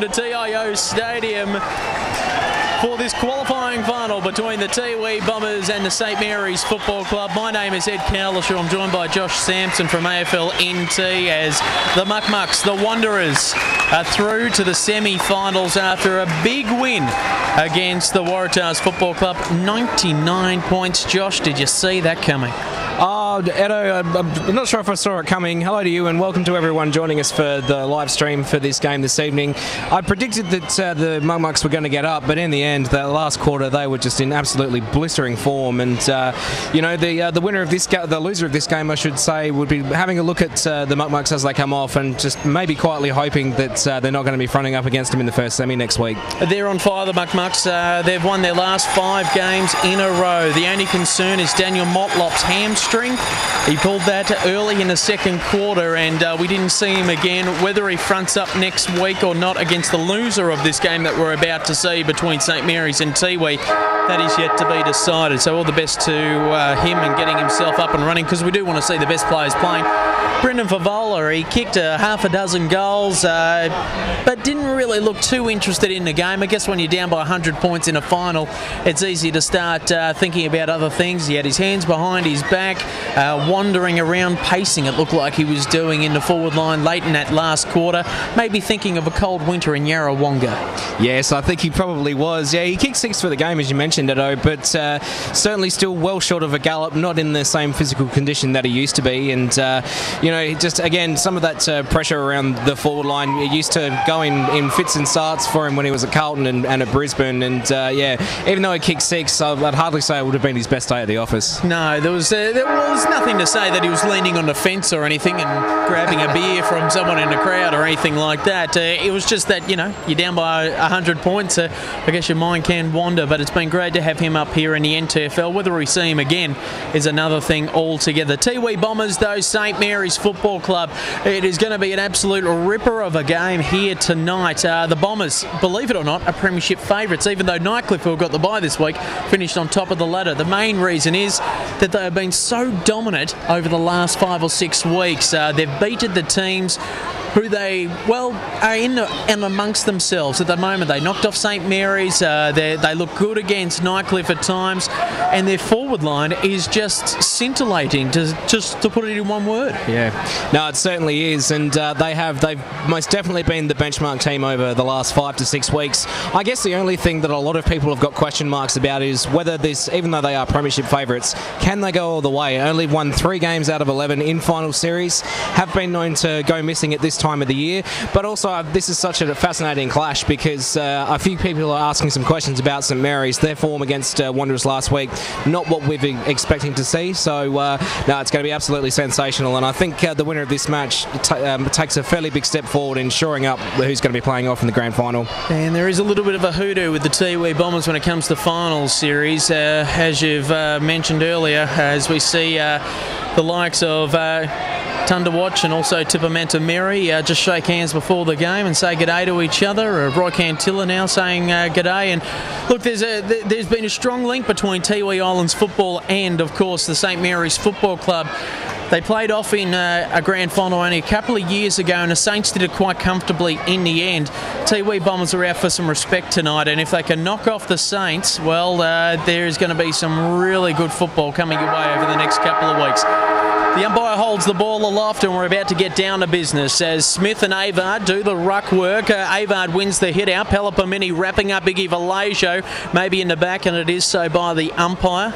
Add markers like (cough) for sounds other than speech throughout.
to TIO Stadium for this qualifying final between the Tiwi Bombers and the St Mary's Football Club. My name is Ed Cowlishaw. I'm joined by Josh Sampson from AFL NT as the Muckmucks, the Wanderers, are through to the semi-finals after a big win against the Waratahs Football Club. 99 points. Josh, did you see that coming? Edo, I'm not sure if I saw it coming. Hello to you and welcome to everyone joining us for the live stream for this game this evening. I predicted that uh, the Mugmucks were going to get up, but in the end, that last quarter, they were just in absolutely blistering form. And, uh, you know, the uh, the winner of this ga- the loser of this game, I should say, would be having a look at uh, the Mugmucks as they come off and just maybe quietly hoping that uh, they're not going to be fronting up against them in the first semi next week. They're on fire, the Muck Mucks. Uh, they've won their last five games in a row. The only concern is Daniel Motlop's hamstring. He pulled that early in the second quarter, and uh, we didn't see him again. Whether he fronts up next week or not against the loser of this game that we're about to see between St Mary's and Tiwi, that is yet to be decided. So all the best to uh, him and getting himself up and running because we do want to see the best players playing. Brendan Fevola, he kicked a half a dozen goals, uh, but didn't really look too interested in the game. I guess when you're down by 100 points in a final, it's easy to start uh, thinking about other things. He had his hands behind his back, uh, wandering around, pacing, it looked like he was doing in the forward line late in that last quarter, maybe thinking of a cold winter in Yarrawonga. Yes, I think he probably was. Yeah, he kicked six for the game, as you mentioned, Edo, but uh, certainly still well short of a gallop, not in the same physical condition that he used to be. And, uh, you know, just again, some of that uh, pressure around the forward line it used to go in, in fits and starts for him when he was at Carlton and, and at Brisbane. And, uh, yeah, even though he kicked six, I'd hardly say it would have been his best day at the office. No, there was uh, there was nothing to say that he was leaning on the fence or anything and grabbing a beer from someone in the crowd or anything like that. Uh, it was just that you know you're down by hundred points. Uh, I guess your mind can wander, but it's been great to have him up here in the NTFL. Whether we see him again is another thing altogether. Tiwi Bombers, though, St Mary's Football Club. It is going to be an absolute ripper of a game here tonight. Uh, the Bombers, believe it or not, are premiership favourites, even though Nightcliff, who got the bye this week, finished on top of the ladder. The main reason is that they have been so dominant over the last five or six weeks. Uh, they've beaten the teams who they, well, are in and amongst themselves at the moment. They knocked off St Mary's. Uh, they, look good against Nightcliff at times, and their forward line is just scintillating, to, just to put it in one word. Yeah, no, it certainly is, and uh, they have they've most definitely been the benchmark team over the last five to six weeks. I guess the only thing that a lot of people have got question marks about is whether this, even though they are premiership favourites, can they go all the way? Only won three games out of eleven in final series, have been known to go missing at this time of the year, but also uh, this is such a fascinating clash because uh, a few people are asking some questions about St Mary's, their form against uh, Wanderers last week, not what we've been expecting to see. So uh, no, it's going to be absolutely sensational, and I think uh, the winner of this match um, takes a fairly big step forward in shoring up who's going to be playing off in the grand final. And there is a little bit of a hoodoo with the Tiwi Bombers when it comes to the finals series, uh, as you've uh, mentioned earlier, as we see the likes of. Uh, Thunder Watch and also Tippamenta Mary uh, just shake hands before the game and say g'day to each other. Uh, Roy Cantilla now saying uh, g'day. And look, there's a, th- there's been a strong link between Tiwi Islands football and, of course, the St Mary's Football Club. They played off in uh, a grand final only a couple of years ago, and the Saints did it quite comfortably in the end. Tiwi Bombers are out for some respect tonight, and if they can knock off the Saints, well, uh, there is going to be some really good football coming your way over the next couple of weeks. The umpire holds the ball aloft, and we're about to get down to business as Smith and Avard do the ruck work. Uh, Avard wins the hit out. Pelopamini wrapping up Iggy Vallejo, maybe in the back, and it is so by the umpire.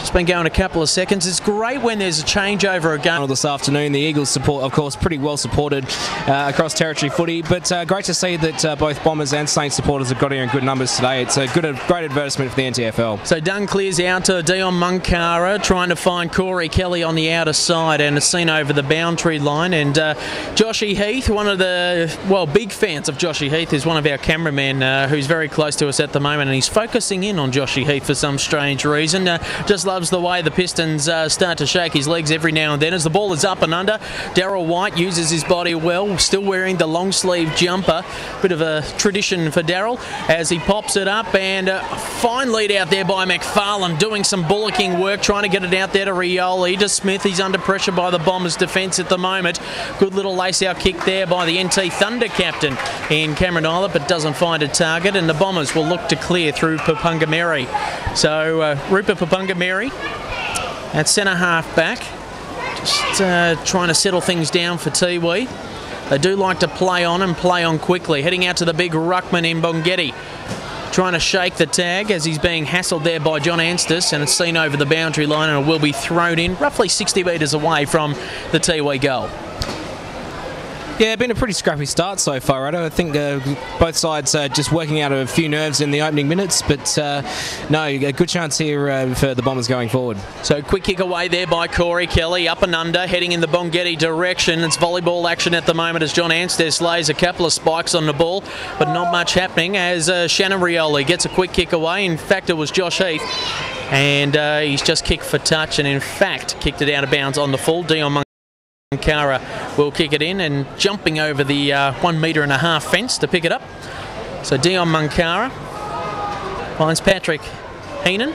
Just been going a couple of seconds. It's great when there's a changeover again. This afternoon, the Eagles support, of course, pretty well supported uh, across territory footy, but uh, great to see that uh, both Bombers and Saints supporters have got here in good numbers today. It's a good, great advertisement for the NTFL. So Dunn clears out to Dion Munkara, trying to find Corey Kelly on the outer side, and a seen over the boundary line. And uh, Joshy Heath, one of the well big fans of Joshy Heath, is one of our cameramen uh, who's very close to us at the moment, and he's focusing in on Joshy Heath for some strange reason. Uh, just loves the way the Pistons uh, start to shake his legs every now and then as the ball is up and under. Darryl White uses his body well, still wearing the long sleeve jumper. Bit of a tradition for Darryl as he pops it up and a fine lead out there by McFarlane doing some bullocking work, trying to get it out there to Rioli. To Smith, he's under pressure by the Bombers defence at the moment. Good little lace out kick there by the NT Thunder captain in Cameron Ilett, but doesn't find a target, and the Bombers will look to clear through Papungameri. So uh, Rupert Papungameri at centre half back, just uh, trying to settle things down for Tiwi. They do like to play on and play on quickly. Heading out to the big ruckman in Bongetti. Trying to shake the tag as he's being hassled there by John Anstis and it's seen over the boundary line and it will be thrown in roughly 60 metres away from the Tiwi goal. Yeah, been a pretty scrappy start so far, Right, I think uh, both sides are just working out of a few nerves in the opening minutes, but uh, no, a good chance here uh, for the Bombers going forward. So quick kick away there by Corey Kelly, up and under, heading in the Bongetti direction. It's volleyball action at the moment as John Anstis lays a couple of spikes on the ball, but not much happening as uh, Shannon Rioli gets a quick kick away. In fact, it was Josh Heath, and uh, he's just kicked for touch, and in fact, kicked it out of bounds on the full. Dion Munkara will kick it in and jumping over the uh, one metre and a half fence to pick it up. So Dion Munkara finds Patrick Heenan.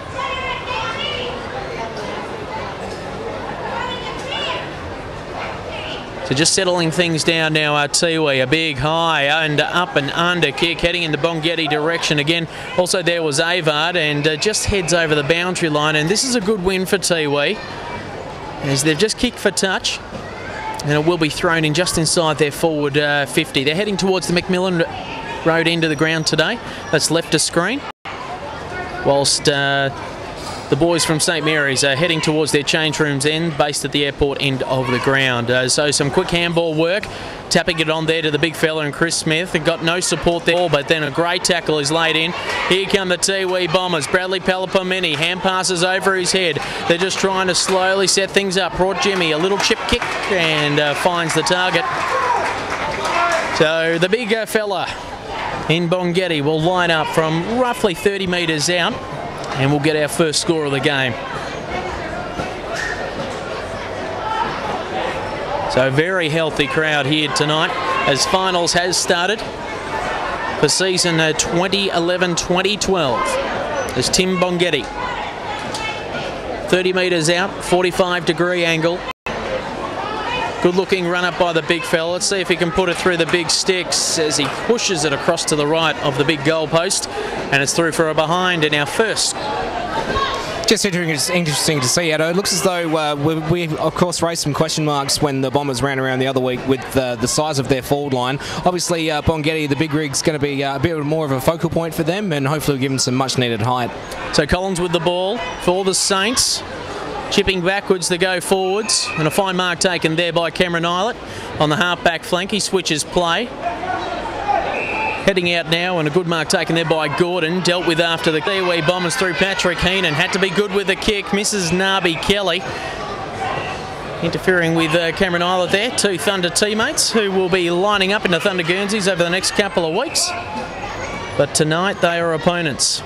So just settling things down now, our Tiwi, a big high and up and under kick heading in the Bongetti direction again. Also there was Avard and uh, just heads over the boundary line and this is a good win for Tiwi as they've just kicked for touch and it will be thrown in just inside their forward uh, 50. They're heading towards the McMillan Road end of the ground today. That's left of screen. Whilst uh, the boys from St Mary's are heading towards their change rooms end, based at the airport end of the ground. Uh, so some quick handball work, tapping it on there to the big fella and Chris Smith. And got no support there, but then a great tackle is laid in. Here come the Tiwi Bombers. Bradley Palapamini, hand passes over his head. They're just trying to slowly set things up. Brought Jimmy a little chip kick and uh, finds the target. So the big fella in Bongetti will line up from roughly 30 metres out and we'll get our first score of the game. So very healthy crowd here tonight as finals has started for season uh, 2011-2012. As Tim Bongetti, 30 metres out, 45 degree angle. Good looking run up by the big fella. Let's see if he can put it through the big sticks as he pushes it across to the right of the big goalpost. And it's through for a behind in our first just interesting to see, Edo. It looks as though uh, we, we, of course, raised some question marks when the Bombers ran around the other week with uh, the size of their forward line. Obviously, uh, Bongetti, the big rig's going to be uh, a bit more of a focal point for them and hopefully give them some much needed height. So Collins with the ball for the Saints. Chipping backwards to go forwards, and a fine mark taken there by Cameron Ilett on the half-back flank. He switches play. Heading out now, and a good mark taken there by Gordon. Dealt with after the Tiwi Bombers through Patrick Heenan. Had to be good with the kick. Misses Nabi Kelly. Interfering with uh, Cameron Ilett there. Two Thunder teammates who will be lining up in the Thunder Guernseys over the next couple of weeks. But tonight they are opponents.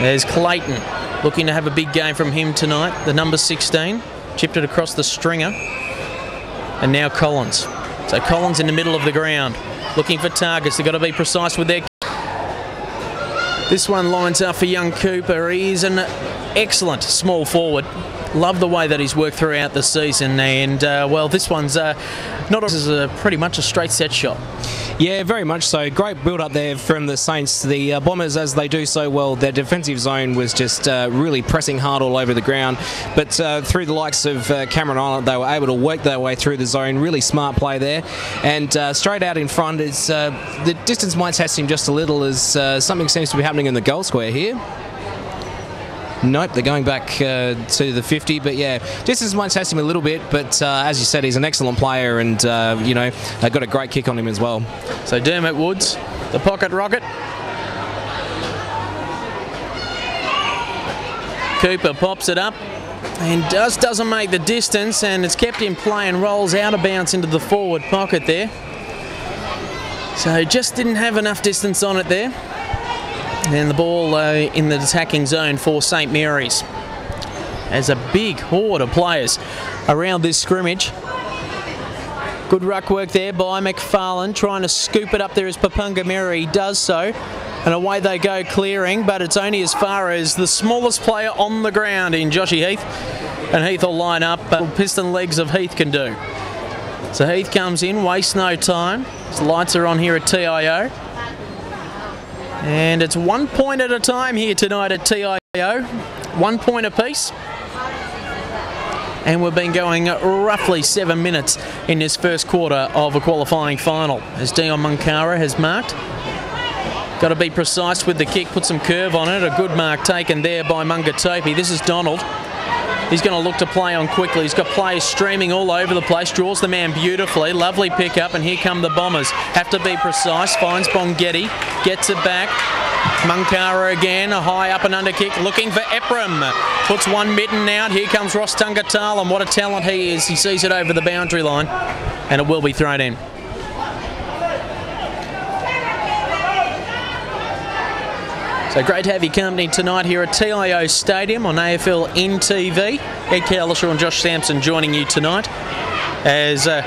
There's Clayton Looking to have a big game from him tonight. The number 16 chipped it across the stringer. And now Collins. So Collins in the middle of the ground. Looking for targets. They've got to be precise with their... This one lines up for young Cooper. He's an excellent small forward. Love the way that he's worked throughout the season. And, uh, well, this one's uh, not a, is a pretty much a straight set shot. Yeah, very much so. Great build up there from the Saints. The uh, Bombers, as they do so well, their defensive zone was just uh, really pressing hard all over the ground. But uh, through the likes of uh, Cameron Ilett, they were able to work their way through the zone. Really smart play there. And straight out in front, is the distance might test him just a little as something seems to be happening in the goal square here. Nope, they're going back uh, to the 50. But yeah, distance might test him a little bit. But uh, as you said, he's an excellent player and, uh, you know, got a great kick on him as well. So Dermot Woods, the pocket rocket. Cooper pops it up and just doesn't make the distance and it's kept in play and rolls out of bounds into the forward pocket there. So just didn't have enough distance on it there. And the ball uh, in the attacking zone for St Mary's. As a big horde of players around this scrimmage. Good ruck work there by McFarlane, trying to scoop it up there as Papunga Mary does so. And away they go clearing, but it's only as far as the smallest player on the ground in Joshy Heath. And Heath will line up, but piston legs of Heath can do. So Heath comes in, wastes no time. His lights are on here at TIO. And it's one point at a time here tonight at TIO. One point apiece and we've been going roughly seven minutes in this first quarter of a qualifying final as Dion Munkara has marked. Got to be precise with the kick, put some curve on it. A good mark taken there by Mungatopi. This is Donald. He's going to look to play on quickly. He's got players streaming all over the place. Draws the man beautifully. Lovely pickup, and here come the Bombers. Have to be precise. Finds Bongetti. Gets it back. Munkara again, a high up and under kick, looking for Ephraim. Puts one mitten out. Here comes Ross Tungatalum. What a talent he is. He sees it over the boundary line, and it will be thrown in. So great to have your company tonight here at TIO Stadium on AFL NTV. Ed Cowlishaw and Josh Sampson joining you tonight as uh,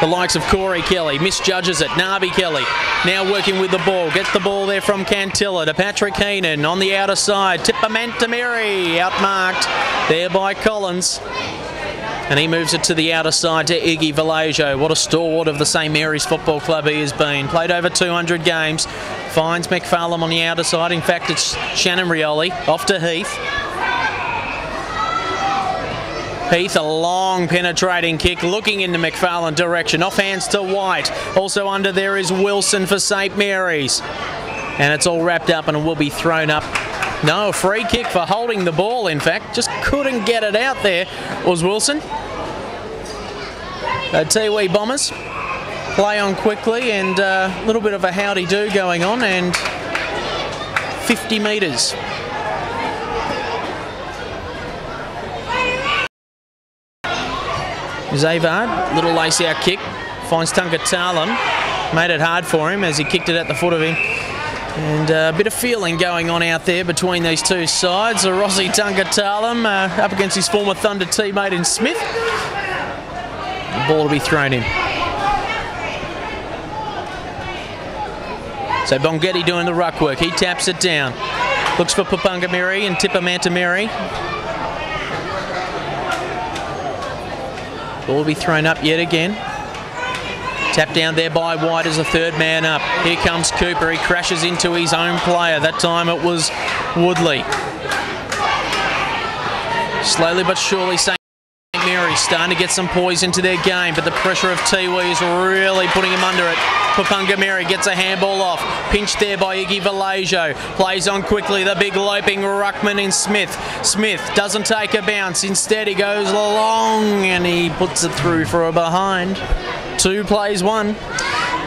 the likes of Corey Kelly misjudges it. Nabi Kelly now working with the ball. Gets the ball there from Cantilla to Patrick Heenan on the outer side. Tipper Mantamiri outmarked there by Collins. And he moves it to the outer side to Iggy Vallejo. What a stalwart of the St Mary's Football Club he has been. Played over 200 games. Finds McFarlane on the outer side. In fact, it's Shannon Rioli. Off to Heath. Heath, a long penetrating kick, looking into McFarlane direction. Off hands to White. Also under there is Wilson for St Mary's. And it's all wrapped up and will be thrown up no, free kick for holding the ball, in fact. Just couldn't get it out there, was Wilson. Uh, Tiwi Bombers play on quickly and a uh, little bit of a howdy-do going on and 50 metres. Zavard, little lace out kick, finds Tungatalum, made it hard for him as he kicked it at the foot of him. And uh, a bit of feeling going on out there between these two sides. Rossi Tungatalum uh, up against his former Thunder teammate in Smith. The ball will be thrown in. So Bongetti doing the ruck work. He taps it down. Looks for Papungamiri and Tippamantamiri. Ball will be thrown up yet again. Tap down there by White as a third man up. Here comes Cooper. He crashes into his own player. That time it was Woodley. Slowly but surely, St. Mary's starting to get some poise into their game, but the pressure of Tiwi is really putting him under it. Papunga Mary gets a handball off. Pinched there by Iggy Vallejo. Plays on quickly. The big loping Ruckman in Smith. Smith doesn't take a bounce. Instead, he goes long and he puts it through for a behind. Two plays one.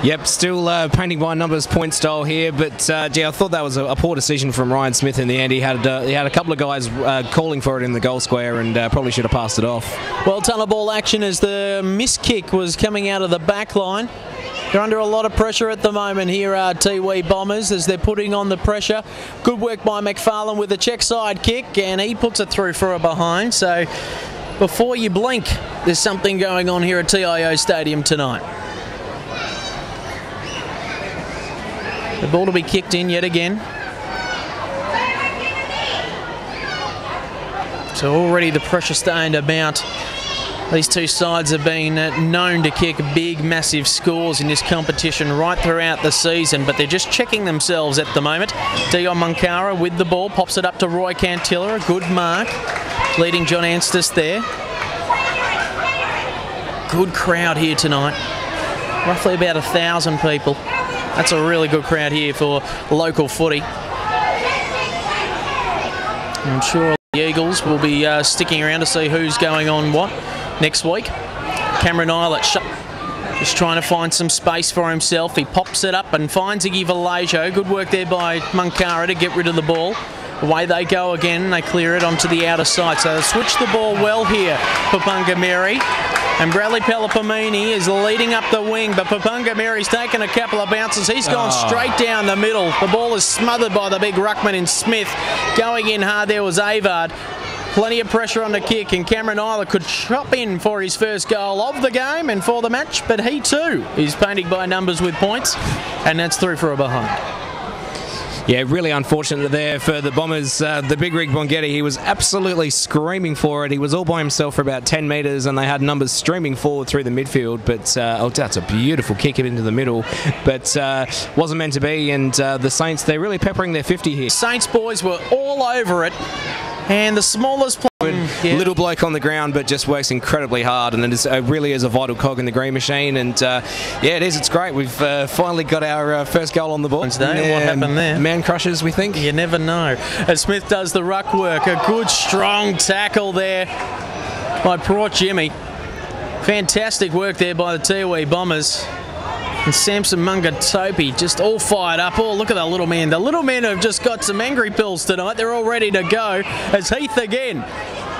Yep, still uh, painting by numbers point style here, but uh, yeah, I thought that was a, a, poor decision from Ryan Smith in the end. He had uh, he had a couple of guys uh, calling for it in the goal square and uh, probably should have passed it off. Well, ton of ball action as the miss kick was coming out of the back line. They're under a lot of pressure at the moment here are Tiwi Bombers as they're putting on the pressure. Good work by McFarlane with a check side kick and he puts it through for a behind. So before you blink, there's something going on here at TIO Stadium tonight. The ball to be kicked in yet again. So already the pressure starting to mount. These two sides have been known to kick big, massive scores in this competition right throughout the season, but they're just checking themselves at the moment. Dion Munkara with the ball, pops it up to Roy Cantilla, a good mark leading John Anstis there. Good crowd here tonight. Roughly about a thousand people. That's a really good crowd here for local footy. I'm sure the Eagles will be uh, sticking around to see who's going on what next week. Cameron Ilett just trying to find some space for himself. He pops it up and finds Iggy Vallejo. Good work there by Munkara to get rid of the ball. Away they go again. They clear it onto the outer side. So they switch the ball well here. for Papunga Mary. And Bradley Pelopamini is leading up the wing, but Papunga Mary's taken a couple of bounces. He's gone oh. straight down the middle. The ball is smothered by the big ruckman in Smith. Going in hard there was Avard. Plenty of pressure on the kick, and Cameron Ilett could chop in for his first goal of the game and for the match, but he too is painting by numbers with points, and that's through for a behind. Yeah, really unfortunate there for the Bombers. Uh, the big rig Bongetti, he was absolutely screaming for it. He was all by himself for about 10 metres and they had numbers streaming forward through the midfield. But, uh, oh, that's a beautiful kick it into the middle. But uh, wasn't meant to be. And uh, the Saints, they're really peppering their 50 here. Saints boys were all over it. And the smallest yeah. little bloke on the ground, but just works incredibly hard, and it is, uh, really is a vital cog in the green machine. And uh, yeah, it is. It's great. We've uh, finally got our uh, first goal on the board. Today, what happened there? Man crushes, we think. You never know. As Smith does the ruck work, a good strong tackle there by Port Jimmy. Fantastic work there by the Tiwi Bombers. And Samson Mungatopi just all fired up. Oh, look at that little man. The little men have just got some angry pills tonight. They're all ready to go. As Heath again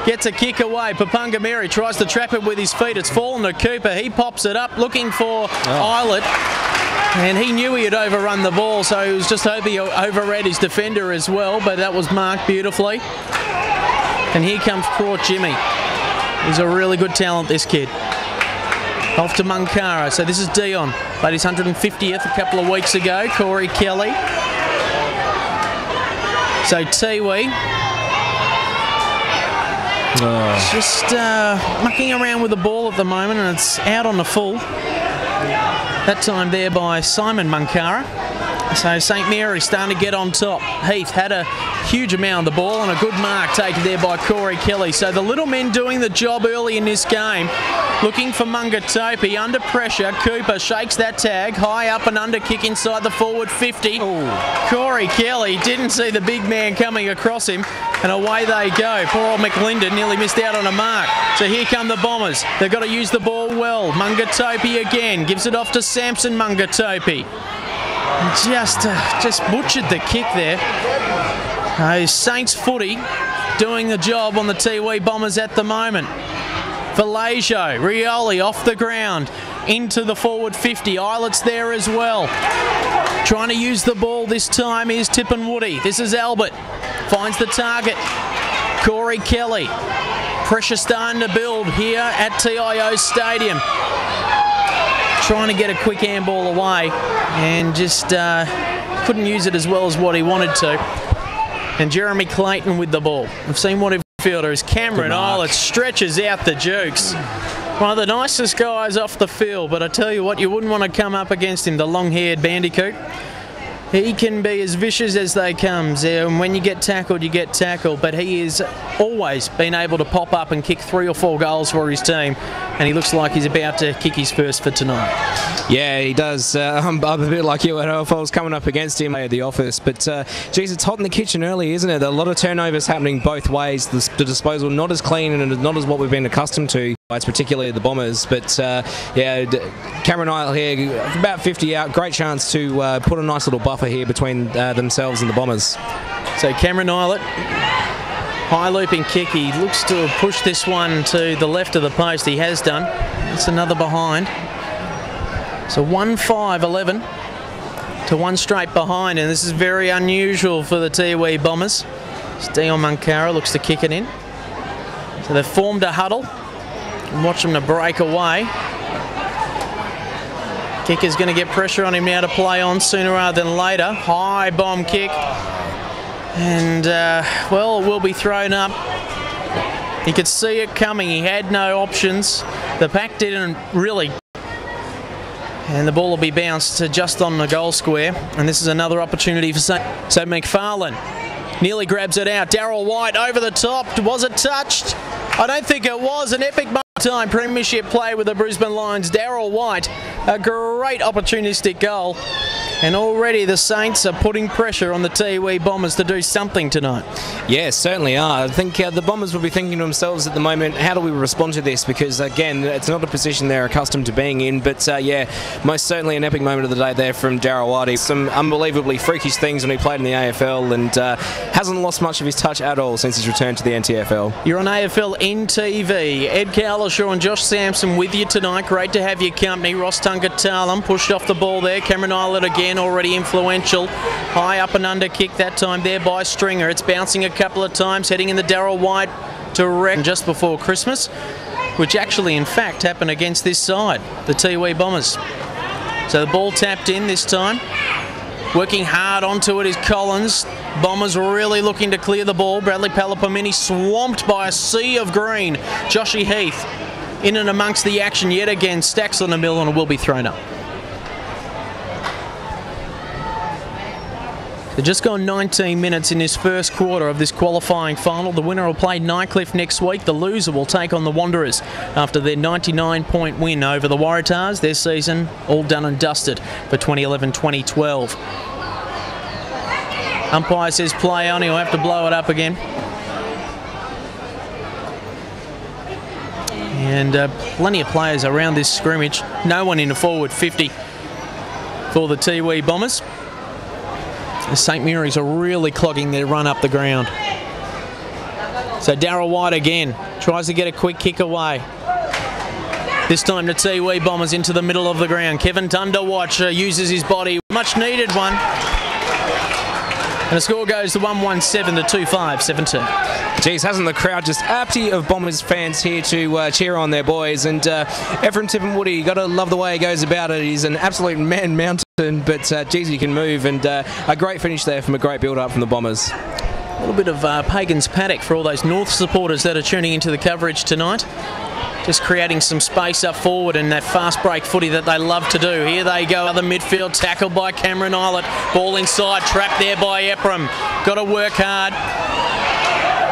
gets a kick away. Papunga Mary tries to trap it with his feet. It's fallen to Cooper. He pops it up looking for oh. Ilett. And he knew he had overrun the ball, so he was just hoping he overread his defender as well, but that was marked beautifully. And here comes Port Jimmy. He's a really good talent, this kid. Off to Munkara. So this is Dion. Played his 150th a couple of weeks ago. Corey Kelly. So Tiwi. Oh. Just uh, mucking around with the ball at the moment and it's out on the full. That time there by Simon Munkara. So St Mary starting to get on top. Heath had a huge amount of the ball and a good mark taken there by Corey Kelly. So the little men doing the job early in this game. Looking for Mungatopi under pressure. Cooper shakes that tag. High up and under kick inside the forward 50. Ooh. Corey Kelly didn't see the big man coming across him and away they go. Poor old McLinden nearly missed out on a mark. So here come the Bombers. They've got to use the ball well. Mungatopi again gives it off to Samson Mungatopi. Just, uh, just butchered the kick there. Uh, Saints footy doing the job on the Tiwi Bombers at the moment. Vallejo, Rioli off the ground into the forward 50. Ilett's there as well. Trying to use the ball this time is Tippin Woody. This is Albert. Finds the target. Corey Kelly. Pressure starting to build here at TIO Stadium trying to get a quick handball away and just uh, couldn't use it as well as what he wanted to. And Jeremy Clayton with the ball. I've seen what he fielder is Cameron Ilett stretches out the jukes. One of the nicest guys off the field, but I tell you what, you wouldn't want to come up against him, the long-haired bandicoot. He can be as vicious as they come. And when you get tackled, you get tackled. But he has always been able to pop up and kick three or four goals for his team. And he looks like he's about to kick his first for tonight. Yeah, he does. Uh, I'm, (laughs) I'm, a bit like you. If I was coming up against him at the office, but uh, geez, it's hot in the kitchen early, isn't it? A lot of turnovers happening both ways. The, the disposal not as clean and not as what we've been accustomed to. It's particularly the Bombers, but uh, yeah, Cameron Ilett here, about 50 out. Great chance to uh, put a nice little buffer here between uh, themselves and the Bombers. So Cameron Ilett, high looping kick. He looks to have pushed this one to the left of the post. He has done. It's another behind. So 1-5-11 to one straight behind, and this is very unusual for the Tiwi Bombers. Dion Munkara looks to kick it in. So they've formed a huddle and watch him to break away. Kicker's going to get pressure on him now to play on sooner rather than later. High bomb kick. And, uh, well, it will be thrown up. He could see it coming. He had no options. The pack didn't really. And the ball will be bounced to just on the goal square. And this is another opportunity for St. So McFarlane nearly grabs it out. Darryl White over the top. Was it touched? I don't think it was. An epic time premiership play with the Brisbane Lions. Darryl White, a great opportunistic goal. And already the Saints are putting pressure on the Tiwi Bombers to do something tonight. Yeah, certainly are. I think uh, the Bombers will be thinking to themselves at the moment, how do we respond to this? Because, again, it's not a position they're accustomed to being in. But, uh, yeah, most certainly an epic moment of the day there from Darryl Whitey. Some unbelievably freakish things when he played in the AFL and uh, hasn't lost much of his touch at all since his return to the NTFL. You're on AFL NTV. Ed Cowlishaw and Josh Sampson with you tonight. Great to have your company. Ross Tungatalum pushed off the ball there. Cameron Ilett again already influential. High up and under kick that time there by Stringer. It's bouncing a couple of times, heading in the Darryl White direct just before Christmas, which actually, in fact, happened against this side, the Tiwi Bombers. So the ball tapped in this time. Working hard onto it is Collins. Bombers really looking to clear the ball. Bradley Palapamini swamped by a sea of green. Joshy Heath in and amongst the action yet again. Stacks on the mill and will be thrown up. They've just gone 19 minutes in this first quarter of this qualifying final. The winner will play Nightcliff next week. The loser will take on the Wanderers after their 99 point win over the Waratahs. Their season all done and dusted for 2011 2012. Umpire says play on, he'll have to blow it up again. And uh, plenty of players around this scrimmage. No one in the forward 50 for the Tiwi Bombers. St Mary's are really clogging their run up the ground. So Darryl White again tries to get a quick kick away. This time the Tiwi Bombers into the middle of the ground. Kevin Tunderwatch uses his body. Much needed one. And the score goes to 117 to 25 17. Geez, hasn't the crowd just empty of Bombers fans here to uh, cheer on their boys? And uh, Ephraim Tipungwuti, you got to love the way he goes about it. He's an absolute man mountain, but uh, geez, he can move. And uh, a great finish there from a great build up from the Bombers. A little bit of uh, Pagan's paddock for all those North supporters that are tuning into the coverage tonight. Just creating some space up forward and that fast break footy that they love to do. Here they go, other midfield tackled by Cameron Ilett. Ball inside, trapped there by Ephraim. Got to work hard.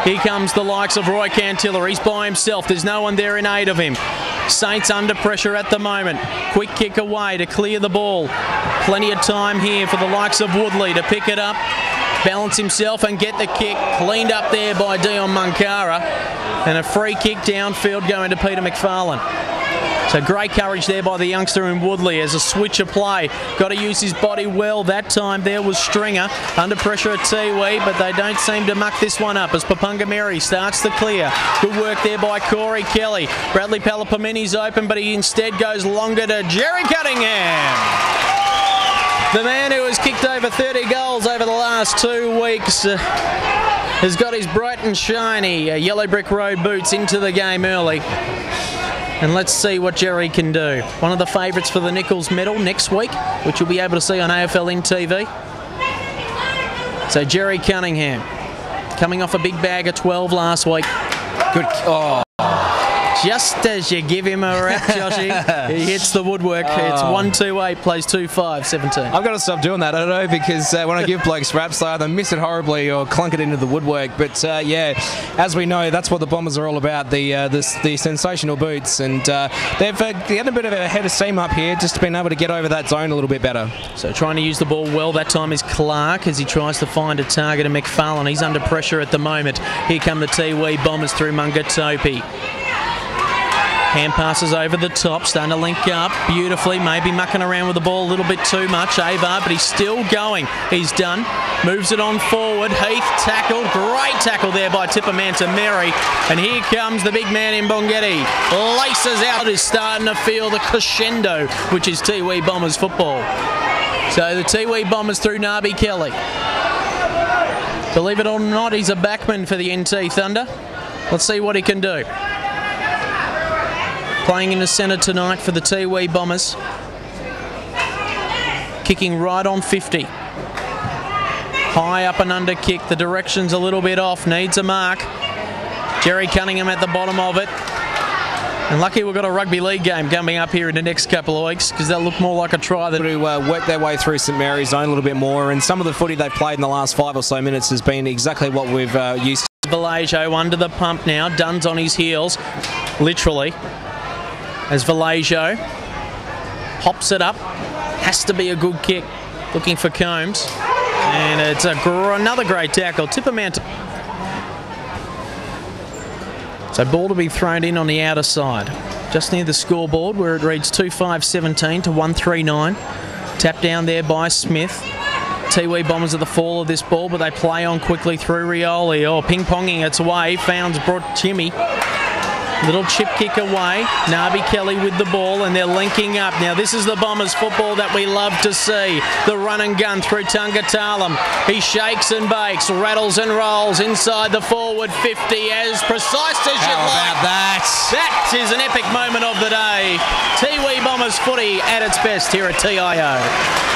Here comes the likes of Roy Cantilla. He's by himself. There's no one there in aid of him. Saints under pressure at the moment. Quick kick away to clear the ball. Plenty of time here for the likes of Woodley to pick it up, balance himself and get the kick. Cleaned up there by Dion Munkara. And a free kick downfield going to Peter McFarlane. So great courage there by the youngster in Woodley as a switch of play. Got to use his body well. That time there was Stringer under pressure at Tiwi, but they don't seem to muck this one up as Papunga Mary starts the clear. Good work there by Corey Kelly. Bradley Palapamini's open, but he instead goes longer to Jerry Cunningham. The man who has kicked over 30 goals over the last two weeks uh, has got his bright and shiny uh, yellow brick road boots into the game early. And let's see what Jerry can do. One of the favourites for the Nichols medal next week, which you'll be able to see on AFLN TV. So Jerry Cunningham, coming off a big bag of 12 last week. Good. Oh. Just as you give him a rap, (laughs) Joshy, he hits the woodwork. It's 1 2 8, plays 2 5 17. I've got to stop doing that, I don't know, because uh, when I give blokes raps, they either miss it horribly or clunk it into the woodwork. But uh, yeah, as we know, that's what the Bombers are all about the uh, the, the sensational boots. And uh, they've uh, had a bit of a head of steam up here, just been able to get over that zone a little bit better. So trying to use the ball well. That time is Clark as he tries to find a target of McFarlane. He's under pressure at the moment. Here come the Tiwi Bombers through Mungatopi. Hand passes over the top, starting to link up beautifully, maybe mucking around with the ball a little bit too much, Avar, but he's still going. He's done. Moves it on forward. Heath tackled. Great tackle there by Tippermanta Mary. And here comes the big man in Bongetti. Laces out, is starting to feel the crescendo, which is Tiwi Bombers football. So the Tiwi Bombers through Nabi Kelly. Believe it or not, he's a backman for the NT Thunder. Let's see what he can do. Playing in the centre tonight for the Tiwi Bombers. Kicking right on 50. High up and under kick. The direction's a little bit off. Needs a mark. Jerry Cunningham at the bottom of it. And lucky we've got a rugby league game coming up here in the next couple of weeks because they'll look more like a try than to uh, work their way through St Mary's zone a little bit more. And some of the footy they've played in the last five or so minutes has been exactly what we've uh, used. Vallejo under the pump now. Dunn's on his heels, literally. As Vallejo hops it up, has to be a good kick. looking for Combs. And it's a gr- another great tackle. Tipperman. So ball to be thrown in on the outer side. Just near the scoreboard where it reads 2-5-17 to 139. Tap down there by Smith. Tiwi Bombers at the fall of this ball, but they play on quickly through Rioli. Oh, ping-ponging its way. Founds brought Jimmy. Little chip kick away. Nabi Kelly with the ball, and they're linking up. Now, this is the Bombers football that we love to see. The run and gun through Tungatalum. He shakes and bakes, rattles and rolls inside the forward 50 as precise as How you'd about like. that? That is an epic moment of the day. Tiwi Bombers footy at its best here at TIO.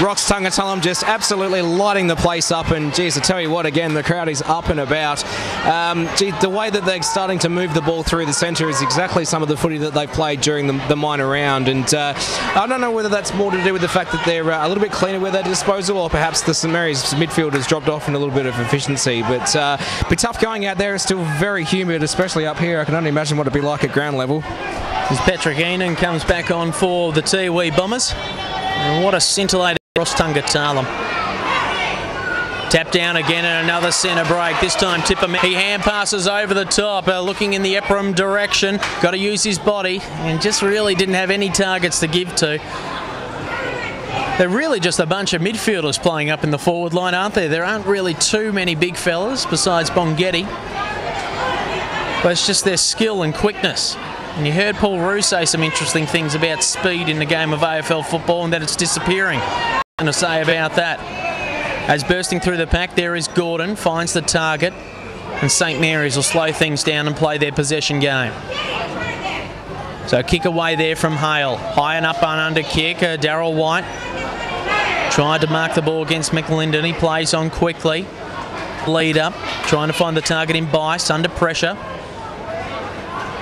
Ross Tungatalum just absolutely lighting the place up, and geez, I tell you what, again, the crowd is up and about. Um, gee, the way that they're starting to move the ball through the centre is exactly some of the footy that they've played during the, the minor round, and uh, I don't know whether that's more to do with the fact that they're uh, a little bit cleaner with their disposal, or perhaps the St Mary's midfield has dropped off in a little bit of efficiency. But uh, be tough going out there. It's still very humid, especially up here. I can only imagine what it'd be like at ground level. As Patrick Heenan comes back on for the Tiwi Bombers. And what a scintillating cross Tungatalum. Tap down again and another centre break. This time Tipper he hand passes over the top, uh, looking in the Ephraim direction. Got to use his body and just really didn't have any targets to give to. They're really just a bunch of midfielders playing up in the forward line, aren't there? There aren't really too many big fellas besides Bongetti. But it's just their skill and quickness. And you heard Paul Roos say some interesting things about speed in the game of AFL football and that it's disappearing. To say about that. As bursting through the pack, there is Gordon, finds the target, and St Mary's will slow things down and play their possession game. So kick away there from Hale. High and up on under kick. Uh, Darryl White tried to mark the ball against McLinden. He plays on quickly. Lead up, trying to find the target in Bice under pressure.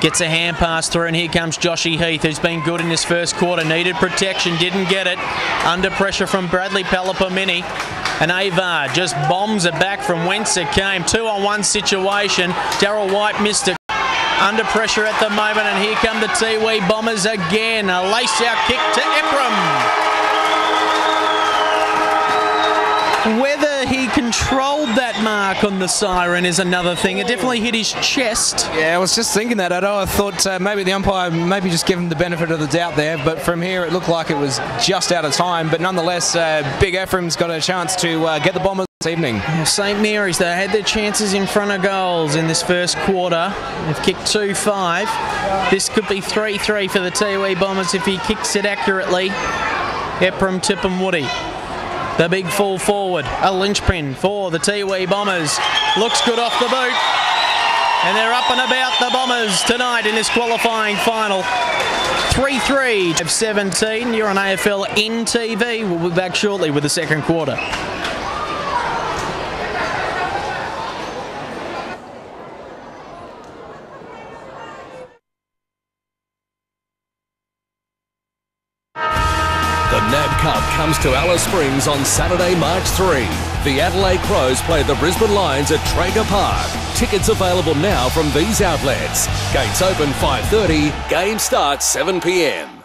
Gets a hand pass through, and here comes Joshy Heath, who's been good in this first quarter. Needed protection, didn't get it. Under pressure from Bradley Palapamini. And Avar just bombs it back from whence it came. Two on one situation. Darryl White missed it. Under pressure at the moment, and here come the Tiwi Bombers again. A lace out kick to Ephraim. Whether he controlled that mark on the siren is another thing. It definitely hit his chest. Yeah, I was just thinking that. I know I thought uh, maybe the umpire maybe just give him the benefit of the doubt there, but from here it looked like it was just out of time. But nonetheless, uh, Big Ephraim's got a chance to uh, get the Bombers this evening. St Mary's, they had their chances in front of goals in this first quarter. They've kicked 2 5. This could be 3 3 for the Tiwi Bombers if he kicks it accurately. Ephraim, Tip Tipham, Woody. The big full forward, a linchpin for the Tiwi Bombers. Looks good off the boot. And they're up and about the Bombers tonight in this qualifying final. 3 3 of 17. You're on AFL NTV. We'll be back shortly with the second quarter. Cup comes to Alice Springs on Saturday, March 3. The Adelaide Crows play the Brisbane Lions at Traeger Park. Tickets available now from these outlets. Gates open 5:30. Game starts 7 p.m.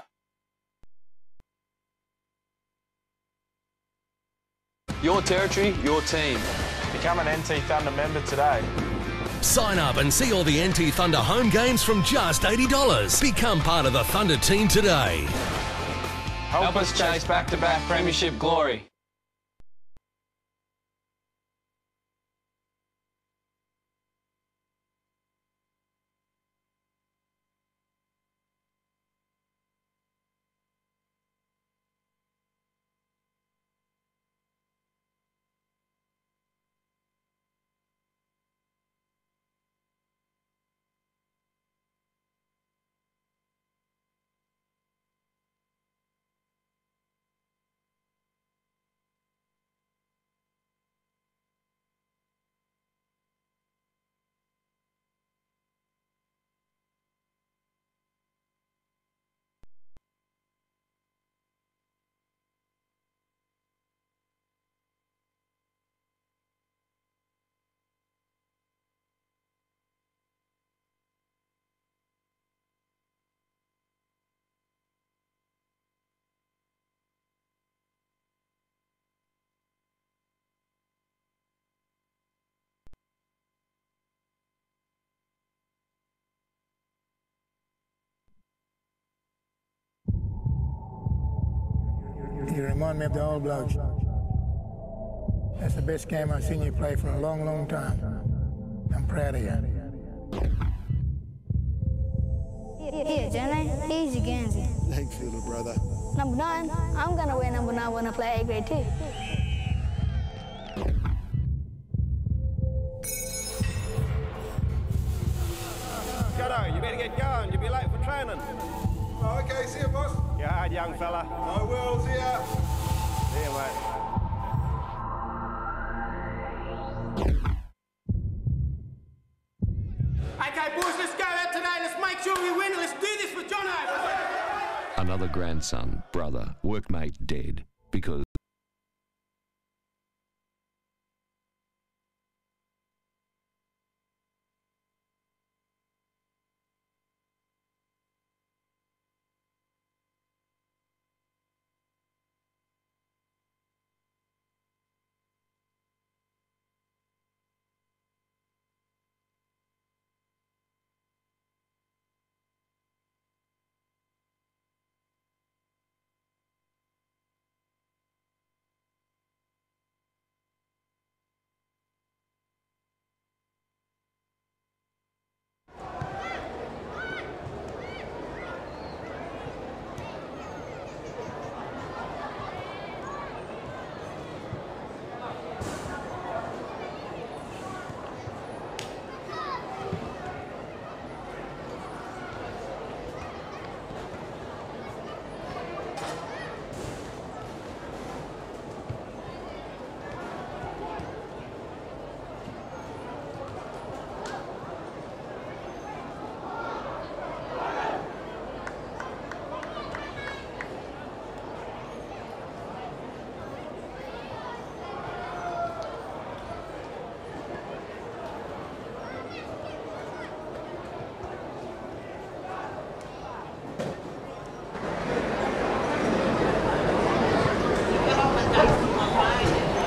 Your territory, your team. Become an NT Thunder member today. Sign up and see all the NT Thunder home games from just $80. Become part of the Thunder team today. Help us chase back-to-back premiership glory. You remind me of the old blokes. That's the best game I've seen you play for a long, long time. I'm proud of you. Here, Jenny. Easy Gansy. Thanks, little brother. Number nine. I'm gonna wear number nine when I play A grade too. Gutto, you better get going. You'll be late for training. Oh, okay, see you, boss. You're hard, young fella. I will, see ya. See you, mate. Okay, boys, let's go out today. Let's make sure we win. Let's do this for Jono. Another grandson, brother, workmate dead because.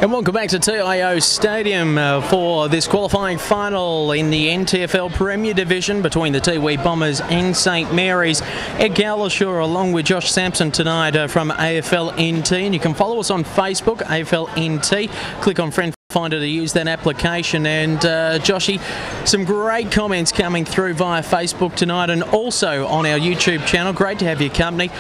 And welcome back to TIO Stadium uh, for this qualifying final in the NTFL Premier Division between the Tiwi Bombers and St Mary's. Ed Galashaw along with Josh Sampson tonight uh, from AFL NT. And you can follow us on Facebook, AFL NT. Click on friend finder to use that application. And uh, Joshy, some great comments coming through via Facebook tonight and also on our YouTube channel. Great to have your company.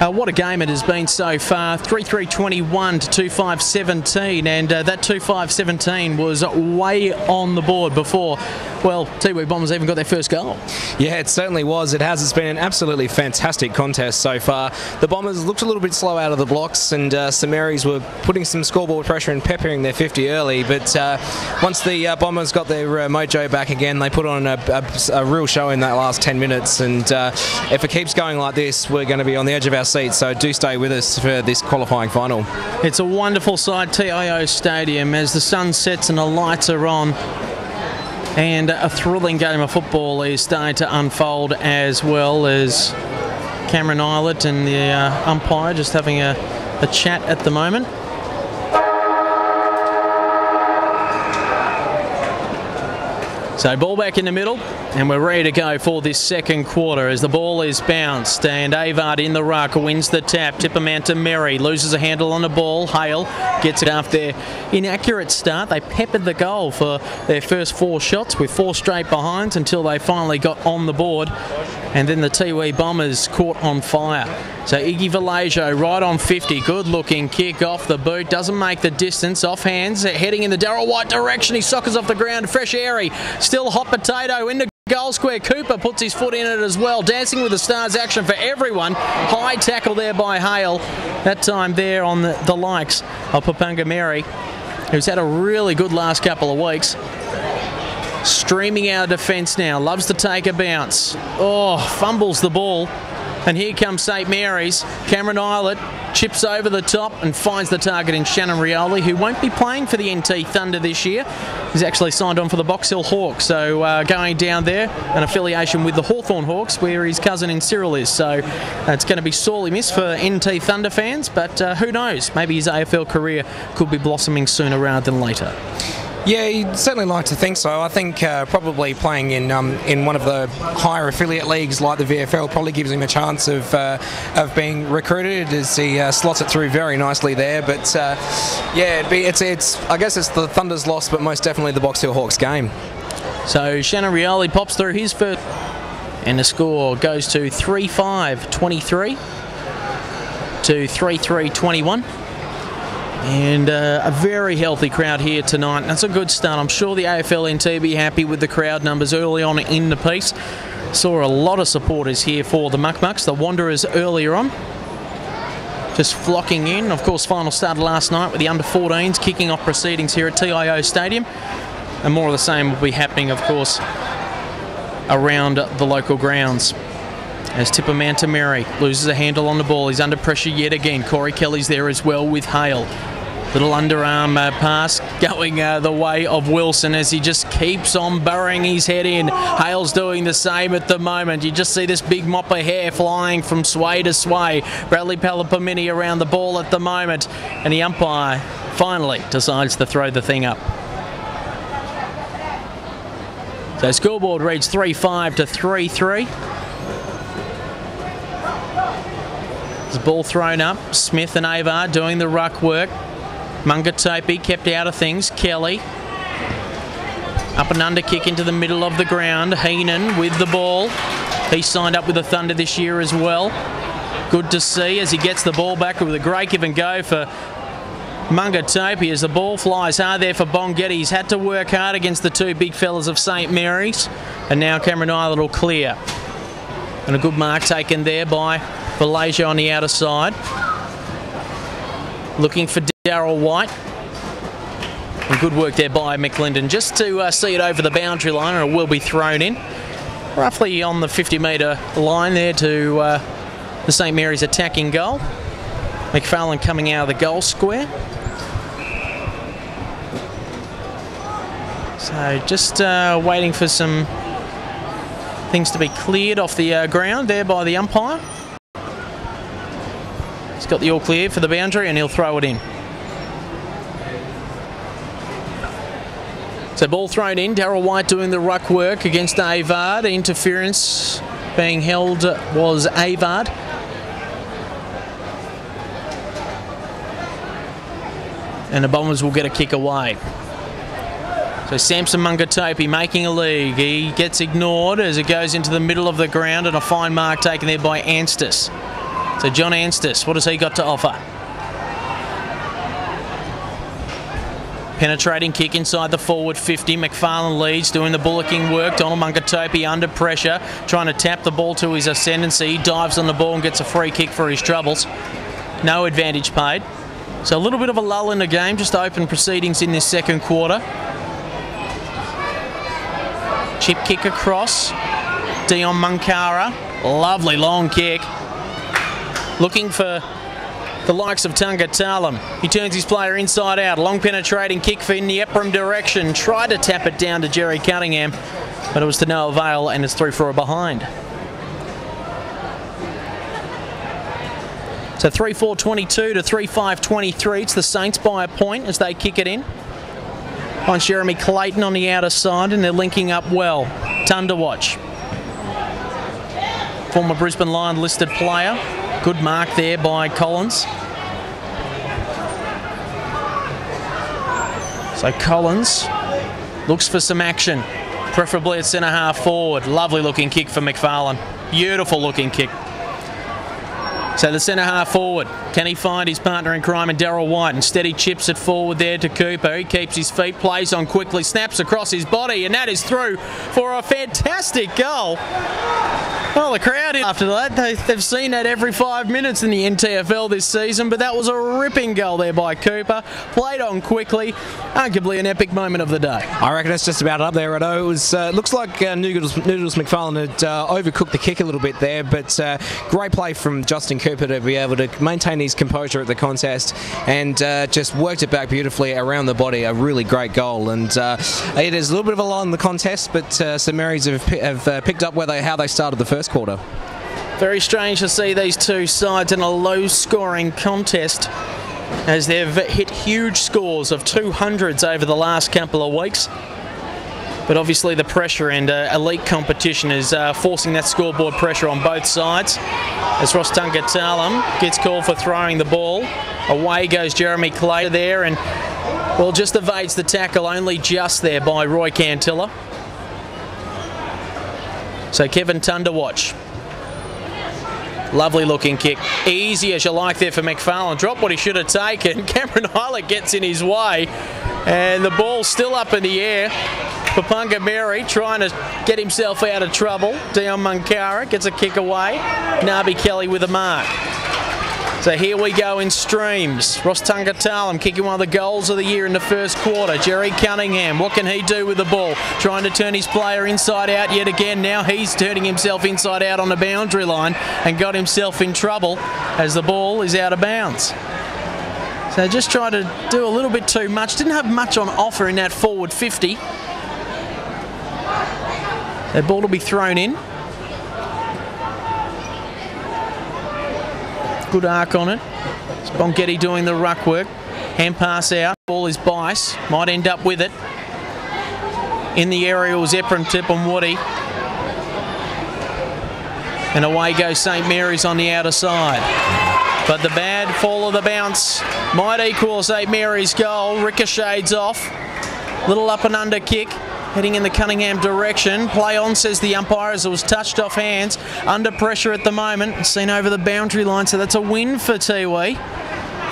Uh, what a game it has been so far. 3 3 21 to 2 5 17, and uh, that 2 5 17 was way on the board before, well, Tiwi Bombers even got their first goal. Yeah, it certainly was. It has. It's been an absolutely fantastic contest so far. The Bombers looked a little bit slow out of the blocks, and uh, St Mary's were putting some scoreboard pressure and peppering their 50 early. But uh, once the uh, Bombers got their uh, mojo back again, they put on a, a, a, real show in that last 10 minutes. And uh, if it keeps going like this, we're going to be on the edge of our seats. So do stay with us for this qualifying final. It's a wonderful sight, TIO Stadium, as the sun sets and the lights are on. And a thrilling game of football is starting to unfold as well as Cameron Ilett and the uh, umpire just having a, a chat at the moment. So ball back in the middle, and we're ready to go for this second quarter as the ball is bounced. And Avard in the ruck wins the tap. Tip to Merry, loses a handle on the ball. Hale gets it after their inaccurate start. They peppered the goal for their first four shots with four straight behinds until they finally got on the board. And then the Tiwi Bombers caught on fire. So Iggy Vallejo right on 50. Good looking kick off the boot. Doesn't make the distance. Off hands. Heading in the Darryl White direction. He sockers off the ground. Fresh airy. Still hot potato into goal square. Cooper puts his foot in it as well. Dancing with the stars action for everyone. High tackle there by Hale. That time there on the, the likes of Papunga Mary, who's had a really good last couple of weeks. Streaming our defence now. Loves to take a bounce. Oh, fumbles the ball. And here comes St Mary's. Cameron Ilett chips over the top and finds the target in Shannon Rioli, who won't be playing for the NT Thunder this year. He's actually signed on for the Box Hill Hawks. So uh, going down there, an affiliation with the Hawthorn Hawks, where his cousin in Cyril is. So it's going to be sorely missed for NT Thunder fans, but uh, who knows? Maybe his AFL career could be blossoming sooner rather than later. Yeah, you'd certainly like to think so. I think uh, probably playing in um, in one of the higher affiliate leagues like the VFL probably gives him a chance of uh, of being recruited as he uh, slots it through very nicely there. But uh, yeah, be, it's it's I guess it's the Thunder's loss, but most definitely the Box Hill Hawks game. So Shannon Rioli pops through his first, and the score goes to 3 5 23 to 3 3 21. And uh, a very healthy crowd here tonight. That's a good start. I'm sure the AFLNT be happy with the crowd numbers early on in the piece. Saw a lot of supporters here for the Muck Mucks, the Wanderers earlier on. Just flocking in. Of course, final started last night with the under 14s kicking off proceedings here at TIO Stadium. And more of the same will be happening, of course, around the local grounds. As Tipper Mantameri loses a handle on the ball, he's under pressure yet again. Corey Kelly's there as well with Hale. Little underarm uh, pass going uh, the way of Wilson as he just keeps on burying his head in. Hale's doing the same at the moment. You just see this big mop of hair flying from sway to sway. Bradley Palapamini around the ball at the moment, and the umpire finally decides to throw the thing up. So scoreboard reads 3-5 to 3-3. The ball thrown up. Smith and Avar doing the ruck work. Mungatopi kept out of things. Kelly. Up and under kick into the middle of the ground. Heenan with the ball. He signed up with the Thunder this year as well. Good to see as he gets the ball back with a great give and go for Mungatopi as the ball flies hard there for Bongetti. He's had to work hard against the two big fellas of St Mary's. And now Cameron Ilett will clear. And a good mark taken there by Malaysia on the outer side. Looking for Darryl White. And good work there by McLinden just to uh, see it over the boundary line and it will be thrown in. Roughly on the 50 metre line there to uh, the St Mary's attacking goal. McFarlane coming out of the goal square. So just uh, waiting for some things to be cleared off the uh, ground there by the umpire. He's got the all clear for the boundary and he'll throw it in. So ball thrown in. Darryl White doing the ruck work against Avard. Interference being held was Avard. And the Bombers will get a kick away. So Samson Mungatopi making a league. He gets ignored as it goes into the middle of the ground and a fine mark taken there by Anstis. So John Anstis, what has he got to offer? Penetrating kick inside the forward 50. McFarlane leads, doing the bullocking work. Donald Mungatopi under pressure, trying to tap the ball to his ascendancy. He dives on the ball and gets a free kick for his troubles. No advantage paid. So a little bit of a lull in the game, just open proceedings in this second quarter. Chip kick across. Dion Munkara. Lovely long kick. Looking for the likes of Tungatalum. He turns his player inside out. Long penetrating kick for in the Ephraim direction. Tried to tap it down to Jerry Cunningham, but it was to no avail and it's through for a behind. So 3 4 22 to 3 5 23. It's the Saints by a point as they kick it in. On Jeremy Clayton on the outer side, and they're linking up well. Ton to watch. Former Brisbane Lion listed player. Good mark there by Collins. So Collins looks for some action, preferably at centre half forward. Lovely looking kick for McFarlane. Beautiful looking kick. So the centre half forward, can he find his partner in crime in Darryl White? Instead he chips it forward there to Cooper. He keeps his feet, plays on quickly, snaps across his body, and that is through for a fantastic goal. Well, the crowd after that, they, have seen that every five minutes in the NTFL this season, but that was a ripping goal there by Cooper. Played on quickly, arguably an epic moment of the day. I reckon that's just about up there, It was uh, looks like uh, Noodles, Noodles McFarlane had uh, overcooked the kick a little bit there, but uh, great play from Justin Cooper to be able to maintain his composure at the contest and uh, just worked it back beautifully around the body. A really great goal, and uh, it is a little bit of a lull in the contest, but uh, St Mary's have, have picked up where they how they started the first quarter. Very strange to see these two sides in a low scoring contest. as they've hit huge scores of 200s over the last couple of weeks. But obviously the pressure and uh, elite competition is uh, forcing that scoreboard pressure on both sides. As Rostunga gets called for throwing the ball. Away goes Jeremy Clay there and well just evades the tackle only just there by Roy Cantilla. So Kevin Tunderwatch. Lovely looking kick. Easy as you like there for McFarlane. Drop what he should have taken. (laughs) Cameron Ilett gets in his way. And the ball's still up in the air. Papunga Mary trying to get himself out of trouble. Dion Munkara gets a kick away. Nabi Kelly with a mark. So here we go in streams. Ross Tungatalum kicking one of the goals of the year in the first quarter. Jerry Cunningham, what can he do with the ball? Trying to turn his player inside out yet again. Now he's turning himself inside out on the boundary line and got himself in trouble as the ball is out of bounds. So just trying to do a little bit too much. Didn't have much on offer in that forward 50. That ball will be thrown in. Good arc on it. Bongetti doing the ruck work. Hand pass out. Ball is Bice. Might end up with it. In the area was Ephraim Tip and Woody. And away goes St Mary's on the outer side. But the bad fall of the bounce might equal St Mary's goal. Ricochets off. Little up and under kick heading in the Cunningham direction. Play on, says the umpire, as it was touched off hands. Under pressure at the moment, seen over the boundary line, so that's a win for Tiwi.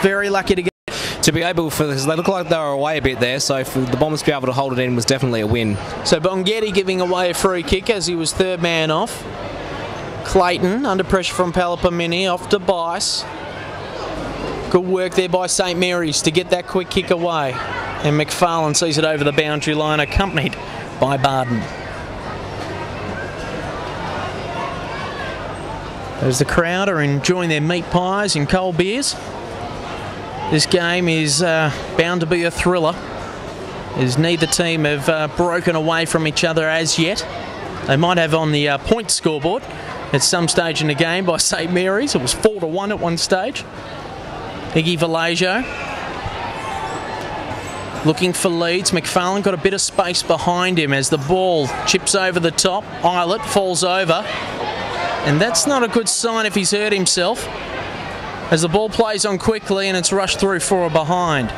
Very lucky to get. To be able for this, they look like they were away a bit there, so for the Bombers to be able to hold it in was definitely a win. So Bongetti giving away a free kick as he was third man off. Clayton under pressure from Palapamini off to Bice. Good work there by St Mary's to get that quick kick away. And McFarlane sees it over the boundary line, accompanied by Barden. As the crowd are enjoying their meat pies and cold beers. This game is uh, bound to be a thriller, as neither team have uh, broken away from each other as yet. They might have on the uh, point scoreboard at some stage in the game by (laughs) St Mary's. It was 4 to 1 at one stage. Iggy Vallejo looking for leads. McFarlane got a bit of space behind him as the ball chips over the top. Ilett falls over. And that's not a good sign if he's hurt himself. As the ball plays on quickly and it's rushed through for a behind.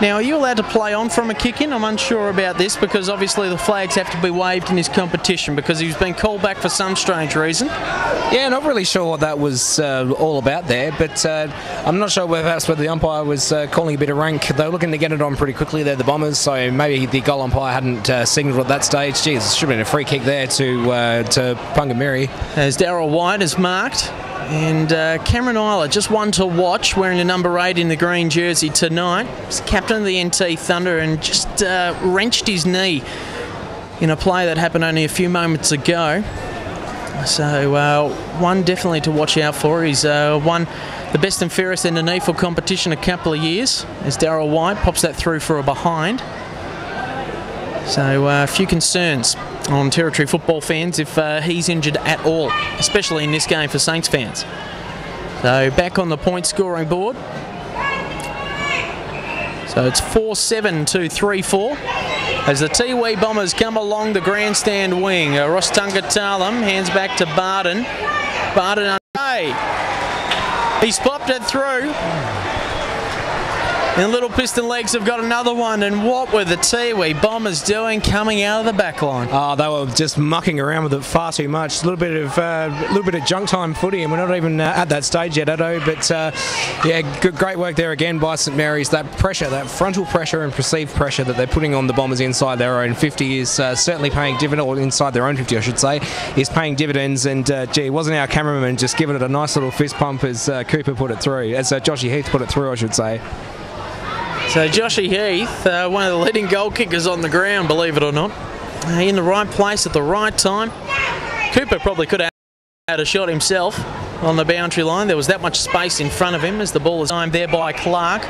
Now, are you allowed to play on from a kick in? I'm unsure about this because obviously the flags have to be waved in this competition because he's been called back for some strange reason. Yeah, not really sure what that was uh, all about there, but uh, I'm not sure whether that's whether the umpire was uh, calling a bit of rank. They were looking to get it on pretty quickly there, the Bombers, so maybe the goal umpire hadn't uh, signalled at that stage. Jeez, it should have been a free kick there to uh, to Pungamiri. As Darryl White is marked. And uh, Cameron Ilett, just one to watch, wearing a number eight in the green jersey tonight. He's captain of the NT Thunder and just uh, wrenched his knee in a play that happened only a few moments ago. So uh, one definitely to watch out for. He's uh, won the best and fairest in the NEAFL competition a couple of years. As Darryl White pops that through for a behind. So uh, a few concerns on Territory football fans if uh, he's injured at all, especially in this game for Saints fans. So back on the point scoring board. So it's 4-7 to 3-4 as the Tiwi Bombers come along the grandstand wing. Uh, Ross Tungatalum hands back to Barden. Barden hey, He's popped it through. And Little Piston Legs have got another one. And what were the Tiwi Bombers doing coming out of the back line? Oh, they were just mucking around with it far too much. A little bit of uh, a little bit of junk time footy, and we're not even uh, at that stage yet, Edo. But uh, yeah, good, great work there again by St Mary's. That pressure, that frontal pressure and perceived pressure that they're putting on the Bombers inside their own 50 is uh, certainly paying dividends, or inside their own 50, I should say, is paying dividends. And uh, gee, wasn't our cameraman just giving it a nice little fist pump as uh, Cooper put it through, as Joshy Heath put it through, I should say. So Joshy Heath, uh, one of the leading goal kickers on the ground, believe it or not, uh, in the right place at the right time. Cooper probably could have had a shot himself on the boundary line. There was that much space in front of him as the ball is timed there by Clark.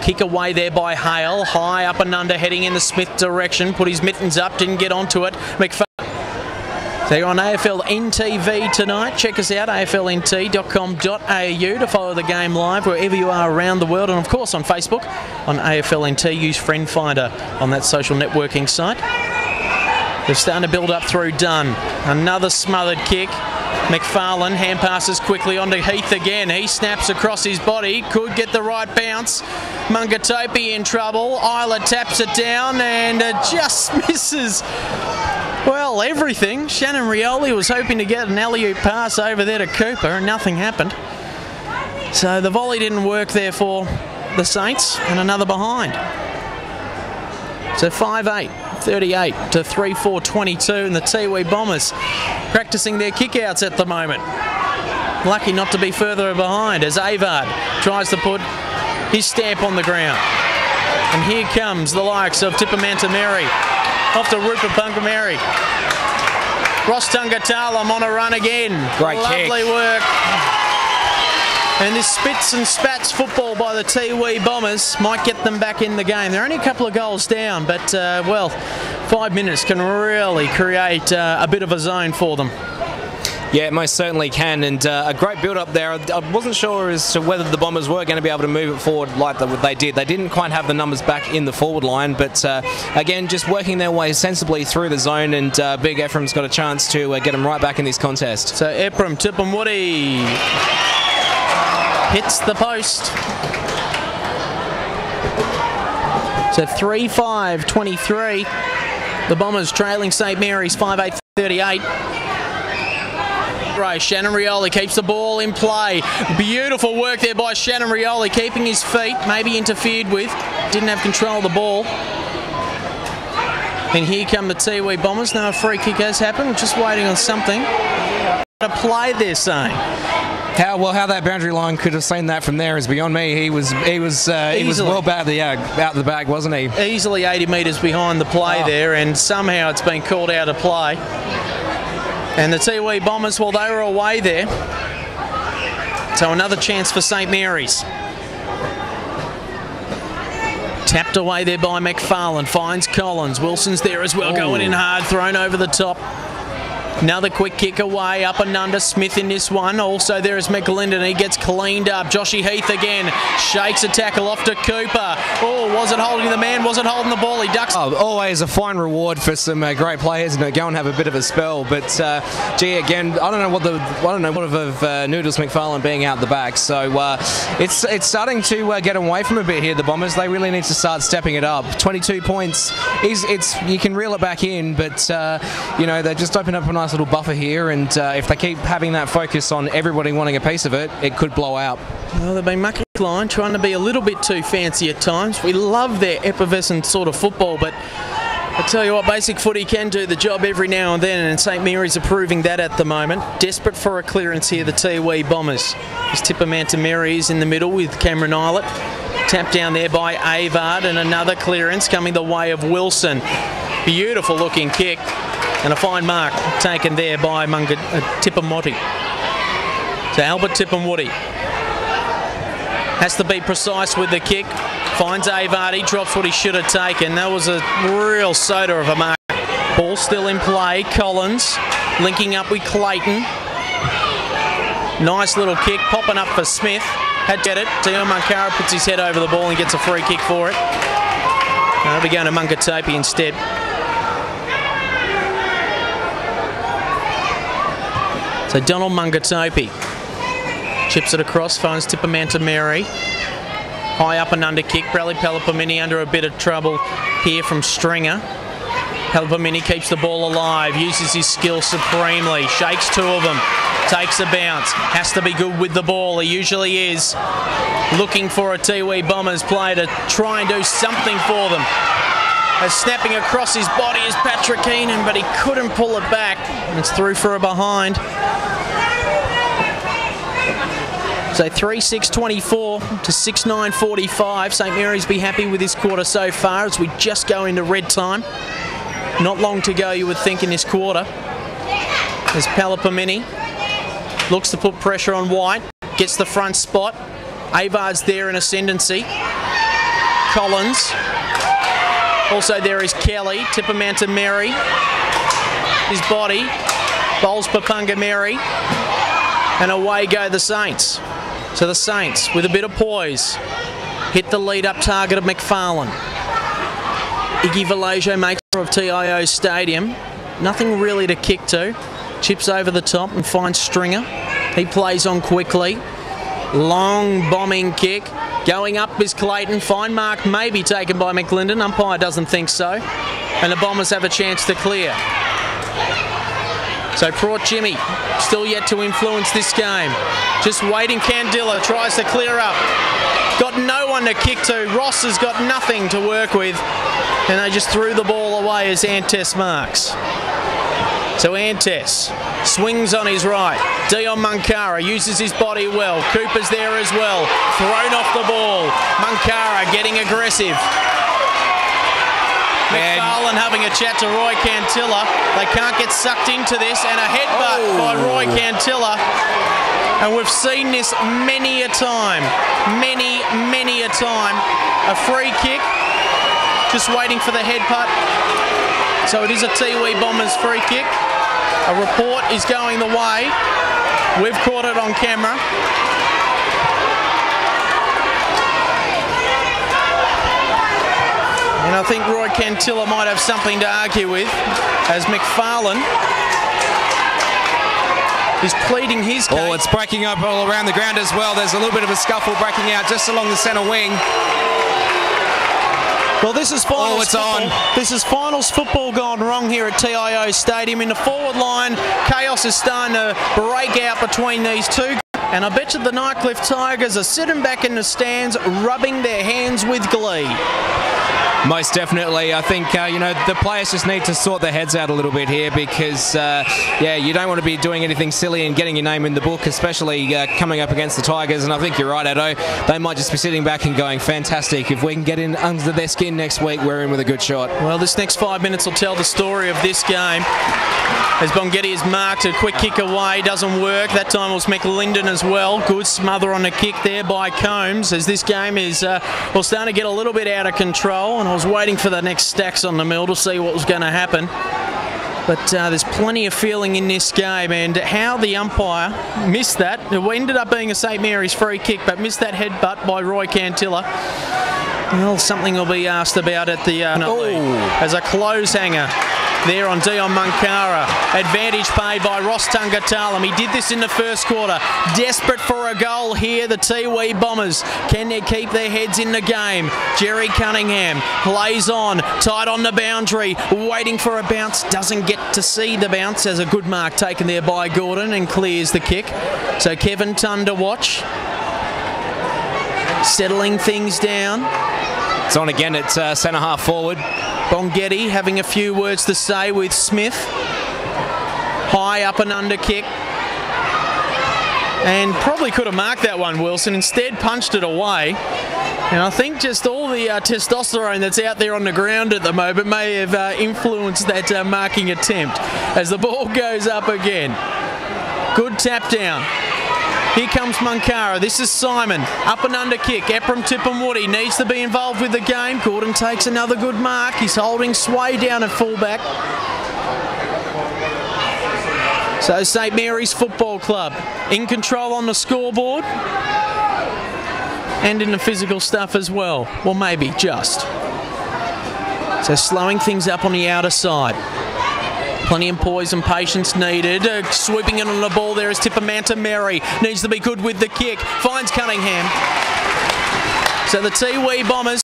Kick away there by Hale, high up and under, heading in the Smith direction. Put his mittens up, didn't get onto it. McFarlane So you're on AFL NTV tonight. Check us out, aflnt.com.au to follow the game live wherever you are around the world. And of course on Facebook, on AFLNT, use Friend Finder on that social networking site. They're starting to build up through Dunn. Another smothered kick. McFarlane hand passes quickly onto Heath again. He snaps across his body, could get the right bounce. Mungatopi in trouble. Isla taps it down and uh, just (laughs) misses. Well, everything. Shannon Rioli was hoping to get an alley pass over there to Cooper, and nothing happened. So the volley didn't work there for the Saints, and another behind. So 5 8, 38 to 3 4 22, and the Tiwi Bombers practicing their kickouts at the moment. Lucky not to be further behind as Avard tries to put his stamp on the ground. And here comes the likes of Tipamanta Mary off to Rupert Punkamary. Ross Tungatalum on a run again. Great Lovely kick. work. And this spits and spats football by the Tiwi Bombers might get them back in the game. They're only a couple of goals down, but uh, well, five minutes can really create uh, a bit of a zone for them. Yeah, it most certainly can, and uh, a great build-up there. I wasn't sure as to whether the Bombers were going to be able to move it forward like they did. They didn't quite have the numbers back in the forward line, but uh, again, just working their way sensibly through the zone, and uh, Big Ephraim's got a chance to uh, get them right back in this contest. So Ephraim Tipungwuti hits the post. So 3 5 23. The Bombers trailing St Mary's 5 8 38. Right, Shannon Rioli keeps the ball in play. Beautiful work there by Shannon Rioli, keeping his feet, maybe interfered with. Didn't have control of the ball. And here come the Tiwi Bombers. Now a free kick has happened. Just waiting on something. To play they're eh? saying. How well how that boundary line could have seen that from there is beyond me. He was he was uh, he was well out the uh, out the bag, wasn't he? Easily 80 metres behind the play Oh. there, and somehow it's been called out of play. And the Tiwi Bombers, well, they were away there. So another chance for St Mary's. Tapped away there by McFarlane. Finds Collins. Wilson's there as well, going in hard, thrown over the top. Another quick kick away, up and under Smith in this one. Also there is McLinden. He gets cleaned up. Joshy Heath again shakes a tackle off to Cooper. Oh, was it holding the man? Was it holding the ball? He ducks. Oh, always a fine reward for some uh, great players and go and have a bit of a spell. But uh, gee, again, I don't know what the I don't know what of uh, Noodles McFarlane being out the back. So uh, it's it's starting to uh, get away from a bit here. The Bombers they really need to start stepping it up. 22 points is it's you can reel it back in, but uh, you know they just open up a nice little buffer here. And uh, if they keep having that focus on everybody wanting a piece of it, it could blow out. Well, they've been mucking line, trying to be a little bit too fancy at times. We love their effervescent sort of football, but I tell you what, basic footy can do the job every now and then, and St Mary's are proving that at the moment. Desperate for a clearance here, the Tiwi Bombers. There's Tippermanta Marys in the middle with Cameron Ilett. Tapped down there by Avard, and another clearance coming the way of Wilson. Beautiful looking kick, and a fine mark taken there by Munga, uh, Tippermotti. So Albert Tippermotti has to be precise with the kick. Finds Avard, he drops what he should have taken. That was a real soda of a mark. Ball still in play. Collins linking up with Clayton. Nice little kick, popping up for Smith. Had to get it. Teo Munkara puts his head over the ball and gets a free kick for it. They'll be going to Mungatopi instead. So Donald Mungatopi chips it across, finds Tippermanta Mary. High up and under kick. Bradley Palapamini under a bit of trouble here from Stringer. Palapamini keeps the ball alive, uses his skill supremely, shakes two of them, takes a bounce, has to be good with the ball. He usually is. Looking for a Tiwi Bombers player to try and do something for them. As snapping across his body is Patrick Heenan, but he couldn't pull it back. It's through for a behind. So 3 6 24 to 6 9 45. St Mary's be happy with this quarter so far as we just go into red time. Not long to go, you would think, in this quarter. As Palapamini. Looks to put pressure on White. Gets the front spot. Avard's there in ascendancy. Collins. Also there is Kelly. Tippermanta Mary. His body. bowls Papunga Mary, and away go the Saints. So the Saints, with a bit of poise, hit the lead up target of McFarlane. Iggy Vallejo makes of TIO Stadium. Nothing really to kick to. Chips over the top and finds Stringer. He plays on quickly. Long bombing kick. Going up is Clayton. Fine mark may be taken by McLinden. Umpire doesn't think so. And the Bombers have a chance to clear. So Port Jimmy still yet to influence this game. Just waiting. Cantilla tries to clear up. Got no one to kick to. Ross has got nothing to work with. And they just threw the ball away as Anstis marks. So Anstis swings on his right. Dion Munkara uses his body well. Cooper's there as well. Thrown off the ball. Munkara getting aggressive. McFarlane having a chat to Roy Cantilla. They can't get sucked into this, and a headbutt oh. by Roy Cantilla. And we've seen this many a time, many, many a time. A free kick just waiting for the head putt. So it is a Tiwi Bombers free kick. A report is going the way. We've caught it on camera. And I think Roy Cantilla might have something to argue with as McFarlane is pleading his case. Oh, it's breaking up all around the ground as well. There's a little bit of a scuffle breaking out just along the centre wing. Well, this is finals. Oh, it's football. on. This is finals football gone wrong here at TIO Stadium. In the forward line, chaos is starting to break out between these two. And I bet you the Nightcliff Tigers are sitting back in the stands, rubbing their hands with glee. Most definitely. I think, uh, you know, the players just need to sort their heads out a little bit here because, uh, yeah, you don't want to be doing anything silly and getting your name in the book, especially uh, coming up against the Tigers. And I think you're right, Ado. They might just be sitting back and going, fantastic. If we can get in under their skin next week, we're in with a good shot. Well, this next five minutes will tell the story of this game. As Bongetti is marked, a quick kick away, doesn't work. That time was McLinden as well. Good smother on a kick there by Combs as this game is, uh, well, starting to get a little bit out of control. And I was waiting for the next stacks on the mill to see what was going to happen. But uh, there's plenty of feeling in this game, and how the umpire missed that. It ended up being a St Mary's free kick, but missed that headbutt by Roy Cantilla. Well, something will be asked about at the uh, as a close hanger there on Dion Munkara. Advantage paid by Ross Tungatalum. He did this in the first quarter. Desperate for a goal here, the Tiwi Bombers. Can they keep their heads in the game? Jerry Cunningham plays on, tight on the boundary, waiting for a bounce. Doesn't get to see the bounce as a good mark taken there by Gordon and clears the kick. So Kevin Tun watch. Settling things down. It's on again at uh, centre half forward. Bongetti having a few words to say with Smith. High up and under kick. And probably could have marked that one, Wilson. Instead, punched it away. And I think just all the uh, testosterone that's out there on the ground at the moment may have uh, influenced that uh, marking attempt as the ball (laughs) goes up again. Good tap down. Here comes Munkara. This is Simon. Up and under kick. Ephraim Tipungwuti needs to be involved with the game. Gordon takes another good mark. He's holding sway down at fullback. So St Mary's Football Club in control on the scoreboard and in the physical stuff as well. Well, maybe just. So slowing things up on the outer side. Plenty of poise and patience needed. Uh, swooping in on the ball there is Tipper Mary. Needs to be good with the kick. Finds Cunningham. So the Tiwi Bombers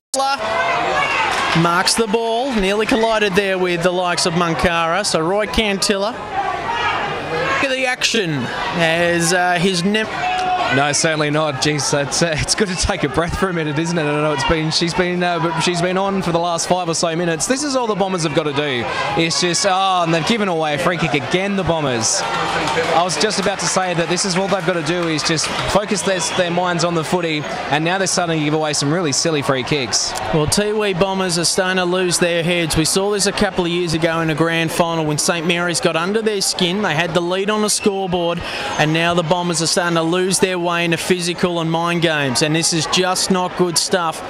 marks the ball. Nearly collided there with the likes of Munkara. So Roy Cantilla. Look at the action as uh, his... Ne- no, certainly not. Jeez, it's, uh, it's good to take a breath for a minute, isn't it? I know it's been she's been uh, she's been on for the last five or so minutes. This is all the Bombers have got to do. It's just oh, and they've given away a free kick again. The Bombers. I was just about to say that this is all they've got to do is just focus their, their minds on the footy, and now they're starting to give away some really silly free kicks. Well, Tiwi Bombers are starting to lose their heads. We saw this a couple of years ago in a grand final when St Mary's got under their skin. They had the lead on the scoreboard, and now the Bombers are starting to lose their way into physical and mind games, and this is just not good stuff.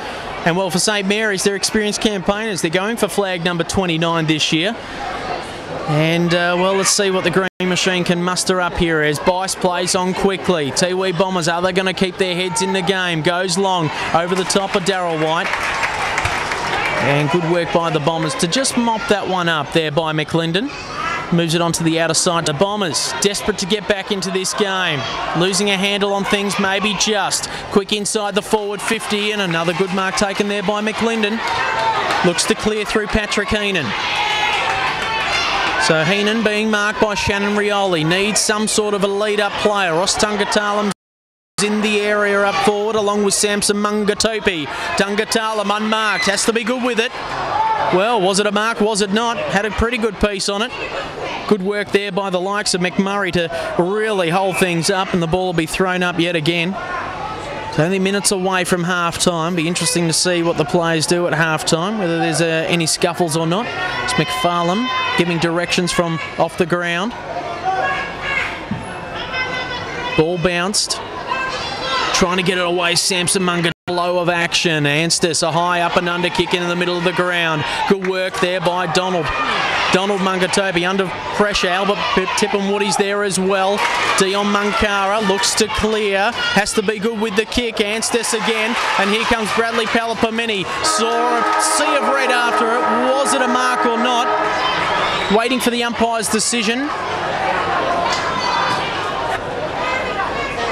And well, for St Mary's, they're experienced campaigners. They're going for flag number 29 this year. And uh, well, let's see what the green machine can muster up here as Bice plays on quickly. Tiwi Bombers, are they going to keep their heads in the game? Goes long over the top of Darryl White. And good work by the Bombers to just mop that one up there by McLinden. Moves it onto the outer side. The Bombers desperate to get back into this game. Losing a handle on things, maybe just. Quick inside the forward 50 and another good mark taken there by McLinden. Looks to clear through Patrick Heenan. So Heenan being marked by Shannon Rioli needs some sort of a lead-up player. Ross Tungatalum is in the area up forward along with Samson Mungatopi. Tungatalum unmarked, has to be good with it. Well, was it a mark? Was it not? Had a pretty good piece on it. Good work there by the likes of McMurray to really hold things up, and the ball will be thrown up yet again. It's only minutes away from half time. Be interesting to see what the players do at half time, whether there's uh, any scuffles or not. It's McFarlane giving directions from off the ground. Ball bounced. Trying to get it away, Samson Munga. Flow of action. Anstis, a high up and under kick into the middle of the ground. Good work there by Donald. Donald Mungatopi under pressure. Albert Tippin Woody's there as well. Dion Munkara looks to clear. Has to be good with the kick. Anstis again. And here comes Bradley Palapamini. Saw a sea of red after it. Was it a mark or not? Waiting for the umpire's decision.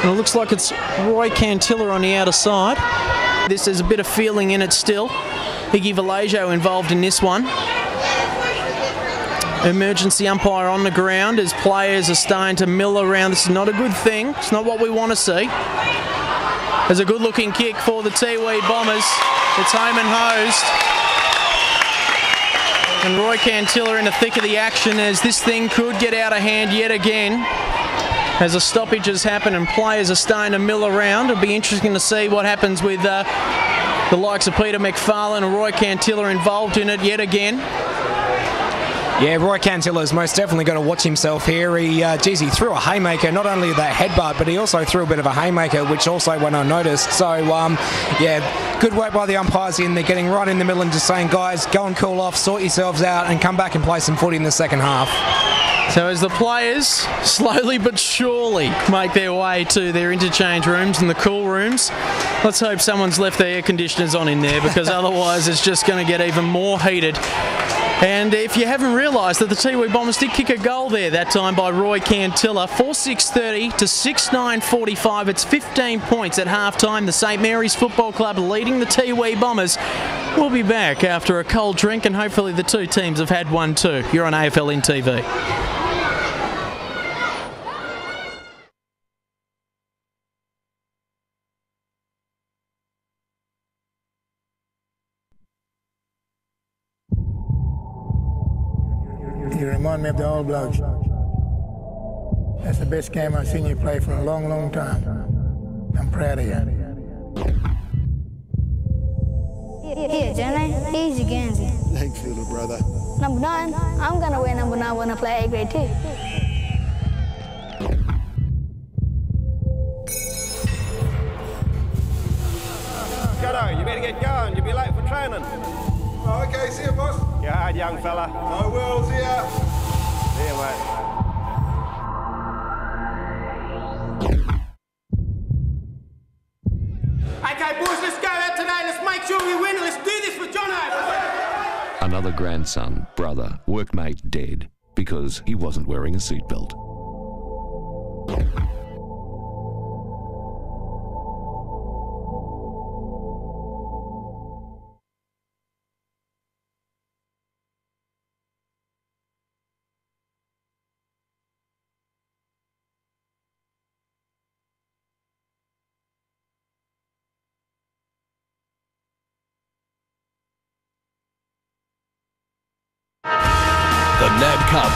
And it looks like it's Roy Cantilla on the outer side. This is a bit of feeling in it still. Higgy Vallejo involved in this one. Emergency umpire on the ground as players are starting to mill around. This is not a good thing. It's not what we want to see. There's a good looking kick for the Tiwi Bombers. It's home and hosed. And Roy Cantilla in the thick of the action as this thing could get out of hand yet again as a stoppage has happened and players are starting to mill around. It'll be interesting to see what happens with uh, the likes of Peter McFarlane and Roy Cantilla involved in it yet again. Yeah, Roy Cantilla's most definitely got to watch himself here. He, uh, geez, he threw a haymaker, not only that headbutt, but he also threw a bit of a haymaker, which also went unnoticed. So, um, yeah, good work by the umpires in there, getting right in the middle and just saying, guys, go and cool off, sort yourselves out, and come back and play some footy in the second half. So as the players slowly but surely make their way to their interchange rooms and the cool rooms, let's hope someone's left their air conditioners on in there because (laughs) otherwise it's just going to get even more heated. And if you haven't realised that the Tiwi Bombers did kick a goal there that time by Roy Cantilla, 4-6-30 to 6-9-45. It's 15 points at half-time. The St Mary's Football Club leading the Tiwi Bombers. We'll be back after a cold drink and hopefully the two teams have had one too. You're on AFL TV. You remind me of the old blokes. That's the best game I've seen you play for a long, long time. I'm proud of you. Here, Jenny. Easy Gansy. Thanks, little brother. Number nine. I'm gonna wear number nine when I play A grade too. Shadow, you better get going. You'll be late for training. Oh, okay, see you, boss. You're hard, young fella. I will, see Okay, boys, let's go out today. Let's make sure we win. Let's do this Jono. Another grandson, brother, workmate dead because he wasn't wearing a seatbelt.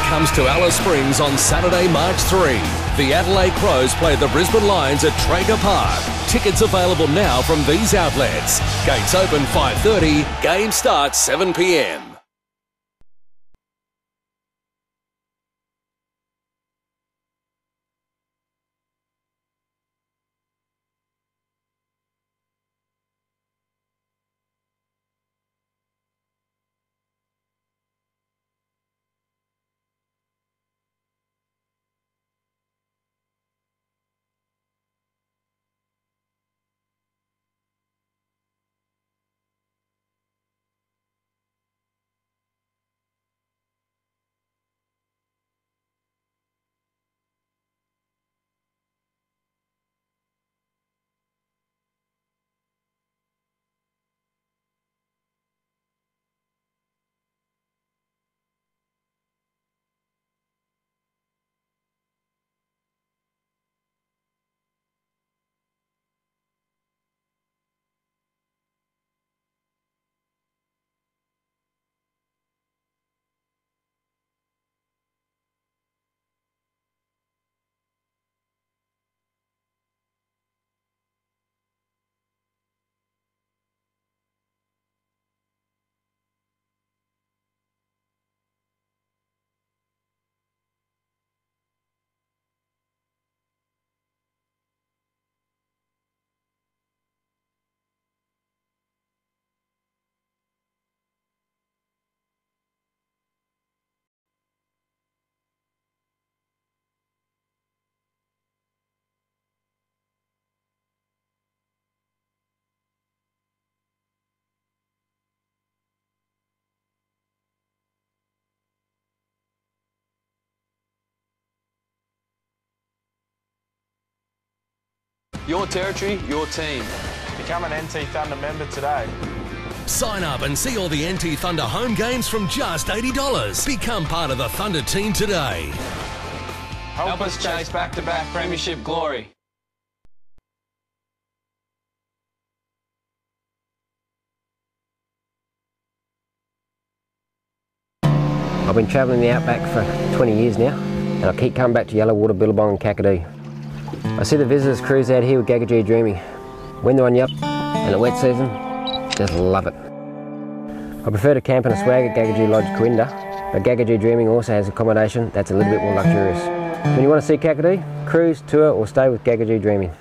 Comes to Alice Springs on Saturday, March 3. The Adelaide Crows play the Brisbane Lions at Traeger Park. Tickets available now from these outlets. Gates open 5:30. Game starts 7 Your territory, your team. Become an NT Thunder member today. Sign up and see all the NT Thunder home games from just $80. Become part of the Thunder team today. Help us chase back-to-back premiership glory. I've been travelling the outback for 20 years now, and I keep coming back to Yellowwater, Billabong and Kakadu. I see the visitors cruise out here with Gagudju Dreaming. When they're on Yup and the wet season, just love it. I prefer to camp in a swag at Gagudju Lodge, Cooinda, but Gagudju Dreaming also has accommodation that's a little bit more luxurious. When you want to see Kakadu, cruise, tour or stay with Gagudju Dreaming.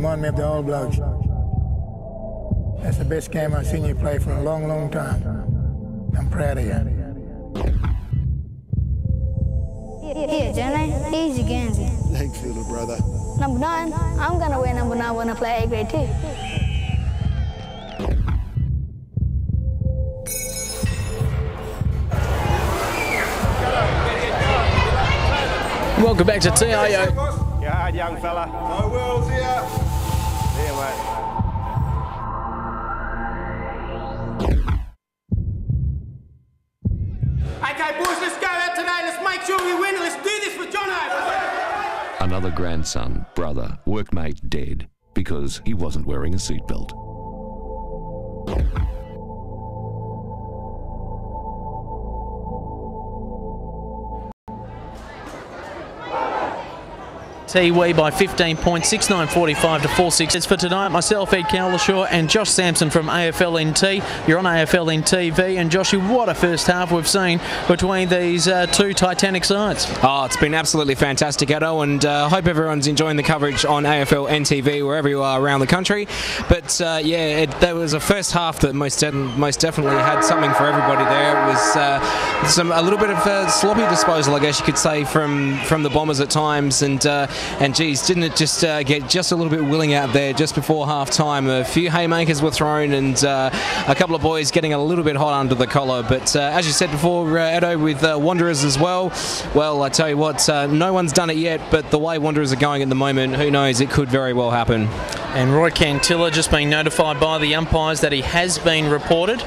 You remind me of the old blokes. That's the best game I've seen you play for a long, long time. I'm proud of you. Yeah, Johnny. Easy Gansy. Thanks, little brother. Number nine. I'm gonna wear number nine when I play A grade too. Welcome back to TIO. You hard, young fella. No Wells here. Grandson, brother, workmate dead because he wasn't wearing a seatbelt. Tiwi by 15 points, 6-9-45 to 4-6. It's for tonight. Myself, Ed Cowlishaw, and Josh Sampson from AFLNT. You're on AFLN TV, and Joshy, what a first half we've seen between these uh, two Titanic sides. Oh, it's been absolutely fantastic, Edo, and I uh, hope everyone's enjoying the coverage on AFL NTV wherever you are around the country. But uh, yeah, it, there was a first half that most, de- most definitely had something for everybody there. It was uh, some a little bit of sloppy disposal, I guess you could say, from from the Bombers at times, and uh, and geez, didn't it just uh, get just a little bit willing out there just before half time? A few haymakers were thrown, and uh, a couple of boys getting a little bit hot under the collar. But uh, as you said before, uh, Edo, with uh, Wanderers as well, well, I tell you what, uh, no one's done it yet, but the way Wanderers are going at the moment, who knows, it could very well happen. And Roy Cantilla just being notified by the umpires that he has been reported.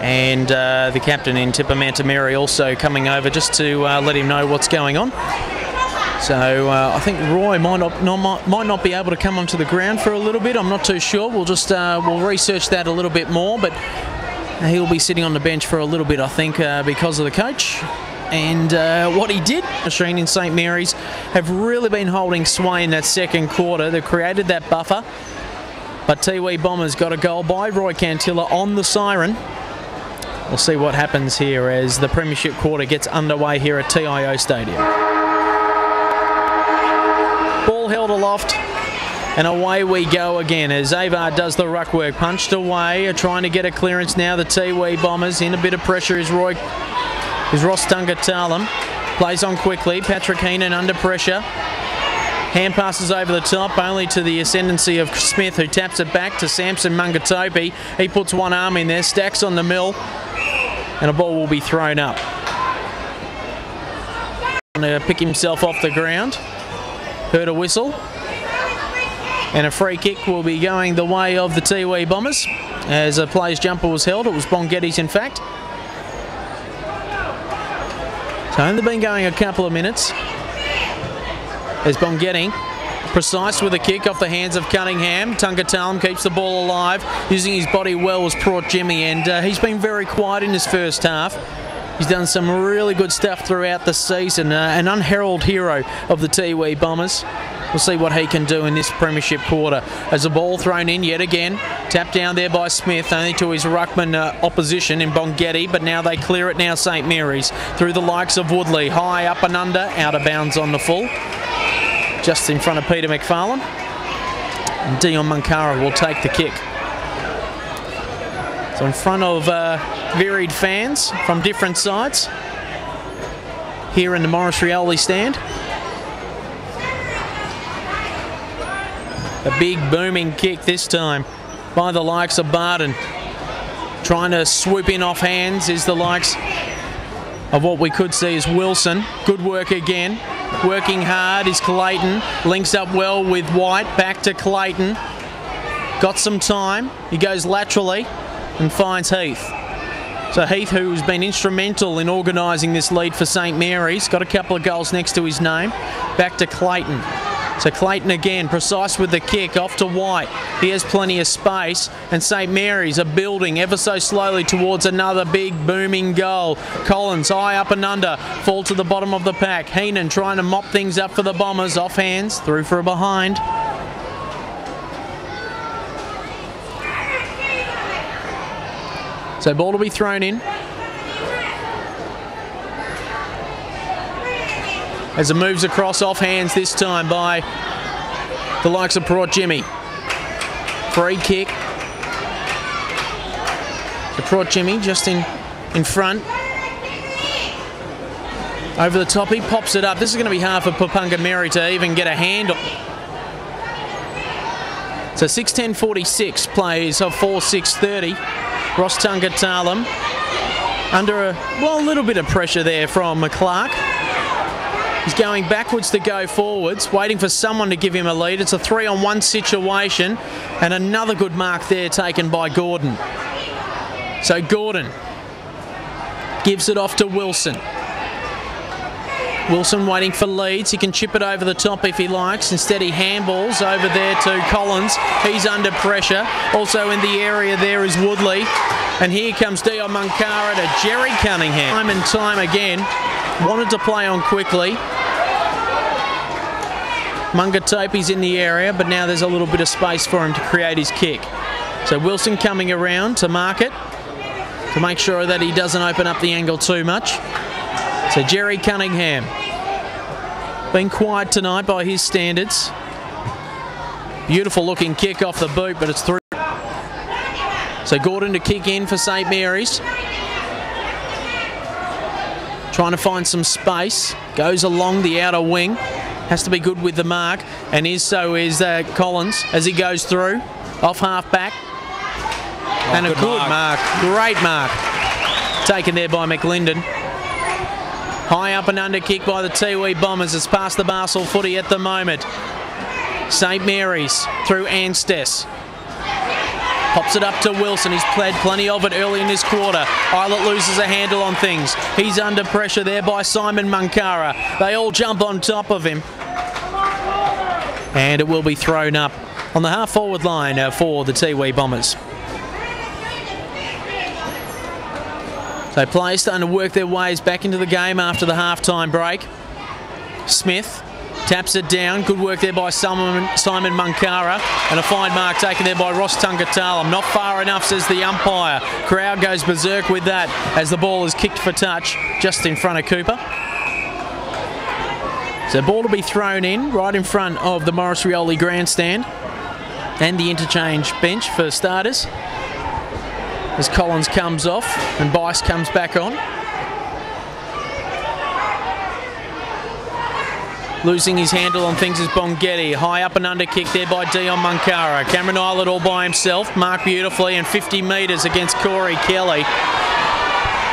And uh, the captain in Tipper Mantameri also coming over just to uh, let him know what's going on. So uh, I think Roy might not, not, might not be able to come onto the ground for a little bit. I'm not too sure. We'll just uh, we'll research that a little bit more. But he'll be sitting on the bench for a little bit, I think, uh, because of the coach. And uh, what he did, Machine in St Mary's have really been holding sway in that second quarter. They've created that buffer. But Tiwi Bombers got a goal by Roy Cantilla on the siren. We'll see what happens here as the Premiership quarter gets underway here at TIO Stadium. Ball held aloft. And away we go again as Avar does the ruck work. Punched away, trying to get a clearance now. The Tiwi Bombers in a bit of pressure is Roy, is Ross Tungatalum. Plays on quickly. Patrick Heenan under pressure. Hand passes over the top, only to the ascendancy of Smith, who taps it back to Samson Mungatopi. He puts one arm in there, stacks on the mill, and a ball will be thrown up. To pick himself off the ground. Heard a whistle. And a free kick will be going the way of the Tiwi Bombers as a player's jumper was held. It was Bongetti's, in fact. So only been going a couple of minutes. As Bongetti precise with a kick off the hands of Cunningham. Tungatalum keeps the ball alive, using his body well as Port Jimmy, and uh, he's been very quiet in his first half. He's done some really good stuff throughout the season. Uh, an unheralded hero of the Tiwi Bombers. We'll see what he can do in this premiership quarter. As a ball thrown in yet again, tapped down there by Smith, only to his ruckman uh, opposition in Bongetti, but now they clear it now St Mary's through the likes of Woodley, high up and under, out of bounds on the full, just in front of Peter McFarlane. And Dion Munkara will take the kick. So in front of uh, varied fans from different sides here in the Maurice Rioli stand. A big booming kick this time by the likes of Barden. Trying to swoop in off hands is the likes of what we could see is Wilson. Good work again. Working hard is Clayton. Links up well with White. Back to Clayton. Got some time. He goes laterally and finds Heath. So Heath, who's been instrumental in organising this lead for St Mary's, got a couple of goals next to his name. Back to Clayton. So Clayton again, precise with the kick, off to White. He has plenty of space, and St Mary's are building ever so slowly towards another big booming goal. Collins high up and under, fall to the bottom of the pack. Heenan trying to mop things up for the Bombers, off hands, through for a behind. So ball to be thrown in. As it moves across off hands this time by the likes of Perot Jimmy. Free kick. The Perot Jimmy just in, in front. Over the top, he pops it up. This is going to be hard for Papunga Mary to even get a handle. So 6.10.46 plays of 4.6.30. Ross Tungatalum under a, well, a little bit of pressure there from McClark. He's going backwards to go forwards, waiting for someone to give him a lead. It's a three on one situation, and another good mark there taken by Gordon. So Gordon gives it off to Wilson. Wilson waiting for leads. He can chip it over the top if he likes. Instead, he handballs over there to Collins. He's under pressure. Also in the area there is Woodley. And here comes Dion Munkara to Jerry Cunningham. Time and time again. Wanted to play on quickly. Mungatopi's in the area, but now there's a little bit of space for him to create his kick. So Wilson coming around to mark it to make sure that he doesn't open up the angle too much. So Jerry Cunningham been quiet tonight by his standards. Beautiful looking kick off the boot, but it's through. So Gordon to kick in for St Mary's. Trying to find some space. Goes along the outer wing. Has to be good with the mark. And is so is uh, Collins as he goes through. Off half back. Oh, and a good good mark. mark. Great mark. Taken there by McLinden. High up and under kick by the Tiwi Bombers. It's past the Barcel footy at the moment. St Mary's through Anstis. Pops it up to Wilson. He's played plenty of it early in this quarter. Ilett loses a handle on things. He's under pressure there by Simon Munkara. They all jump on top of him. And it will be thrown up on the half forward line uh, for the Tiwi Bombers. So players starting to work their ways back into the game after the halftime break. Smith taps it down. Good work there by Simon, Simon Munkara. And a fine mark taken there by Ross Tungatalum. Not far enough, says the umpire. Crowd goes berserk with that as the ball is kicked for touch just in front of Cooper. So ball to be thrown in right in front of the Maurice Rioli grandstand and the interchange bench for starters as Collins comes off and Bice comes back on. Losing his handle on things is Bongetti. High up and under kick there by Dion Munkara. Cameron Ilett all by himself. Marked beautifully and 50 metres against Corey Kelly.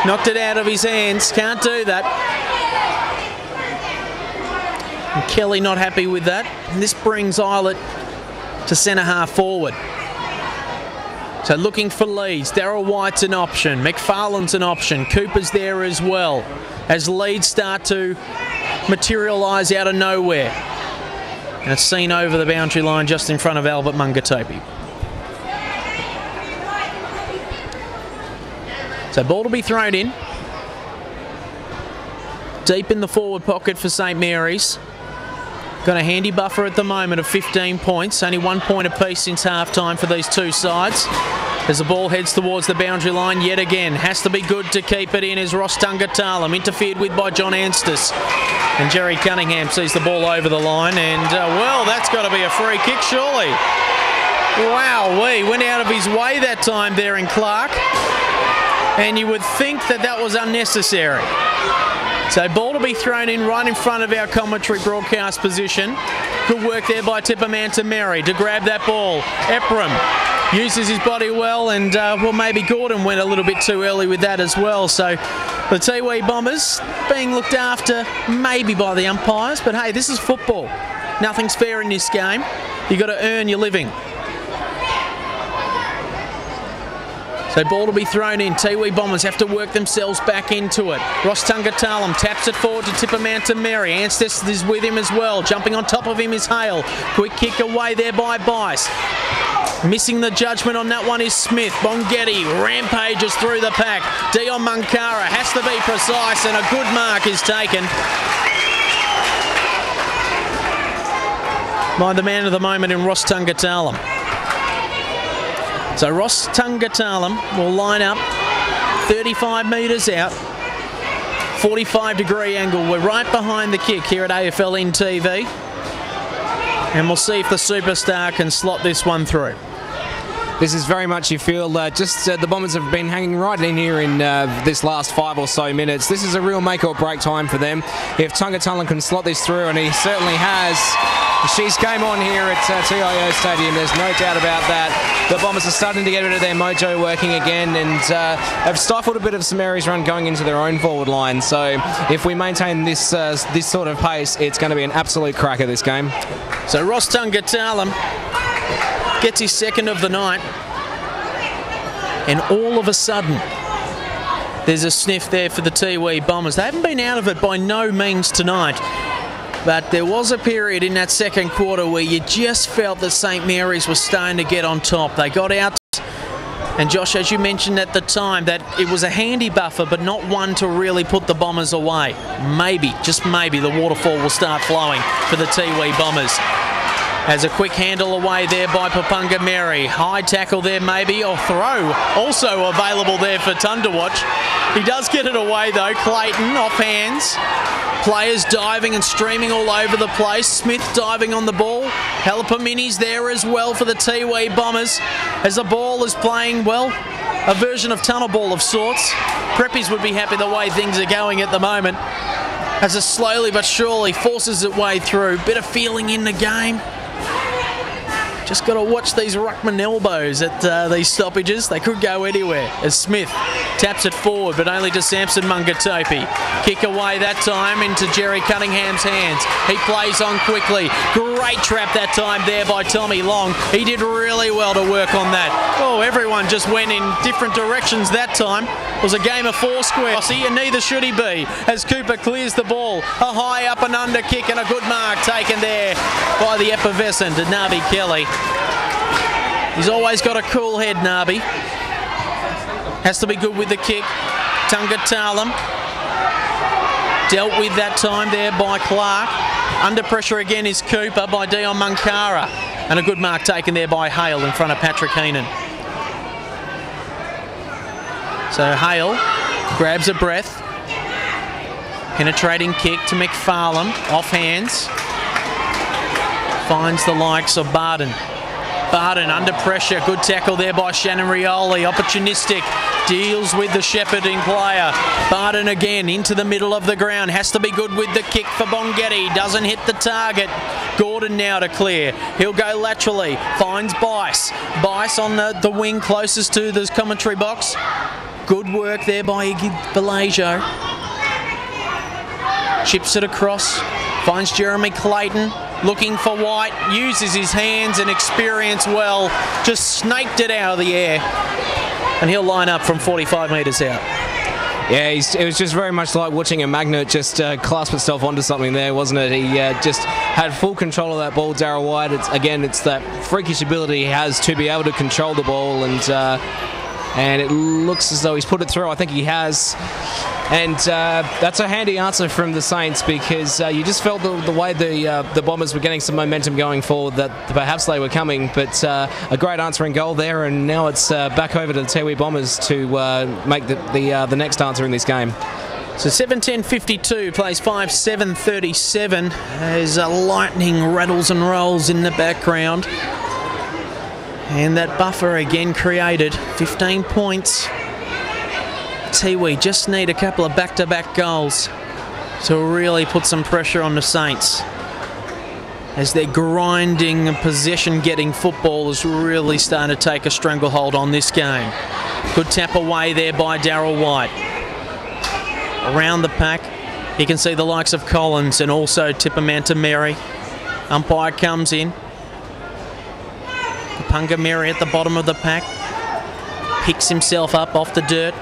Knocked it out of his hands. Can't do that. And Kelly not happy with that. And this brings Ilett to centre half forward. So looking for leads. Darryl White's an option. McFarlane's an option. Cooper's there as well. As leads start to materialise out of nowhere. And it's seen over the boundary line just in front of Albert Mungatopi. So ball to be thrown in. Deep in the forward pocket for St Mary's. Got a handy buffer at the moment of 15 points. Only one point apiece since half time for these two sides. As the ball heads towards the boundary line yet again. Has to be good to keep it in as Ross Tungatalum interfered with by John Anstis. And Jerry Cunningham sees the ball over the line and, uh, well, that's got to be a free kick surely. Wow, we went out of his way that time there in Clark. And you would think that that was unnecessary. So ball to be thrown in right in front of our commentary broadcast position. Good work there by Tipper Mary to grab that ball. Ephraim uses his body well and uh, well maybe Gordon went a little bit too early with that as well. So the Tiwi Bombers being looked after maybe by the umpires but hey this is football. Nothing's fair in this game. You've got to earn your living. So ball to be thrown in. Tiwi Bombers have to work themselves back into it. Ross Tungatalum taps it forward to Tippermanta Mary. Anstis is with him as well. Jumping on top of him is Hale. Quick kick away there by Bice. Missing the judgment on that one is Smith. Bongetti rampages through the pack. Dion Munkara has to be precise and a good mark is taken. By the man of the moment in Ross Tungatalum. So Ross Tungatalum will line up 35 metres out. 45 degree angle. We're right behind the kick here at AFL TV. And we'll see if the superstar can slot this one through. This is very much you feel uh, just uh, the Bombers have been hanging right in here in uh, this last five or so minutes. This is a real make or break time for them. If Tungatalum can slot this through, and he certainly has, she's game on here at uh, TIO Stadium. There's no doubt about that. The Bombers are starting to get rid of their mojo working again and uh, have stifled a bit of Samari's run going into their own forward line. So if we maintain this uh, this sort of pace, it's going to be an absolute cracker this game. So Ross Tungatalum gets his second of the night. And all of a sudden, there's a sniff there for the Tiwi Bombers. They haven't been out of it by no means tonight. But there was a period in that second quarter where you just felt that St Mary's was starting to get on top. They got out. And Josh, as you mentioned at the time, that it was a handy buffer, but not one to really put the Bombers away. Maybe, just maybe, the waterfall will start flowing for the Tiwi Bombers. As a quick handle away there by Papunga Mary. High tackle there maybe, or throw also available there for Watch. He does get it away though. Clayton off hands. Players diving and streaming all over the place. Smith diving on the ball. Palapamini's there as well for the Tiwi Bombers as the ball is playing, well, a version of tunnel ball of sorts. Preppies would be happy the way things are going at the moment. As it slowly but surely forces its way through. Bit of feeling in the game. Just got to watch these Ruckman elbows at uh, these stoppages. They could go anywhere as Smith taps it forward, but only to Samson Mungatopi. Kick away that time into Jerry Cunningham's hands. He plays on quickly. Great trap that time there by Tommy Long. He did really well to work on that. Oh, everyone just went in different directions that time. It was a game of four square, and neither should he be as Cooper clears the ball. A high up and under kick and a good mark taken there by the effervescent Nabi Kelly. He's always got a cool head, Nabi. Has to be good with the kick. Tungatalum. Dealt with that time there by Clark. Under pressure again is Cooper by Dion Munkara. And a good mark taken there by Hale in front of Patrick Heenan. So Hale grabs a breath. Penetrating kick to McFarlane. Off hands. Finds the likes of Barden. Barden under pressure. Good tackle there by Shannon Rioli. Opportunistic. Deals with the shepherding player. Barden again into the middle of the ground. Has to be good with the kick for Bongetti. Doesn't hit the target. Gordon now to clear. He'll go laterally. Finds Bice. Bice on the, the wing closest to the commentary box. Good work there by Iggy. Chips it across. Finds Jeremy Clayton looking for White, uses his hands and experience well, just snaked it out of the air, and he'll line up from 45 metres out. Yeah, it was just very much like watching a magnet just uh, clasp itself onto something there, wasn't it? He uh, just had full control of that ball, Darryl White. It's, again, it's that freakish ability he has to be able to control the ball, and uh, and it looks as though he's put it through. I think he has. And uh, that's a handy answer from the Saints because uh, you just felt the, the way the uh, the Bombers were getting some momentum going forward that perhaps they were coming. But uh, a great answering goal there, and now it's uh, back over to the Tiwi Bombers to uh, make the the, the next answer in this game. So 7:10:52 plays 5:7:37 as a lightning rattles and rolls in the background. And that buffer again created 15 points. Tiwi just need a couple of back-to-back goals to really put some pressure on the Saints. As they're grinding possession-getting football is really starting to take a stranglehold on this game. Good tap away there by Darryl White. Around the pack, you can see the likes of Collins and also Tipamanta Mary. Umpire comes in. Punga Mary at the bottom of the pack. Picks himself up off the dirt.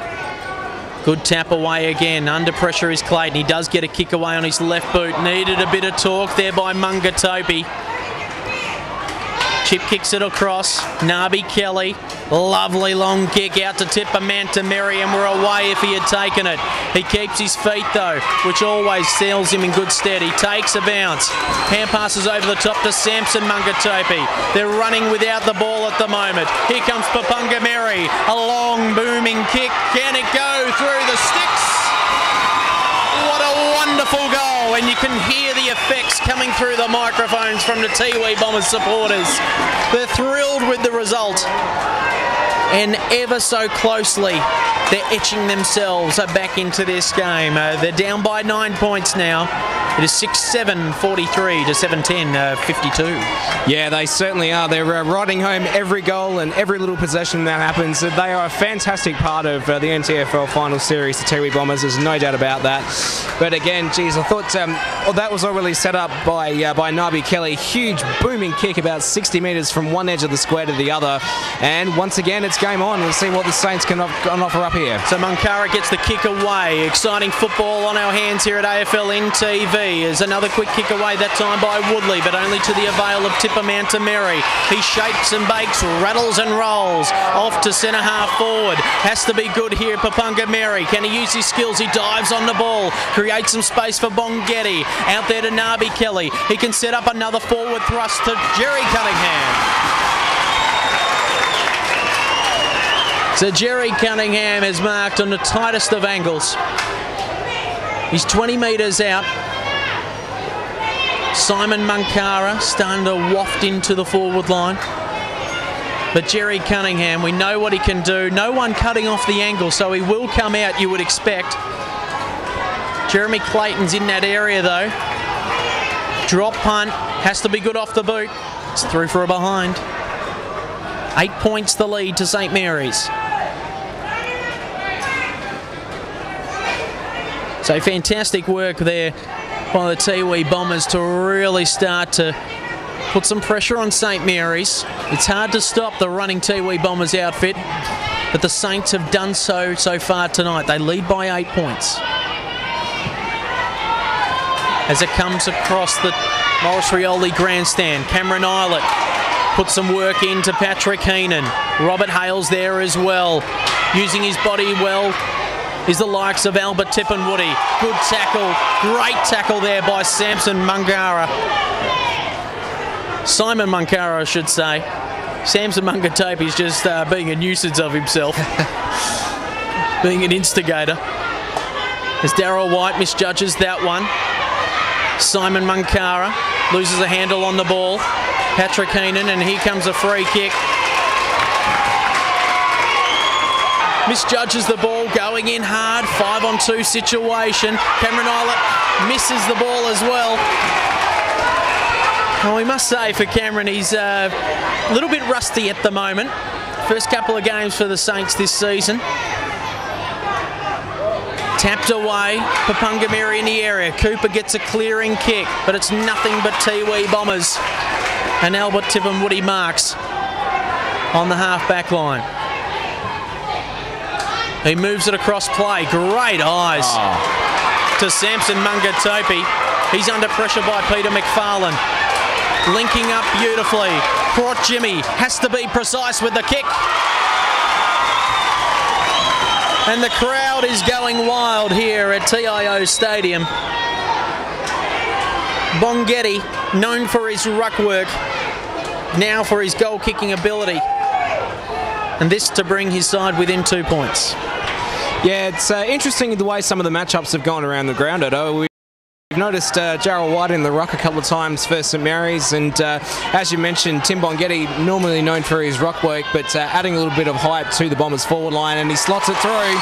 Good tap away again. Under pressure is Clayton. He does get a kick away on his left boot. Needed a bit of torque there by Mungatopi. Chip kicks it across. Nabi Kelly. Lovely long kick out to Tipamanta Mary and we're away if he had taken it. He keeps his feet though, which always seals him in good stead. He takes a bounce. Hand passes over the top to Samson Mungatopi. They're running without the ball at the moment. Here comes Papunga Mary. A long booming kick. Can it go through the sticks? What a wonderful goal, and you can hear the effects coming through the microphones from the Tiwi Bombers supporters. They're thrilled with the result, and ever so closely, they're etching themselves back into this game. Uh, they're down by nine points now. It is 6 7 43 to 7 10 uh, 52. Yeah, they certainly are. They're uh, riding home every goal and every little possession that happens. They are a fantastic part of uh, the NTFL final series, the Tiwi Bombers. There's no doubt about that. But again, geez, I thought um, well, that was already set up by uh, by Nabi Kelly. Huge booming kick about 60 metres from one edge of the square to the other. And once again, it's game on. We'll see what the Saints can, can offer up here. So Munkara gets the kick away. Exciting football on our hands here at AFL NTV is another quick kick away that time by Woodley, but only to the avail of Tipper Mantameri. He shakes and bakes, rattles and rolls off to centre half forward. Has to be good here, Papunga Mary. Can he use his skills? He dives on the ball, creates some space for Bongetti. Out there to Nabi Kelly. He can set up another forward thrust to Jerry Cunningham. So Jerry Cunningham is marked on the tightest of angles. He's 20 metres out. Simon Munkara starting to waft into the forward line. But Jerry Cunningham, we know what he can do. No one cutting off the angle, so he will come out, you would expect. Jeremy Clayton's in that area, though. Drop punt, has to be good off the boot. It's through for a behind. Eight points the lead to St. Mary's. So fantastic work there by the Tiwi Bombers to really start to put some pressure on St Mary's. It's hard to stop the running Tiwi Bombers outfit, but the Saints have done so so far tonight. They lead by eight points. As it comes across the Maurice Rioli grandstand, Cameron Ilett put some work into Patrick Heenan. Robert Hales there as well, using his body well is the likes of Albert Tipungwuti. Good tackle, great tackle there by Samson Mungara. Simon Munkara, I should say. Samson Mungatopi is just uh, being a nuisance of himself, (laughs) being an instigator. As Darryl White misjudges that one. Simon Munkara loses a handle on the ball. Patrick Heenan, and here comes a free kick. Misjudges the ball, going in hard, five on two situation. Cameron Ilett misses the ball as well. Well, we must say for Cameron, he's uh, a little bit rusty at the moment. First couple of games for the Saints this season. Tapped away, Papungamiri in the area. Cooper gets a clearing kick, but it's nothing but Tiwi Bombers. And Albert Tipungwuti marks on the half back line. He moves it across play. Great eyes oh. to Samson Mungatopi. He's under pressure by Peter McFarlane. Linking up beautifully. Port Jimmy has to be precise with the kick. And the crowd is going wild here at TIO Stadium. Bongetti, known for his ruck work, now for his goal kicking ability. And this to bring his side within two points. Yeah, it's uh, interesting the way some of the matchups have gone around the ground. We've noticed uh, Gerald White in the ruck a couple of times for St Mary's, and uh, as you mentioned, Tim Bongetti, normally known for his ruck work, but uh, adding a little bit of height to the Bombers' forward line, and he slots it through.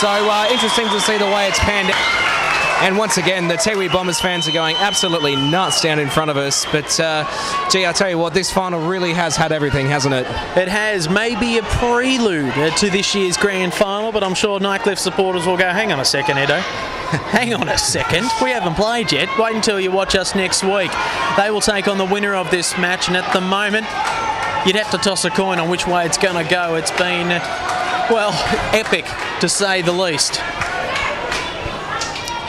So uh, interesting to see the way it's panned out. And once again, the Tiwi Bombers fans are going absolutely nuts down in front of us. But, uh, gee, I tell you what, this final really has had everything, hasn't it? It has. Maybe a prelude to this year's grand final, but I'm sure Nightcliff supporters will go, hang on a second, Edo. (laughs) hang on a second. We haven't played yet. Wait until you watch us next week. They will take on the winner of this match, and at the moment, you'd have to toss a coin on which way it's going to go. It's been, well, epic, to say the least.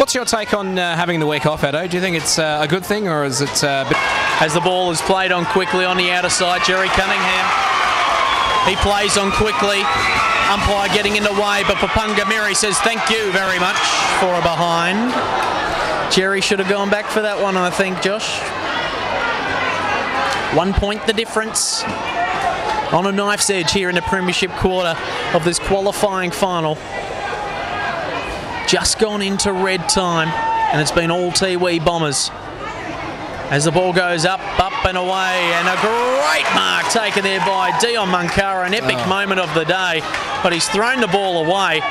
What's your take on uh, having the week off, Edo? Do you think it's uh, a good thing or is it uh, As the ball is played on quickly on the outer side, Jerry Cunningham. He plays on quickly. Umpire getting in the way, but Papunga Miri says thank you very much for a behind. Jerry should have gone back for that one, I think, Josh. One point the difference on a knife's edge here in the Premiership quarter of this qualifying final. Just gone into red time, and it's been all Tiwi Bombers. As the ball goes up, up and away, and a great mark taken there by Dion Munkara, an epic Oh. moment of the day, but he's thrown the ball away.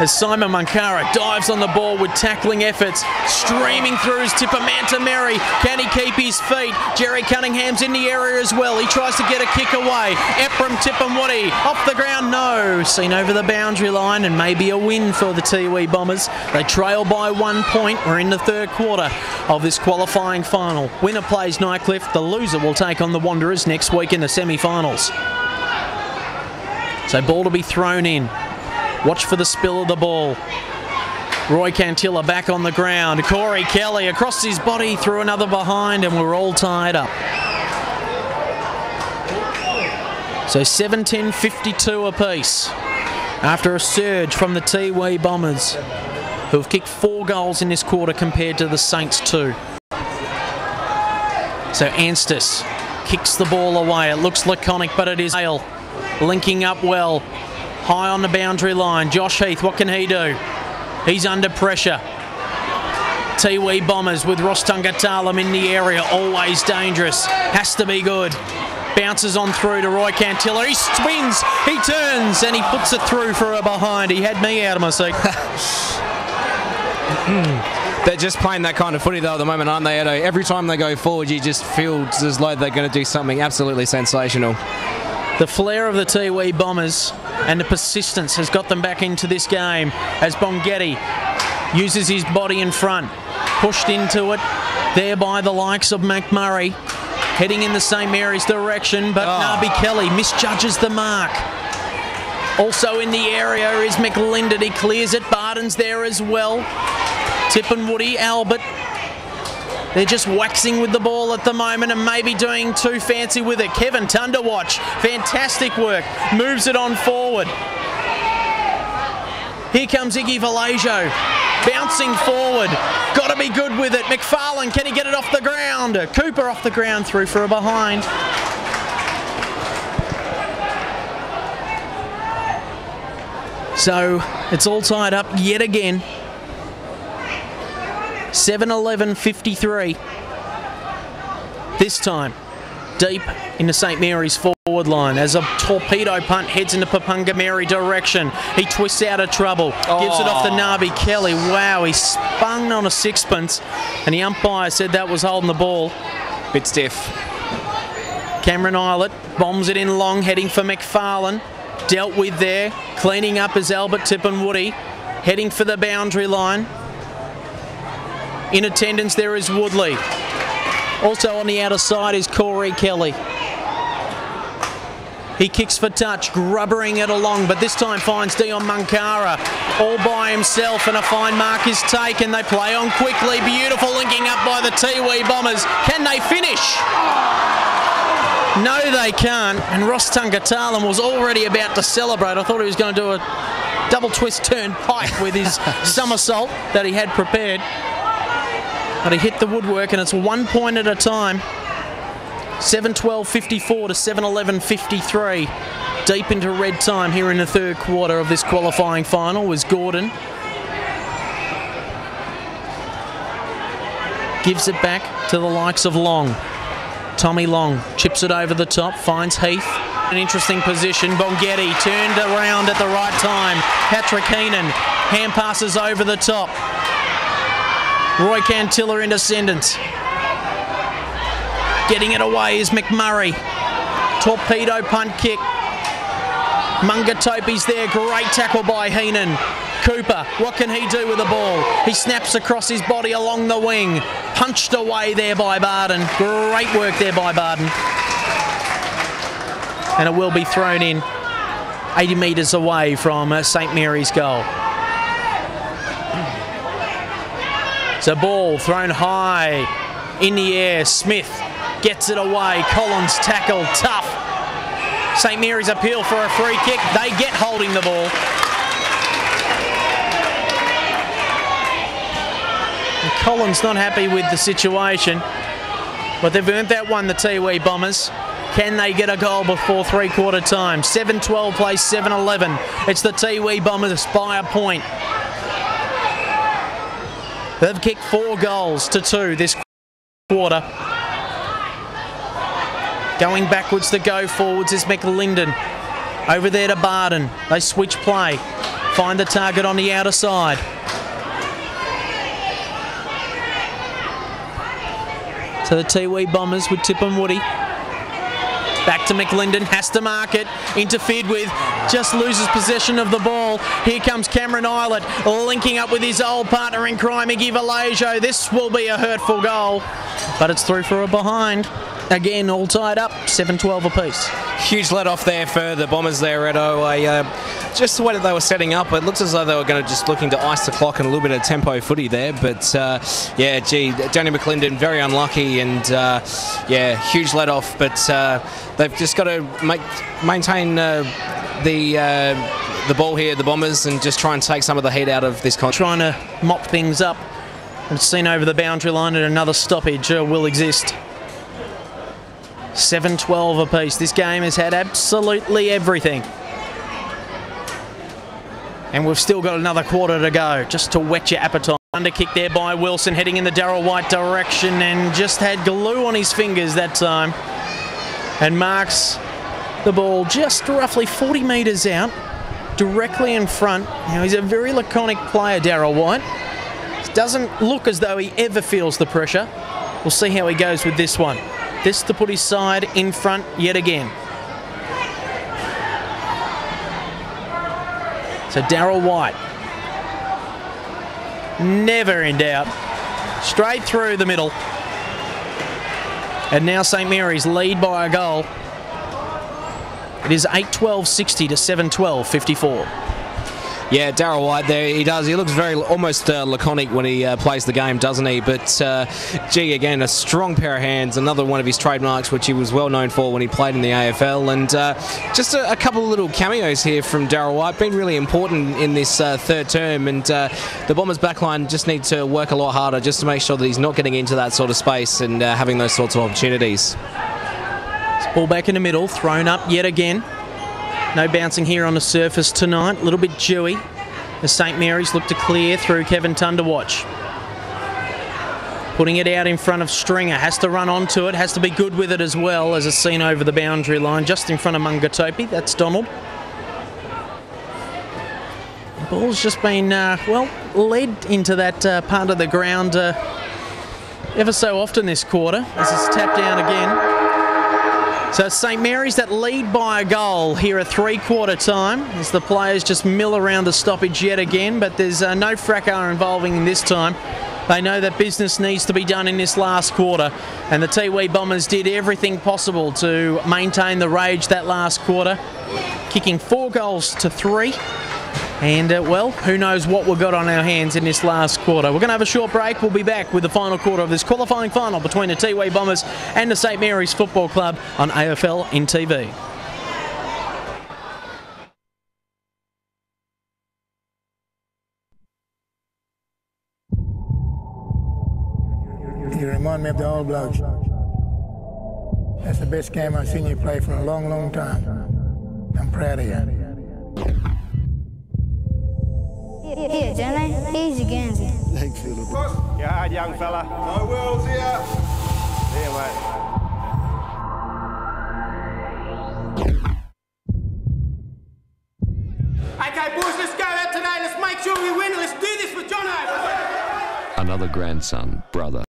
As Simon Munkara dives on the ball with tackling efforts, streaming through his tipper Manta Mary. Can he keep his feet? Jerry Cunningham's in the area as well. He tries to get a kick away. Ephraim Tipungwuti off the ground, no. Seen over the boundary line and maybe a win for the Tiwi Bombers. They trail by one point. We're in the third quarter of this qualifying final. Winner plays Nightcliff. The loser will take on the Wanderers next week in the semi-finals. So ball to be thrown in. Watch for the spill of the ball. Roy Cantilla back on the ground. Corey Kelly across his body through another behind, and we're all tied up. So 7 52 apiece after a surge from the Tiwi Bombers, who have kicked four goals in this quarter compared to the Saints two. So Anstis kicks the ball away. It looks laconic, but it is Hale linking up well. High on the boundary line. Josh Heath, what can he do? He's under pressure. Tiwi Bombers with Ross Tungatalum in the area, always dangerous. Has to be good. Bounces on through to Roy Cantilla. He swings, he turns, and he puts it through for a behind. He had me out of my seat. (laughs) They're just playing that kind of footy though at the moment, aren't they, Edo? Every time they go forward, you just feel as though they're going to do something absolutely sensational. The flair of the Tiwi Bombers and the persistence has got them back into this game as Bongetti uses his body in front, pushed into it, there by the likes of McMurray, heading in the St Mary's direction, but ah. Nabi Kelly misjudges the mark. Also in the area is McLinden. He clears it. Barden's there as well. Tipungwuti, Albert. They're just waxing with the ball at the moment and maybe doing too fancy with it. Kevin Tunderwatch, fantastic work. Moves it on forward. Here comes Iggy Vallejo. Bouncing forward. Got to be good with it. McFarlane, can he get it off the ground? Cooper off the ground through for a behind. So it's all tied up yet again. 7 11 53. This time, deep into St Mary's forward line as a torpedo punt heads into Papunga Mary direction. He twists out of trouble, gives it off the oh. Nabi Kelly. Wow, he spun on a sixpence, and the umpire said that was holding the ball. Bit stiff. Cameron Ilett bombs it in long, heading for McFarlane. Dealt with there, cleaning up as Albert Tip and Tipungwuti, heading for the boundary line. In attendance there is Woodley. Also on the outer side is Corey Kelly. He kicks for touch, grubbering it along, but this time finds Dion Munkara all by himself, and a fine mark is taken. They play on quickly, beautiful linking up by the Tiwi Bombers. Can they finish? No, they can't. And Ross Tungatalum was already about to celebrate. I thought he was going to do a double twist turn pike with his (laughs) somersault that he had prepared. But he hit the woodwork, and it's one point at a time. 7 12 54 to 7 11 53. Deep into red time here in the third quarter of this qualifying final was Gordon. Gives it back to the likes of Long. Tommy Long chips it over the top, finds Heath. An interesting position. Bongetti turned around at the right time. Patrick Heenan hand passes over the top. Roy Cantilla in descendants. Getting it away is McMurray. Torpedo punt kick. Mungatopi's there. Great tackle by Heenan. Cooper, what can he do with the ball? He snaps across his body along the wing. Punched away there by Barden. Great work there by Barden. And it will be thrown in 80 metres away from uh, St Mary's goal. So ball thrown high in the air. Smith gets it away. Collins tackle tough. St Mary's appeal for a free kick. They get holding the ball. And Collins not happy with the situation, but they've earned that one, the Tiwi Bombers. Can they get a goal before three quarter time? 7 12 plays 7 11. It's the Tiwi Bombers by a point. They've kicked four goals to two this quarter. Going backwards to go forwards is McLinden. Over there to Barden. They switch play. Find the target on the outer side. So the Tiwi Bombers with Tipungwuti. Back to McLinden, has to mark it, interfered with, just loses possession of the ball. Here comes Cameron Ilett, linking up with his old partner in crime, Iggy Vallejo. This will be a hurtful goal, but it's through for a behind. Again, all tied up, 7-12 apiece. Huge let off there for the Bombers there, Redo. I, uh, just the way that they were setting up, it looks as though they were going to just looking to ice the clock and a little bit of tempo footy there. But uh, yeah, gee, Danny McLinden very unlucky and uh, yeah, huge let off. But uh, they've just got to make maintain uh, the uh, the ball here, the Bombers, and just try and take some of the heat out of this. Con- Trying to mop things up. And seen over the boundary line and another stoppage uh, will exist. 7-12 apiece. This game has had absolutely everything. And we've still got another quarter to go, just to whet your appetite. Under kick there by Wilson, heading in the Darryl White direction, and just had glue on his fingers that time. And marks the ball just roughly 40 metres out, directly in front. Now, he's a very laconic player, Darryl White. Doesn't look as though he ever feels the pressure. We'll see how he goes with this one. This to put his side in front yet again. So Darryl White. Never in doubt. Straight through the middle. And now St Mary's lead by a goal. It is 8 12 60 to 7 12 54. Yeah, Darryl White there, he does. He looks very almost uh, laconic when he uh, plays the game, doesn't he? But, uh, gee, again, a strong pair of hands, another one of his trademarks, which he was well known for when he played in the AFL. And uh, just a, a, couple of little cameos here from Darryl White, been really important in this uh, third term. And uh, the Bombers' backline just need to work a lot harder just to make sure that he's not getting into that sort of space and having those sorts of opportunities. Ball back in the middle, thrown up yet again. No bouncing here on the surface tonight. A little bit dewy as St Mary's look to clear through Kevin Tunderwatch. Putting it out in front of Stringer. Has to run onto it. Has to be good with it as well as a seen over the boundary line just in front of Mungatopi. That's Donald. The ball's just been, uh, well, led into that uh, part of the ground uh, ever so often this quarter as it's tapped down again. So St Mary's that lead by a goal here at three-quarter time as the players just mill around the stoppage yet again, but there's uh, no fracas involving this time. They know that business needs to be done in this last quarter, and the Tiwi Bombers did everything possible to maintain the rage that last quarter, kicking four goals to three. And, uh, well, who knows what we've got on our hands in this last quarter. We're going to have a short break. We'll be back with the final quarter of this qualifying final between the Tiwi Bombers and the St Mary's Football Club on AFL in TV. You remind me of the All Blacks. That's the best game I've seen you play for a long, long time. I'm proud of you. Here, Jenny. Easy, Gansy. Thanks, little bro. You hard, young fella. No wills here. There, mate. Okay, boys, let's go out today. Let's make sure we win. Let's do this. Another grandson, brother.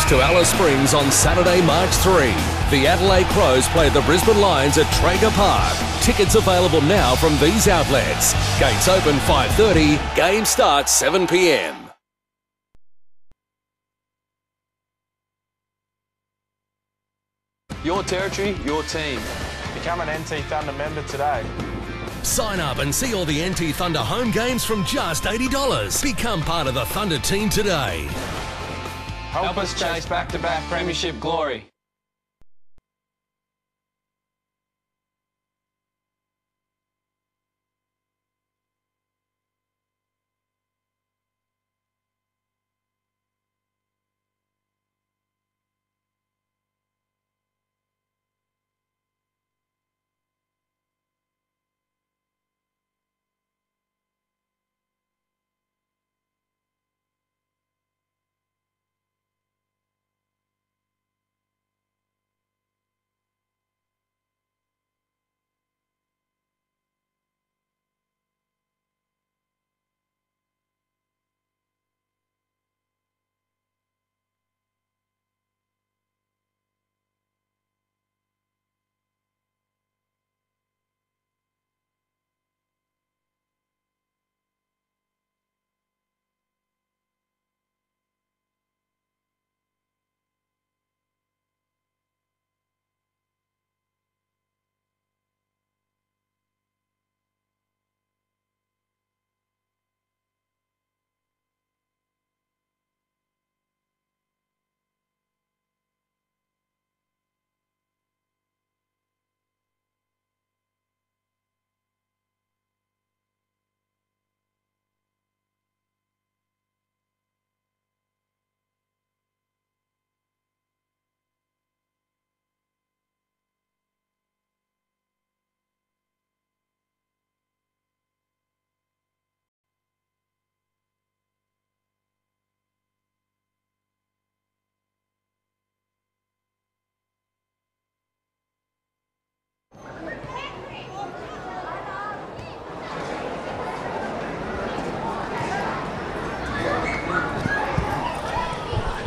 Comes to Alice Springs on Saturday, March 3. The Adelaide Crows play the Brisbane Lions at Traeger Park. Tickets available now from these outlets. Gates open 5.30, game starts 7 p.m. Your territory, your team. Become an NT Thunder member today. Sign up and see all the NT Thunder home games from just $80. Become part of the Thunder team today. Help us chase back to back premiership glory.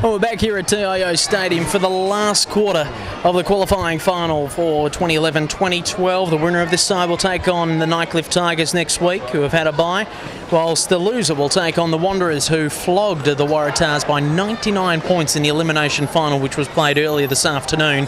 Well, we're back here at TIO Stadium for the last quarter of the qualifying final for 2011-2012. The winner of this side will take on the Nightcliff Tigers next week, who have had a bye, whilst the loser will take on the Wanderers, who flogged the Waratahs by 99 points in the elimination final, which was played earlier this afternoon.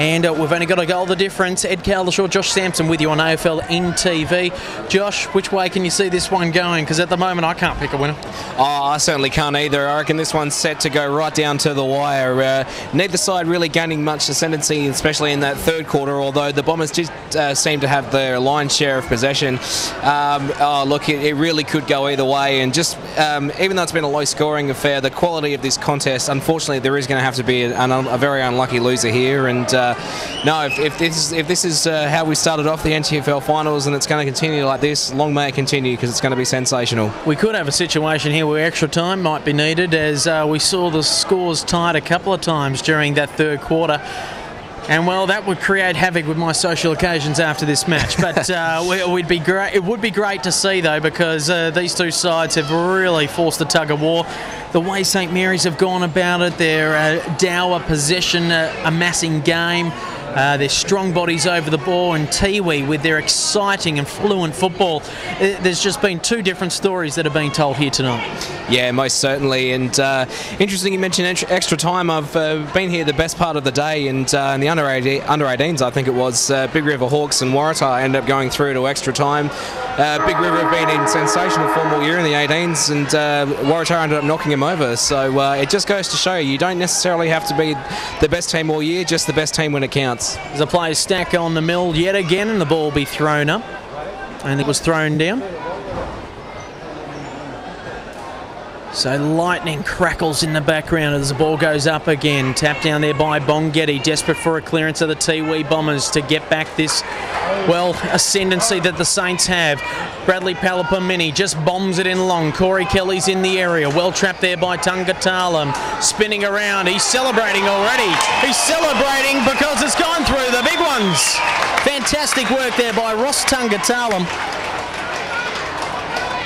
And uh, we've only got a goal the difference. Ed Cowlishaw, Josh Sampson with you on AFL in TV. Josh, which way can you see this one going? Because at the moment I can't pick a winner. Oh, I certainly can't either. I reckon this one's set to go right down to the wire. Uh, neither side really gaining much ascendancy, especially in that third quarter, although the Bombers just uh, seem to have their lion's share of possession. Um, oh, look, it, it, really could go either way. And just um, even though it's been a low scoring affair, the quality of this contest, unfortunately, there is going to have to be a, a, very unlucky loser here. And uh, no, if, if, this is, if this is uh, how we started off the NTFL finals and it's going to continue like this, long may it continue because it's going to be sensational. We could have a situation here where extra time might be needed as uh, we saw the scores tied a couple of times during that third quarter. And well, that would create havoc with my social occasions after this match. But uh, (laughs) we'd be great. It would be great to see though, because uh, these two sides have really forced a tug of war. The way St Mary's have gone about it, their uh, dour possession uh, amassing game, uh, their strong bodies over the ball, and Tiwi with their exciting and fluent football. Uh, there's just been two different stories that are being told here tonight. Yeah, most certainly. And uh, interesting you mentioned extra time. I've uh, been here the best part of the day, and uh, the under, 18, under 18s, I think it was, uh, Big River Hawks and Waratah ended up going through to extra time. Big River have been in sensational form all year in the 18s, and uh, Waratah ended up knocking him over. So uh, it just goes to show you, don't necessarily have to be the best team all year, just the best team when it counts. There's a play stack on the mill yet again, and the ball will be thrown up. And it was thrown down. So lightning crackles in the background as the ball goes up again. Tapped down there by Bongetti, desperate for a clearance of the Tiwi Bombers to get back this, well, ascendancy that the Saints have. Bradley Palapamini just bombs it in long. Corey Kelly's in the area. Well trapped there by Tungatalum. Spinning around. He's celebrating already. He's celebrating because it's gone through the big ones. Fantastic work there by Ross Tungatalum.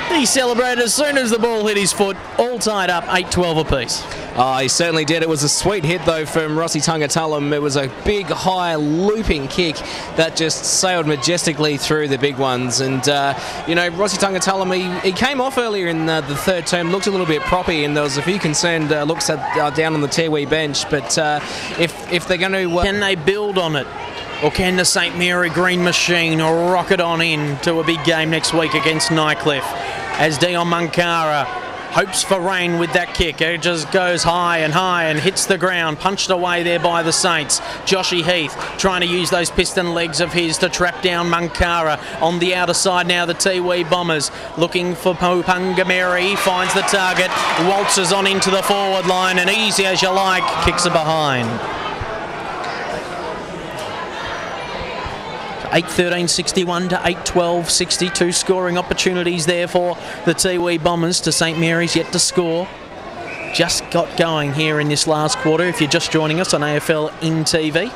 He celebrated as soon as the ball hit his foot, all tied up, 8-12 apiece. Oh, he certainly did. It was a sweet hit, though, from Rossi Tungatalum. It was a big, high, looping kick that just sailed majestically through the big ones. And, uh, you know, Rossi Tungatalum, he, he came off earlier in uh, the third term, looked a little bit proppy, and there was a few concerned uh, looks at, uh, down on the Tiwi bench. But uh, if, if they're going to... Uh, Can they build on it? Or can the St Mary Green Machine rocket on in to a big game next week against Nightcliff? as Dion Munkara hopes for rain with that kick. It just goes high and high and hits the ground, punched away there by the Saints. Joshy Heath trying to use those piston legs of his to trap down Munkara. On the outer side now, the Tiwi Bombers looking for Popungameri. Finds the target, waltzes on into the forward line, and easy as you like, kicks it behind. 8-13 61 to 8-12 62 scoring opportunities there for the Tiwi Bombers. To St Mary's yet to score. Just got going here in this last quarter. If you're just joining us on AFL in TV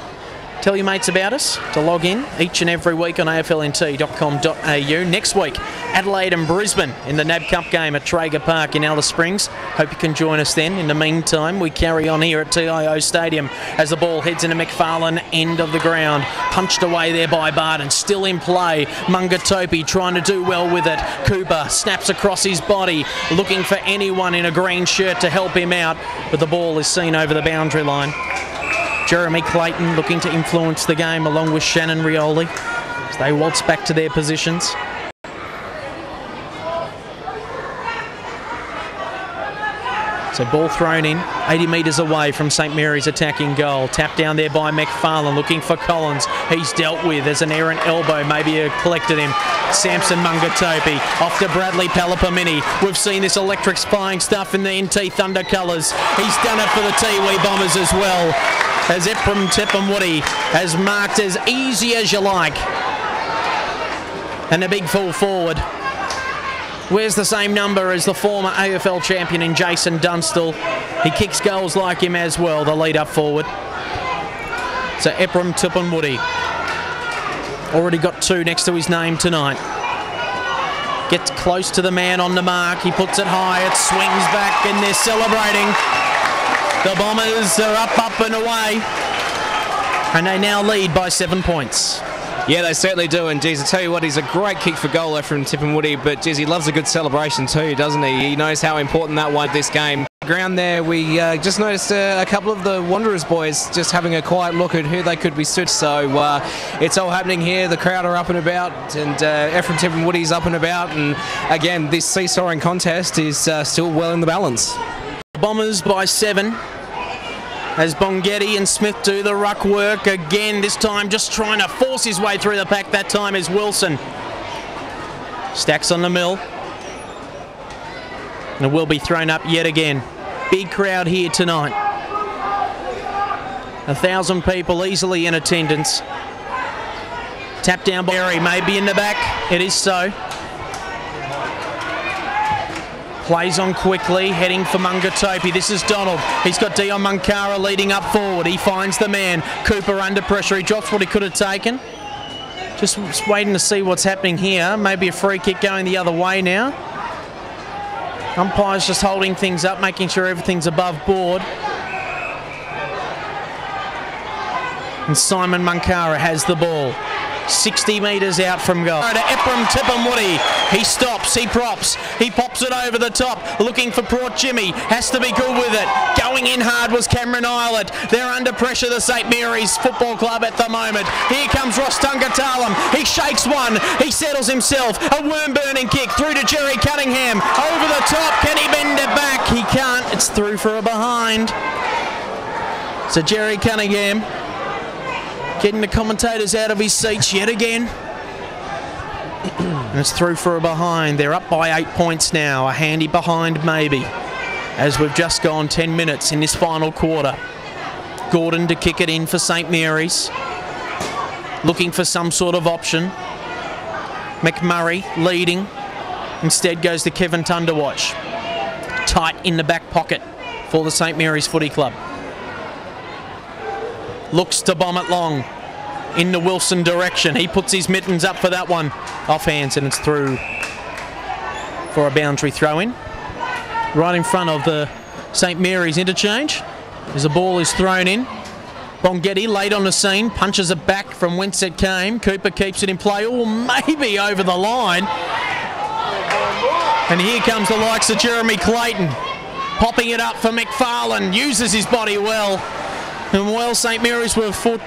Tell your mates about us to log in each and every week on aflnt.com.au. Next week, Adelaide and Brisbane in the NAB Cup game at Traeger Park in Alice Springs. Hope you can join us then. In the meantime, we carry on here at TIO Stadium as the ball heads into McFarlane, end of the ground. Punched away there by Barton, still in play. Mungatopi trying to do well with it. Cooper snaps across his body, looking for anyone in a green shirt to help him out, but the ball is seen over the boundary line. Jeremy Clayton looking to influence the game along with Shannon Rioli as they waltz back to their positions. So ball thrown in, 80 metres away from St Mary's attacking goal. Tap down there by McFarlane, looking for Collins. He's dealt with as an errant elbow, maybe a collected him. Samson Mungatopi off to Bradley Palapamini. We've seen this electric spying stuff in the NT Thunder colours. He's done it for the Tiwi Bombers as well. As Ephraim Tipungwuti has marked as easy as you like. And a big full forward wears the same number as the former AFL champion in Jason Dunstall. He kicks goals like him as well, the lead up forward. So Ephraim Tipungwuti already got two next to his name tonight. Gets close to the man on the mark. He puts it high. It swings back and they're celebrating. The Bombers are up, up and away. And they now lead by seven points. Yeah, they certainly do. And geez, I tell you what, he's a great kick for goal there from Woody. But geez, he loves a good celebration too, doesn't he? He knows how important that was this game. Ground there, we uh, just noticed uh, a couple of the Wanderers boys just having a quiet look at who they could be stood. So uh, it's all happening here. The crowd are up and about, and uh, Ephraim Woody's up and about. And again, this seesawing contest is uh, still well in the balance. Bombers by seven as Bongetti and Smith do the ruck work again, this time just trying to force his way through the pack. That time is Wilson. Stacks on the mill. And it will be thrown up yet again. Big crowd here tonight. A thousand people easily in attendance. Tap down by Berry, maybe in the back. It is so. Plays on quickly, heading for Mungatopi. This is Donald. He's got Dion Munkara leading up forward. He finds the man. Cooper under pressure. He drops what he could have taken. Just waiting to see what's happening here. Maybe a free kick going the other way now. Umpire's just holding things up, making sure everything's above board. And Simon Munkara has the ball. 60 metres out from goal. To Ephraim Tipungwuti. He stops, he props, he pops it over the top, looking for Port Jimmy. Has to be good with it. Going in hard was Cameron Ilett. They're under pressure, the St Mary's Football Club at the moment. Here comes Ross Tungatalum. He shakes one. He settles himself. A worm burning kick through to Jerry Cunningham. Over the top. Can he bend it back? He can't. It's through for a behind. So Jerry Cunningham Getting the commentators out of his seats yet again. and it's through for a behind. They're up by eight points now. A handy behind maybe. As we've just gone 10 minutes in this final quarter. Gordon to kick it in for St Mary's. Looking for some sort of option. McMurray leading. Instead goes to Kevin Tunderwatch. Tight in the back pocket for the St Mary's Footy Club looks to bomb it long in the Wilson direction. He puts his mittens up for that one. Off hands and it's through for a boundary throw in. Right in front of the St Mary's interchange as the ball is thrown in. Bongetti late on the scene, punches it back from whence it came. Cooper keeps it in play, or maybe over the line. And here comes the likes of Jeremy Clayton. Popping it up for McFarlane, uses his body well. And well, St Mary's were for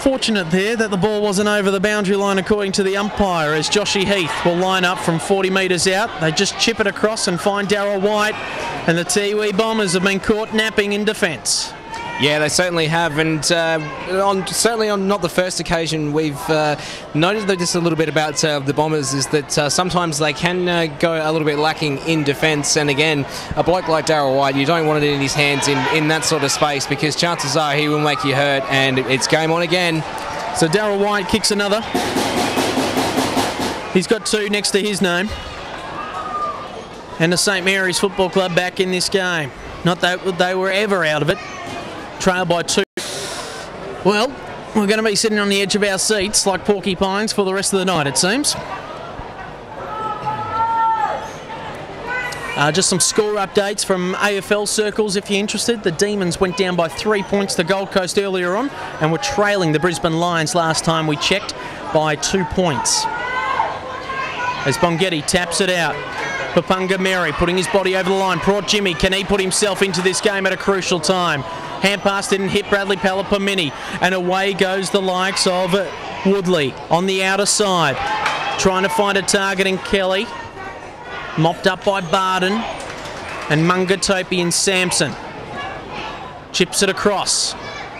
fortunate there that the ball wasn't over the boundary line according to the umpire as Joshy Heath will line up from 40 metres out. They just chip it across and find Darryl White and the Tiwi Bombers have been caught napping in defence. Yeah, they certainly have, and uh, on certainly on not the first occasion we've uh, noted just a little bit about uh, the Bombers is that uh, sometimes they can uh, go a little bit lacking in defence, and again, a bloke like Darryl White, you don't want it in his hands in, in that sort of space because chances are he will make you hurt, and it's game on again. So Darryl White kicks another. He's got two next to his name. And the St Mary's Football Club back in this game. Not that they were ever out of it trail by two. Well, we're going to be sitting on the edge of our seats like porcupines for the rest of the night, it seems. Uh, just some score updates from AFL circles if you're interested. The Demons went down by three points to Gold Coast earlier on and were trailing the Brisbane Lions last time we checked by two points. As Bongetti taps it out. Papunga Mary putting his body over the line. Port Jimmy, can he put himself into this game at a crucial time? Hand pass didn't hit Bradley Palapamini. And away goes the likes of Woodley on the outer side. Trying to find a target in Kelly. Mopped up by Barden. And Mungatopi and Sampson. Chips it across.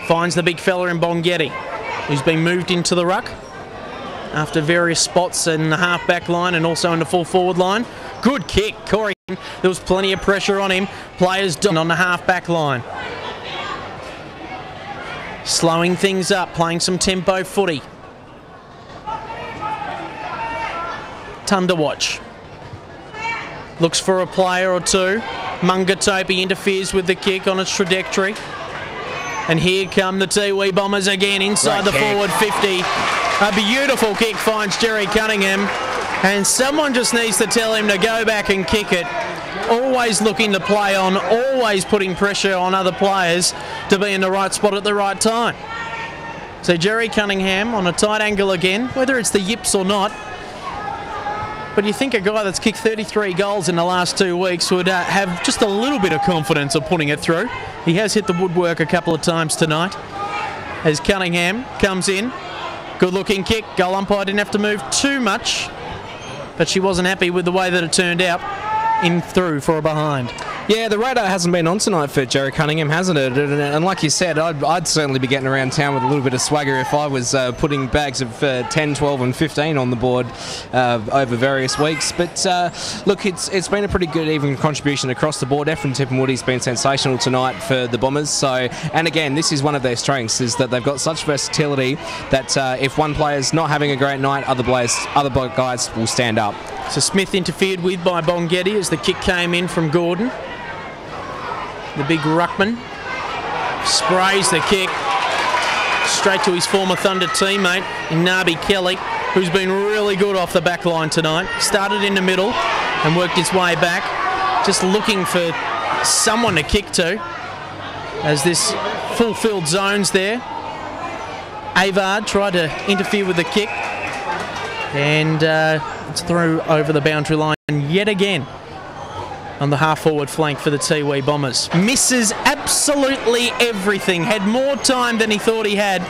Finds the big fella in Bongetti. Who's been moved into the ruck after various spots in the half back line and also in the full forward line. Good kick, Corey. There was plenty of pressure on him. Players done on the half back line slowing things up, playing some tempo footy. Tunderwatch looks for a player or two. Mungatopi interferes with the kick on its trajectory. And here come the Tiwi Bombers again inside the kick. forward 50. A beautiful kick finds Jerry Cunningham. And someone just needs to tell him to go back and kick it. always looking to play on, always putting pressure on other players to be in the right spot at the right time. So Jerry Cunningham on a tight angle again, whether it's the yips or not. But you think a guy that's kicked 33 goals in the last two weeks would uh, have just a little bit of confidence of putting it through. He has hit the woodwork a couple of times tonight. As Cunningham comes in, good looking kick. Goal umpire didn't have to move too much, but she wasn't happy with the way that it turned out. In through for a behind. Yeah, the radar hasn't been on tonight for Jerry Cunningham, hasn't it? And like you said, I'd, I'd certainly be getting around town with a little bit of swagger if I was uh, putting bags of uh, 10, 12, and 15 on the board uh, over various weeks. But uh, look, it's it's been a pretty good even contribution across the board. Ephraim Tipungwuti's been sensational tonight for the Bombers. So, and again, this is one of their strengths is that they've got such versatility that uh, if one player's not having a great night, other players, other guys will stand up. So Smith interfered with by Bongetti as the kick came in from Gordon the big ruckman. Sprays the kick straight to his former Thunder teammate, Nabi Kelly, who's been really good off the back line tonight. Started in the middle and worked his way back, just looking for someone to kick to as this fulfilled zones there. Avard tried to interfere with the kick and uh, it's through over the boundary line and yet again on the half forward flank for the Tiwi Bombers. Misses absolutely everything. Had more time than he thought he had.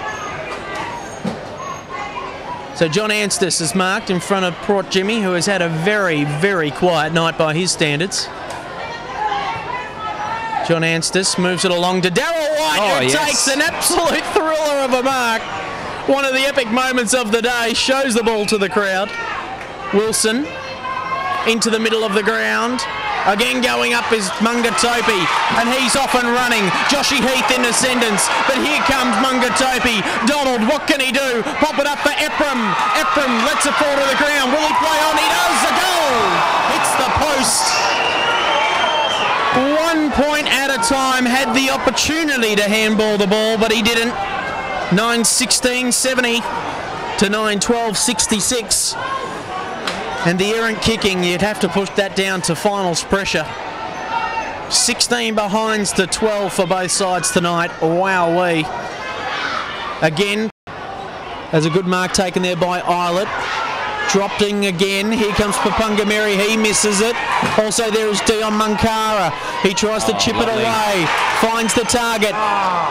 So John Anstis is marked in front of Port Jimmy, who has had a very, very quiet night by his standards. John Anstis moves it along to Darryl White, oh, who yes. takes an absolute thriller of a mark. One of the epic moments of the day, shows the ball to the crowd. Wilson into the middle of the ground. Again going up is Mungatopi, and he's off and running. Joshy Heath in ascendance, but here comes Mungatopi. Donald, what can he do? Pop it up for Ephraim. Ephraim lets it fall to the ground. Will he play on? He does. A goal. Hits the post. One point at a time. Had the opportunity to handball the ball, but he didn't. 9 16 70 to 9 12 66. And the errant kicking, you'd have to push that down to finals pressure. 16 behinds to 12 for both sides tonight. Wowee. Again, there's a good mark taken there by Ilett. Dropping again. Here comes Papunga Mary. He misses it. Also, there is Dion Munkara. He tries to oh, chip lovely. it away. Finds the target.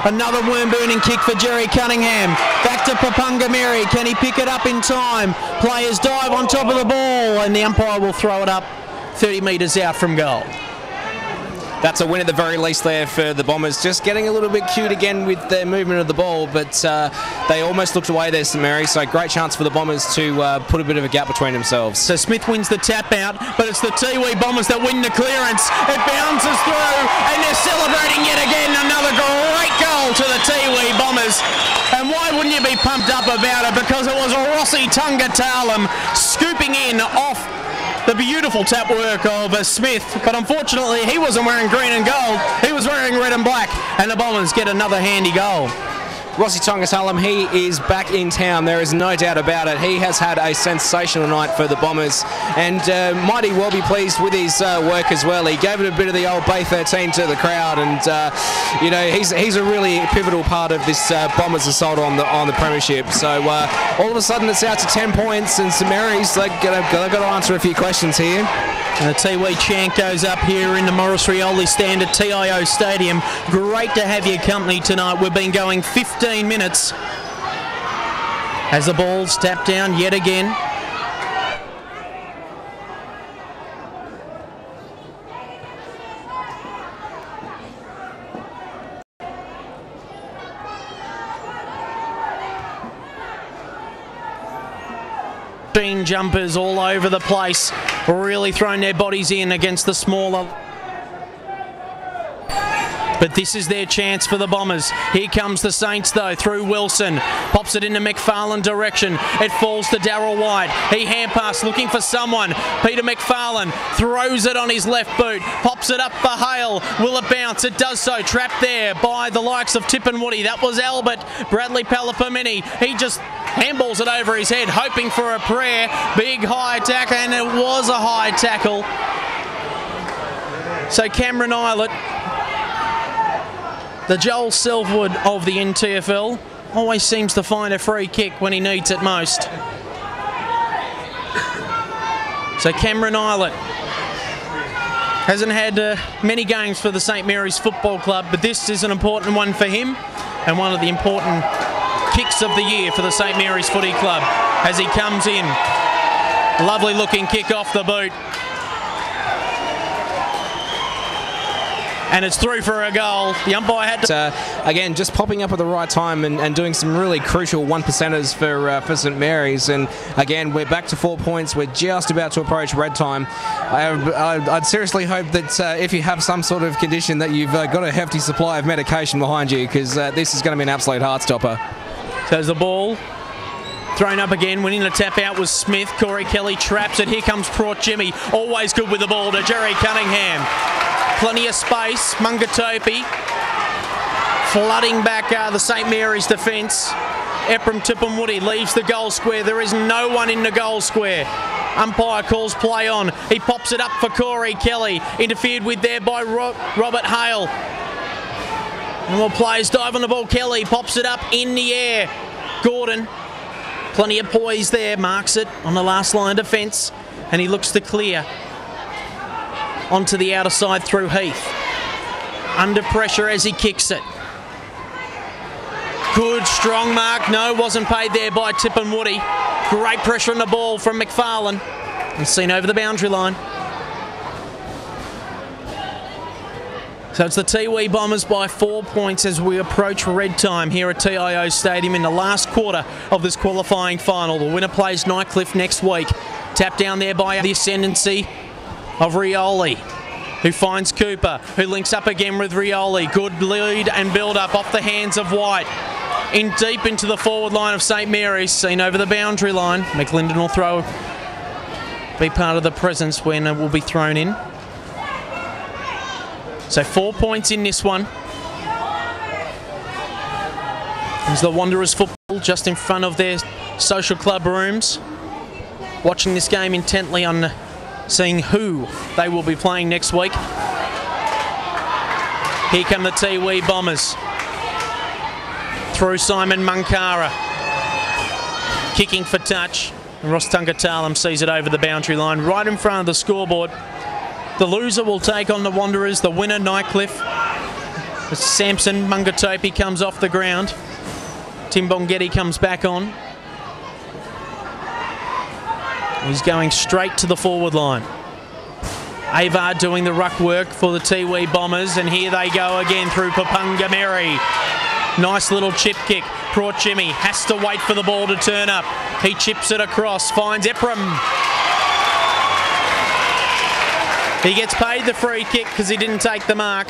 Another worm burning kick for Jerry Cunningham. Back to Papunga Mary. Can he pick it up in time? Players dive on top of the ball, and the umpire will throw it up 30 metres out from goal that's a win at the very least there for the Bombers. Just getting a little bit cute again with their movement of the ball, but uh, they almost looked away there, St Mary. So great chance for the Bombers to uh, put a bit of a gap between themselves. So Smith wins the tap out, but it's the Tiwi Bombers that win the clearance. It bounces through, and they're celebrating yet again. Another great goal to the Tiwi Bombers. And why wouldn't you be pumped up about it? Because it was Rossi Tungatalum scooping in off the beautiful tap work of Smith, but unfortunately he wasn't wearing green and gold, he was wearing red and black, and the Bombers get another handy goal. Rossi Tungatalum, he is back in town. There is no doubt about it. He has had a sensational night for the Bombers and uh, mighty well be pleased with his uh, work as well. He gave it a bit of the old Bay 13 to the crowd and, uh, you know, he's, he's a really pivotal part of this uh, Bombers assault on the on the premiership. So uh, all of a sudden it's out to 10 points and St Mary's like, got to answer a few questions here. And the Tiwi chant goes up here in the Maurice Rioli stand at TIO Stadium. Great to have your company tonight. We've been going 15 minutes as the ball's tapped down yet again. Jumpers all over the place, really throwing their bodies in against the smaller but this is their chance for the Bombers. Here comes the Saints, though, through Wilson. Pops it into McFarlane direction. It falls to Darryl White. He hand pass looking for someone. Peter McFarlane throws it on his left boot. Pops it up for Hale. Will it bounce? It does so. Trapped there by the likes of Tipungwuti. That was Albert. Bradley Palapamini. He just handballs it over his head, hoping for a prayer. Big high tackle, and it was a high tackle. So Cameron Ilett, the Joel Selwood of the NTFL, always seems to find a free kick when he needs it most. So Cameron Ilett hasn't had uh, many games for the St Mary's Football Club, but this is an important one for him and one of the important kicks of the year for the St Mary's Footy Club as he comes in. Lovely looking kick off the boot. And it's through for a goal. The umpire had to. Uh, again, just popping up at the right time and, and doing some really crucial one percenters for uh, for St Mary's. And again, we're back to four points. We're just about to approach red time. I, would seriously hope that uh, if you have some sort of condition, that you've uh, got a hefty supply of medication behind you because uh, this is going to be an absolute heart stopper. So the ball Thrown up again, winning the tap out was Smith. Corey Kelly traps it. Here comes Port Jimmy. Always good with the ball to Jerry Cunningham. Plenty of space. Mungatopi flooding back uh, the St Mary's defence. Ephraim Woody leaves the goal square. There is no one in the goal square. Umpire calls play on. He pops it up for Corey Kelly. Interfered with there by Ro Robert Hale. And more players dive on the ball. Kelly pops it up in the air. Gordon Plenty of poise there, marks it on the last line of defence, and he looks to clear onto the outer side through Heath. Under pressure as he kicks it. Good, strong mark. No, wasn't paid there by Tipungwuti. Great pressure on the ball from McFarlane. And seen over the boundary line. So it's the Tiwi Bombers by four points as we approach red time here at TIO Stadium in the last quarter of this qualifying final. The winner plays Nightcliff next week. Tapped down there by the ascendancy of Rioli, who finds Cooper, who links up again with Rioli. Good lead and build up off the hands of White. In deep into the forward line of St Mary's, seen over the boundary line. McLinden will throw, be part of the presence when it will be thrown in. So four points in this one. As the Wanderers football just in front of their social club rooms. Watching this game intently on seeing who they will be playing next week. Here come the Tiwi Bombers. Through Simon Munkara. Kicking for touch. And Ross Tungatalum sees it over the boundary line right in front of the scoreboard. The loser will take on the Wanderers. The winner, Nightcliff. Samson Mungatopi comes off the ground. Tim Bongetti comes back on. He's going straight to the forward line. Avard doing the ruck work for the Tiwi Bombers, and here they go again through Papunga Mary. Nice little chip kick. Port Jimmy has to wait for the ball to turn up. He chips it across, finds Ephraim. He gets paid the free kick because he didn't take the mark.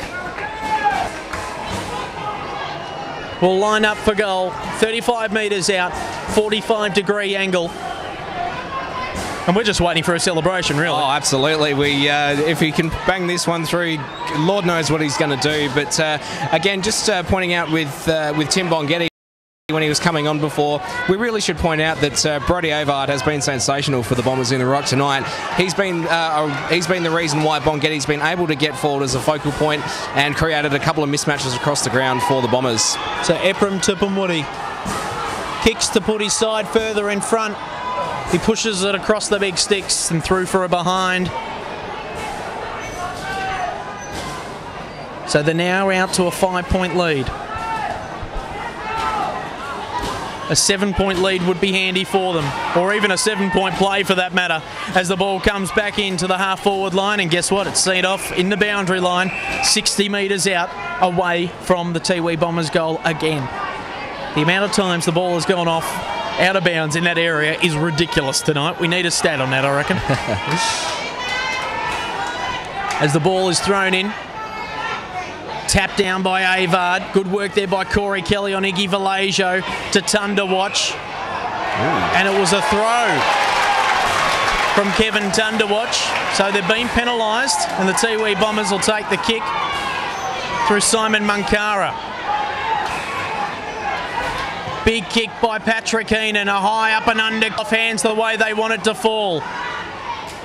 Will line up for goal. 35 metres out, 45 degree angle. And we're just waiting for a celebration, really. Oh, absolutely. We, uh, if he can bang this one through, Lord knows what he's going to do. But uh, again, just uh, pointing out with uh, with Tim Bongetti when he was coming on before. We really should point out that uh, Brody Avard has been sensational for the Bombers in the ruck tonight. He's been uh, he's been the reason why Bonghetti's been able to get forward as a focal point and created a couple of mismatches across the ground for the Bombers. So Ephraim Tipungwuti kicks to put his side further in front. He pushes it across the big sticks and through for a behind. So they're now out to a five point lead. A seven point lead would be handy for them, or even a seven point play for that matter, as the ball comes back into the half forward line. And guess what? It's seen off in the boundary line, 60 metres out away from the Tiwi Bombers goal again. The amount of times the ball has gone off out of bounds in that area is ridiculous tonight. We need a stat on that, I reckon. (laughs) as the ball is thrown in, Tapped down by Avard. Good work there by Corey Kelly on Iggy Vallejo to Tunderwatch. And it was a throw from Kevin Tunderwatch. So they've been penalised, and the Tiwi Bombers will take the kick through Simon Munkara. Big kick by Patrick Heenan, a high up and under off hands the way they want it to fall.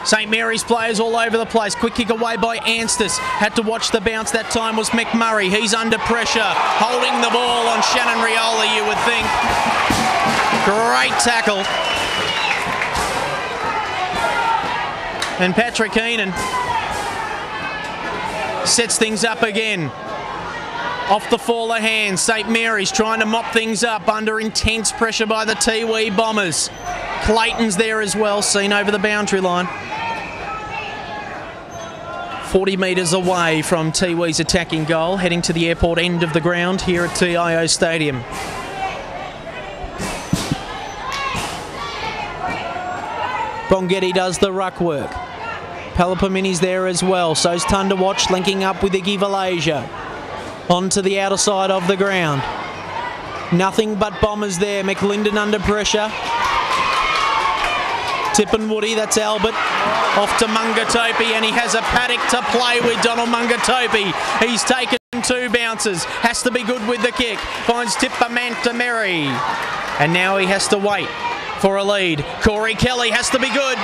St Mary's players all over the place. Quick kick away by Anstis. Had to watch the bounce that time was McMurray. He's under pressure, holding the ball on Shannon Rioli, you would think. Great tackle. And Patrick Heenan sets things up again. Off the fall of hands, St Mary's trying to mop things up under intense pressure by the Tiwi Bombers. Clayton's there as well, seen over the boundary line. 40 metres away from Tiwi's attacking goal, heading to the airport end of the ground here at TIO Stadium. Bongetti does the ruck work. Palapamini's there as well. So's Watch linking up with Iggy Vallejo. Onto the outer side of the ground. Nothing but bombers there. McLinden under pressure. Tipungwuti, that's Albert. Off to Mungatopi, and he has a paddock to play with Donald Mungatopi. He's taken two bounces. Has to be good with the kick. Finds Tipper Mantameri. And now he has to wait for a lead. Corey Kelly has to be good.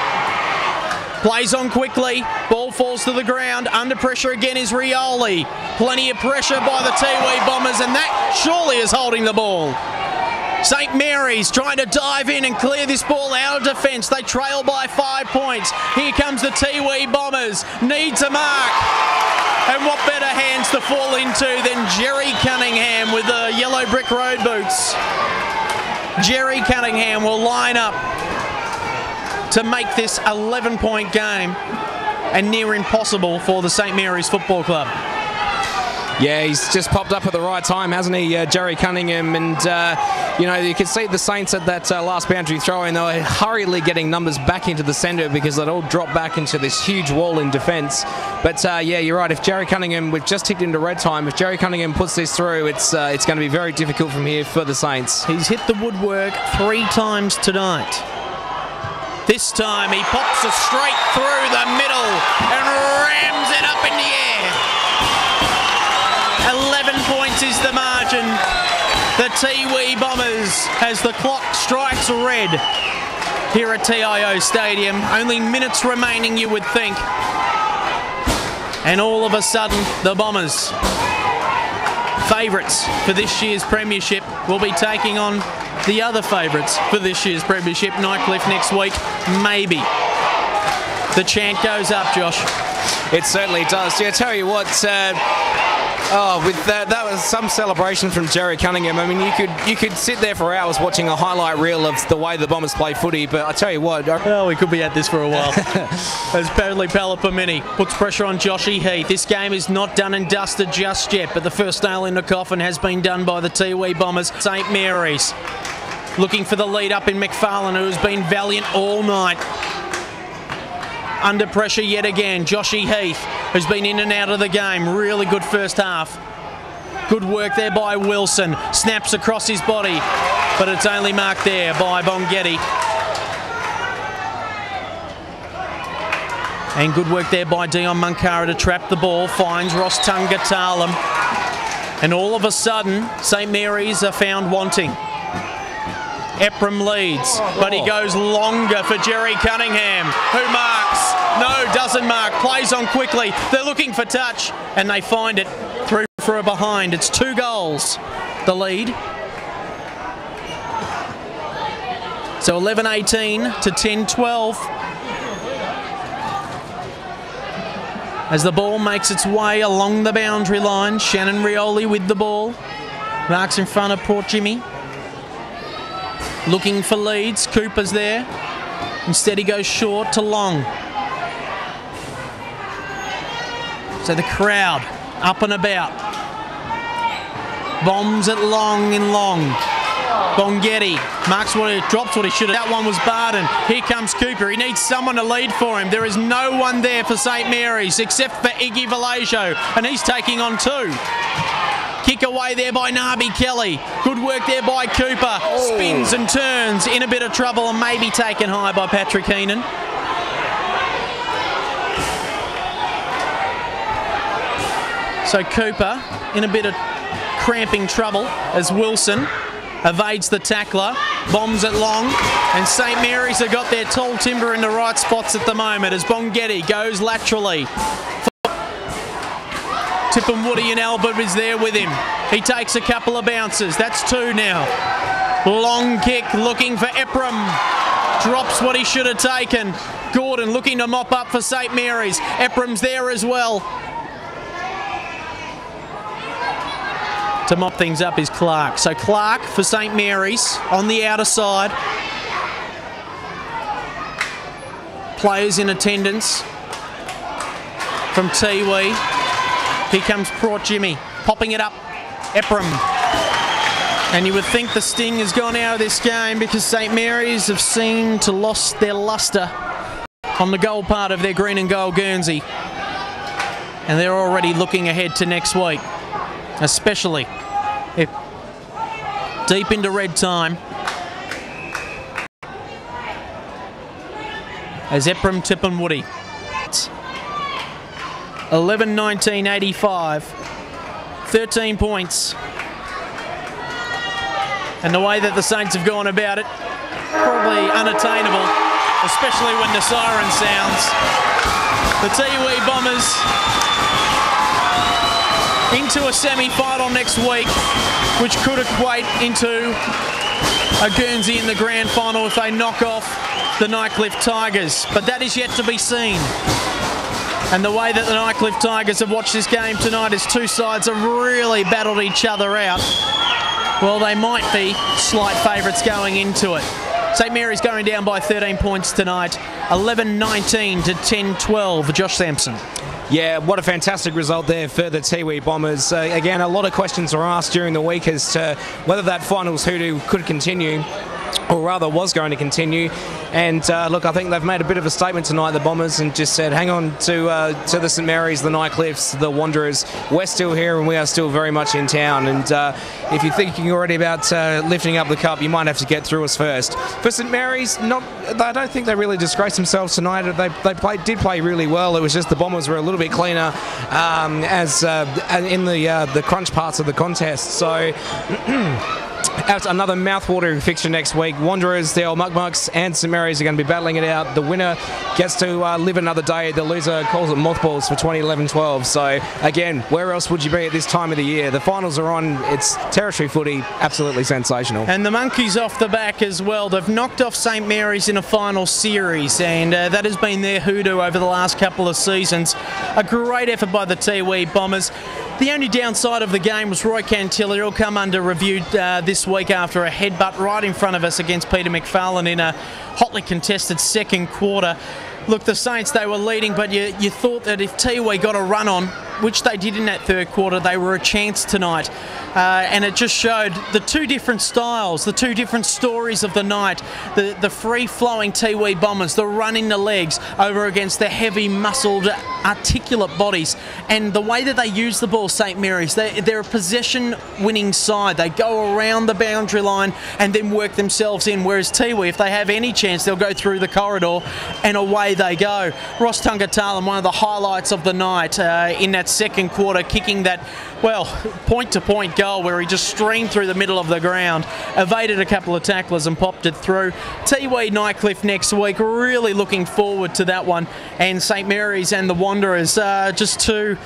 Plays on quickly. Ball falls to the ground. Under pressure again is Rioli. Plenty of pressure by the Tiwi Bombers, and that surely is holding the ball. St Mary's trying to dive in and clear this ball out of defence. They trail by five points. Here comes the Tiwi Bombers. Needs a mark. And what better hands to fall into than Jerry Cunningham with the yellow brick road boots. Jerry Cunningham will line up to make this 11 point game and near impossible for the St Mary's Football Club. Yeah, he's just popped up at the right time, hasn't he, uh, Jerry Cunningham? And, uh, you know, you can see the Saints at that uh, last boundary throw, and they were hurriedly getting numbers back into the centre because they'd all dropped back into this huge wall in defence. But, uh, yeah, you're right. If Jerry Cunningham, we've just ticked into red time, if Jerry Cunningham puts this through, it's, uh, it's going to be very difficult from here for the Saints. He's hit the woodwork three times tonight. This time he pops it straight through the middle and rams it up in the air. 11 points is the margin. The Tiwi Bombers as the clock strikes red here at TIO Stadium. Only minutes remaining, you would think. And all of a sudden, the Bombers, favourites for this year's Premiership, will be taking on the other favourites for this year's Premiership, Nightcliff next week, maybe. The chant goes up, Josh. It certainly does. Yeah, tell you what, uh, Oh, with that, that was some celebration from Jerry Cunningham. I mean, you could you could sit there for hours watching a highlight reel of the way the Bombers play footy. But I tell you what, oh, we could be at this for a while. (laughs) As Padley Palapamini puts pressure on Joshy Heath. This game is not done and dusted just yet, but the first nail in the coffin has been done by the Tiwi Bombers. St Mary's looking for the lead up in McFarlane, who has been valiant all night under pressure yet again. Joshy Heath, who's been in and out of the game. Really good first half. Good work there by Wilson. Snaps across his body, but it's only marked there by Bongetti. And good work there by Dion Munkara to trap the ball. Finds Ross Tungatalum. And all of a sudden, St Mary's are found wanting. Ephraim leads, but he goes longer for Jerry Cunningham, who marks. No, doesn't mark. Plays on quickly. They're looking for touch, and they find it through for a behind. It's two goals, the lead. So 11 18 to 10 12. As the ball makes its way along the boundary line, Shannon Rioli with the ball. Marks in front of Port Jimmy looking for leads. Cooper's there. Instead, he goes short to Long. So the crowd up and about. Bombs at Long and Long. Bongetti marks what he drops what he should have. That one was Barden. Here comes Cooper. He needs someone to lead for him. There is no one there for St Mary's except for Iggy Vallejo, and he's taking on two. Kick away there by Nabi Kelly. Good work there by Cooper. Oh. Spins and turns in a bit of trouble and maybe taken high by Patrick Heenan. So Cooper in a bit of cramping trouble as Wilson evades the tackler, bombs it long, and St Mary's have got their tall timber in the right spots at the moment as Bongetti goes laterally. Tipungwuti and Albert is there with him. He takes a couple of bounces. That's two now. Long kick looking for Ephraim. Drops what he should have taken. Gordon looking to mop up for St Mary's. Ephraim's there as well. To mop things up is Clark. So Clark for St Mary's on the outer side. Players in attendance from Tiwi. Here comes Port Jimmy, popping it up. Ephraim. And you would think the sting has gone out of this game because St Mary's have seemed to lost their lustre on the goal part of their green and gold Guernsey. And they're already looking ahead to next week, especially if deep into red time. As Ephraim Tippin Woody. 11 19 85. 13 points. And the way that the Saints have gone about it, probably unattainable, especially when the siren sounds. The Tiwi Bombers into a semi-final next week, which could equate into a Guernsey in the grand final if they knock off the Nightcliff Tigers. But that is yet to be seen. And the way that the Nightcliff Tigers have watched this game tonight is two sides have really battled each other out. Well, they might be slight favourites going into it. St Mary's going down by 13 points tonight, 11-19 to 10-12. Josh Sampson. Yeah, what a fantastic result there for the Tiwi Bombers. Uh, again, a lot of questions were asked during the week as to whether that finals hoodoo could continue or rather was going to continue. And uh, look, I think they've made a bit of a statement tonight, the Bombers, and just said, hang on to uh, to the St Mary's, the Nightcliffs, the Wanderers. We're still here and we are still very much in town. And uh, if you're thinking already about uh, lifting up the cup, you might have to get through us first. For St Mary's, not I don't think they really disgraced themselves tonight. They, they played, did play really well. It was just the Bombers were a little bit cleaner um, as uh, in the uh, the crunch parts of the contest. So. (clears throat) Out another mouthwatering fixture next week. Wanderers, the old Muckmucks, and St Mary's are going to be battling it out. The winner gets to uh, live another day. The loser calls it mothballs for 2011-12. So again, where else would you be at this time of the year? The finals are on. It's territory footy. Absolutely sensational. And the monkeys off the back as well. They've knocked off St Mary's in a final series, and uh, that has been their hoodoo over the last couple of seasons. A great effort by the Tiwi Bombers. The only downside of the game was Roy Cantilla. He'll come under review uh, this week after a headbutt right in front of us against Peter McFarlane in a hotly contested second quarter. Look, the Saints, they were leading, but you, you thought that if Tiwi got a run on, which they did in that third quarter, they were a chance tonight. Uh, and it just showed the two different styles, the two different stories of the night. The, the free-flowing Tiwi Bombers, the running the legs over against the heavy, muscled, articulate bodies. And the way that they use the ball, St. Mary's, they, they're a possession-winning side. They go around the boundary line and then work themselves in, whereas Tiwi, if they have any chance, they'll go through the corridor and away they go. Ross Tungatalum, one of the highlights of the night uh, in that second quarter, kicking that, well, point to point goal where he just streamed through the middle of the ground, evaded a couple of tacklers and popped it through. Tiwi Nightcliff next week, really looking forward to that one. And St Mary's and the Wanderers, uh, just two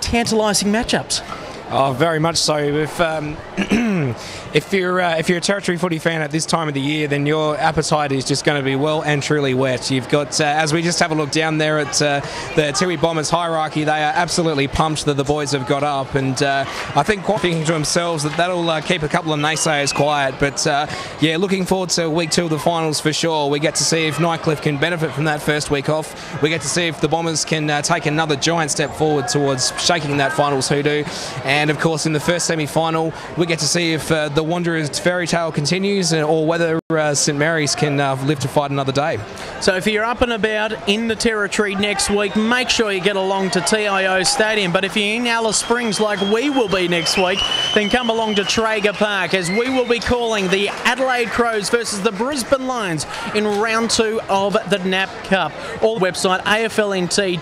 tantalising matchups. Oh, very much so. If um, (clears throat) if you're uh, if you're a territory footy fan at this time of the year, then your appetite is just going to be well and truly wet. You've got uh, as we just have a look down there at uh, the Tiwi Bombers hierarchy, they are absolutely pumped that the boys have got up, and uh, I think quite thinking to themselves that that'll uh, keep a couple of naysayers quiet. But uh, yeah, looking forward to week two of the finals for sure. We get to see if Nightcliff can benefit from that first week off. We get to see if the Bombers can take another giant step forward towards shaking that finals hoodoo. And of course, in the first semi final, we get to see if uh, the Wanderers' fairy tale continues or whether uh, St Mary's can uh, live to fight another day. So, if you're up and about in the territory next week, make sure you get along to TIO Stadium. But if you're in Alice Springs like we will be next week, then come along to Traeger Park as we will be calling the Adelaide Crows versus the Brisbane Lions in round two of the NAB Cup. All website aflnt.com.au,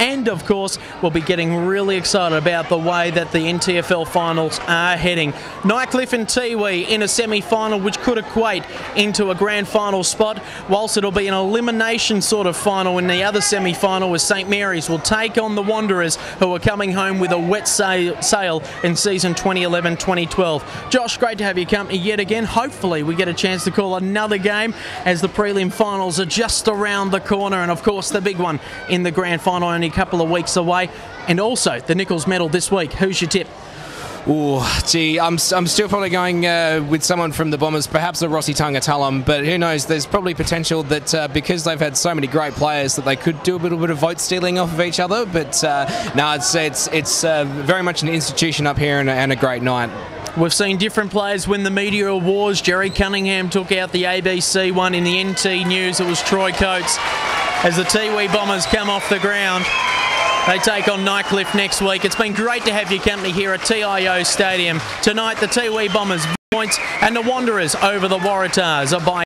and of course, we'll be getting really excited about the way that the NTFL finals are heading. Nightcliff and Tiwi in a semi-final which could equate into a grand final spot, whilst it'll be an elimination sort of final in the other semi-final as St Mary's will take on the Wanderers who are coming home with a wet sail in season 2011-2012. Josh, great to have your company yet again. Hopefully we get a chance to call another game as the prelim finals are just around the corner and of course the big one in the grand final only a couple of weeks away and also the Nicholls medal this week. Who's your tip? Oh, gee, I'm, I'm still probably going uh, with someone from the Bombers, perhaps a Rossi Tungatalum, but who knows? There's probably potential that uh, because they've had so many great players that they could do a little bit of vote stealing off of each other. But uh, no, it's it's it's uh, very much an institution up here and a, and a great night. We've seen different players win the media awards. Jerry Cunningham took out the ABC one in the NT News. It was Troy Coates as the Tiwi Bombers come off the ground. They take on Nightcliff next week. It's been great to have your company here at TIO Stadium. Tonight, the Tiwi Bombers points and the Wanderers over the Waratahs are by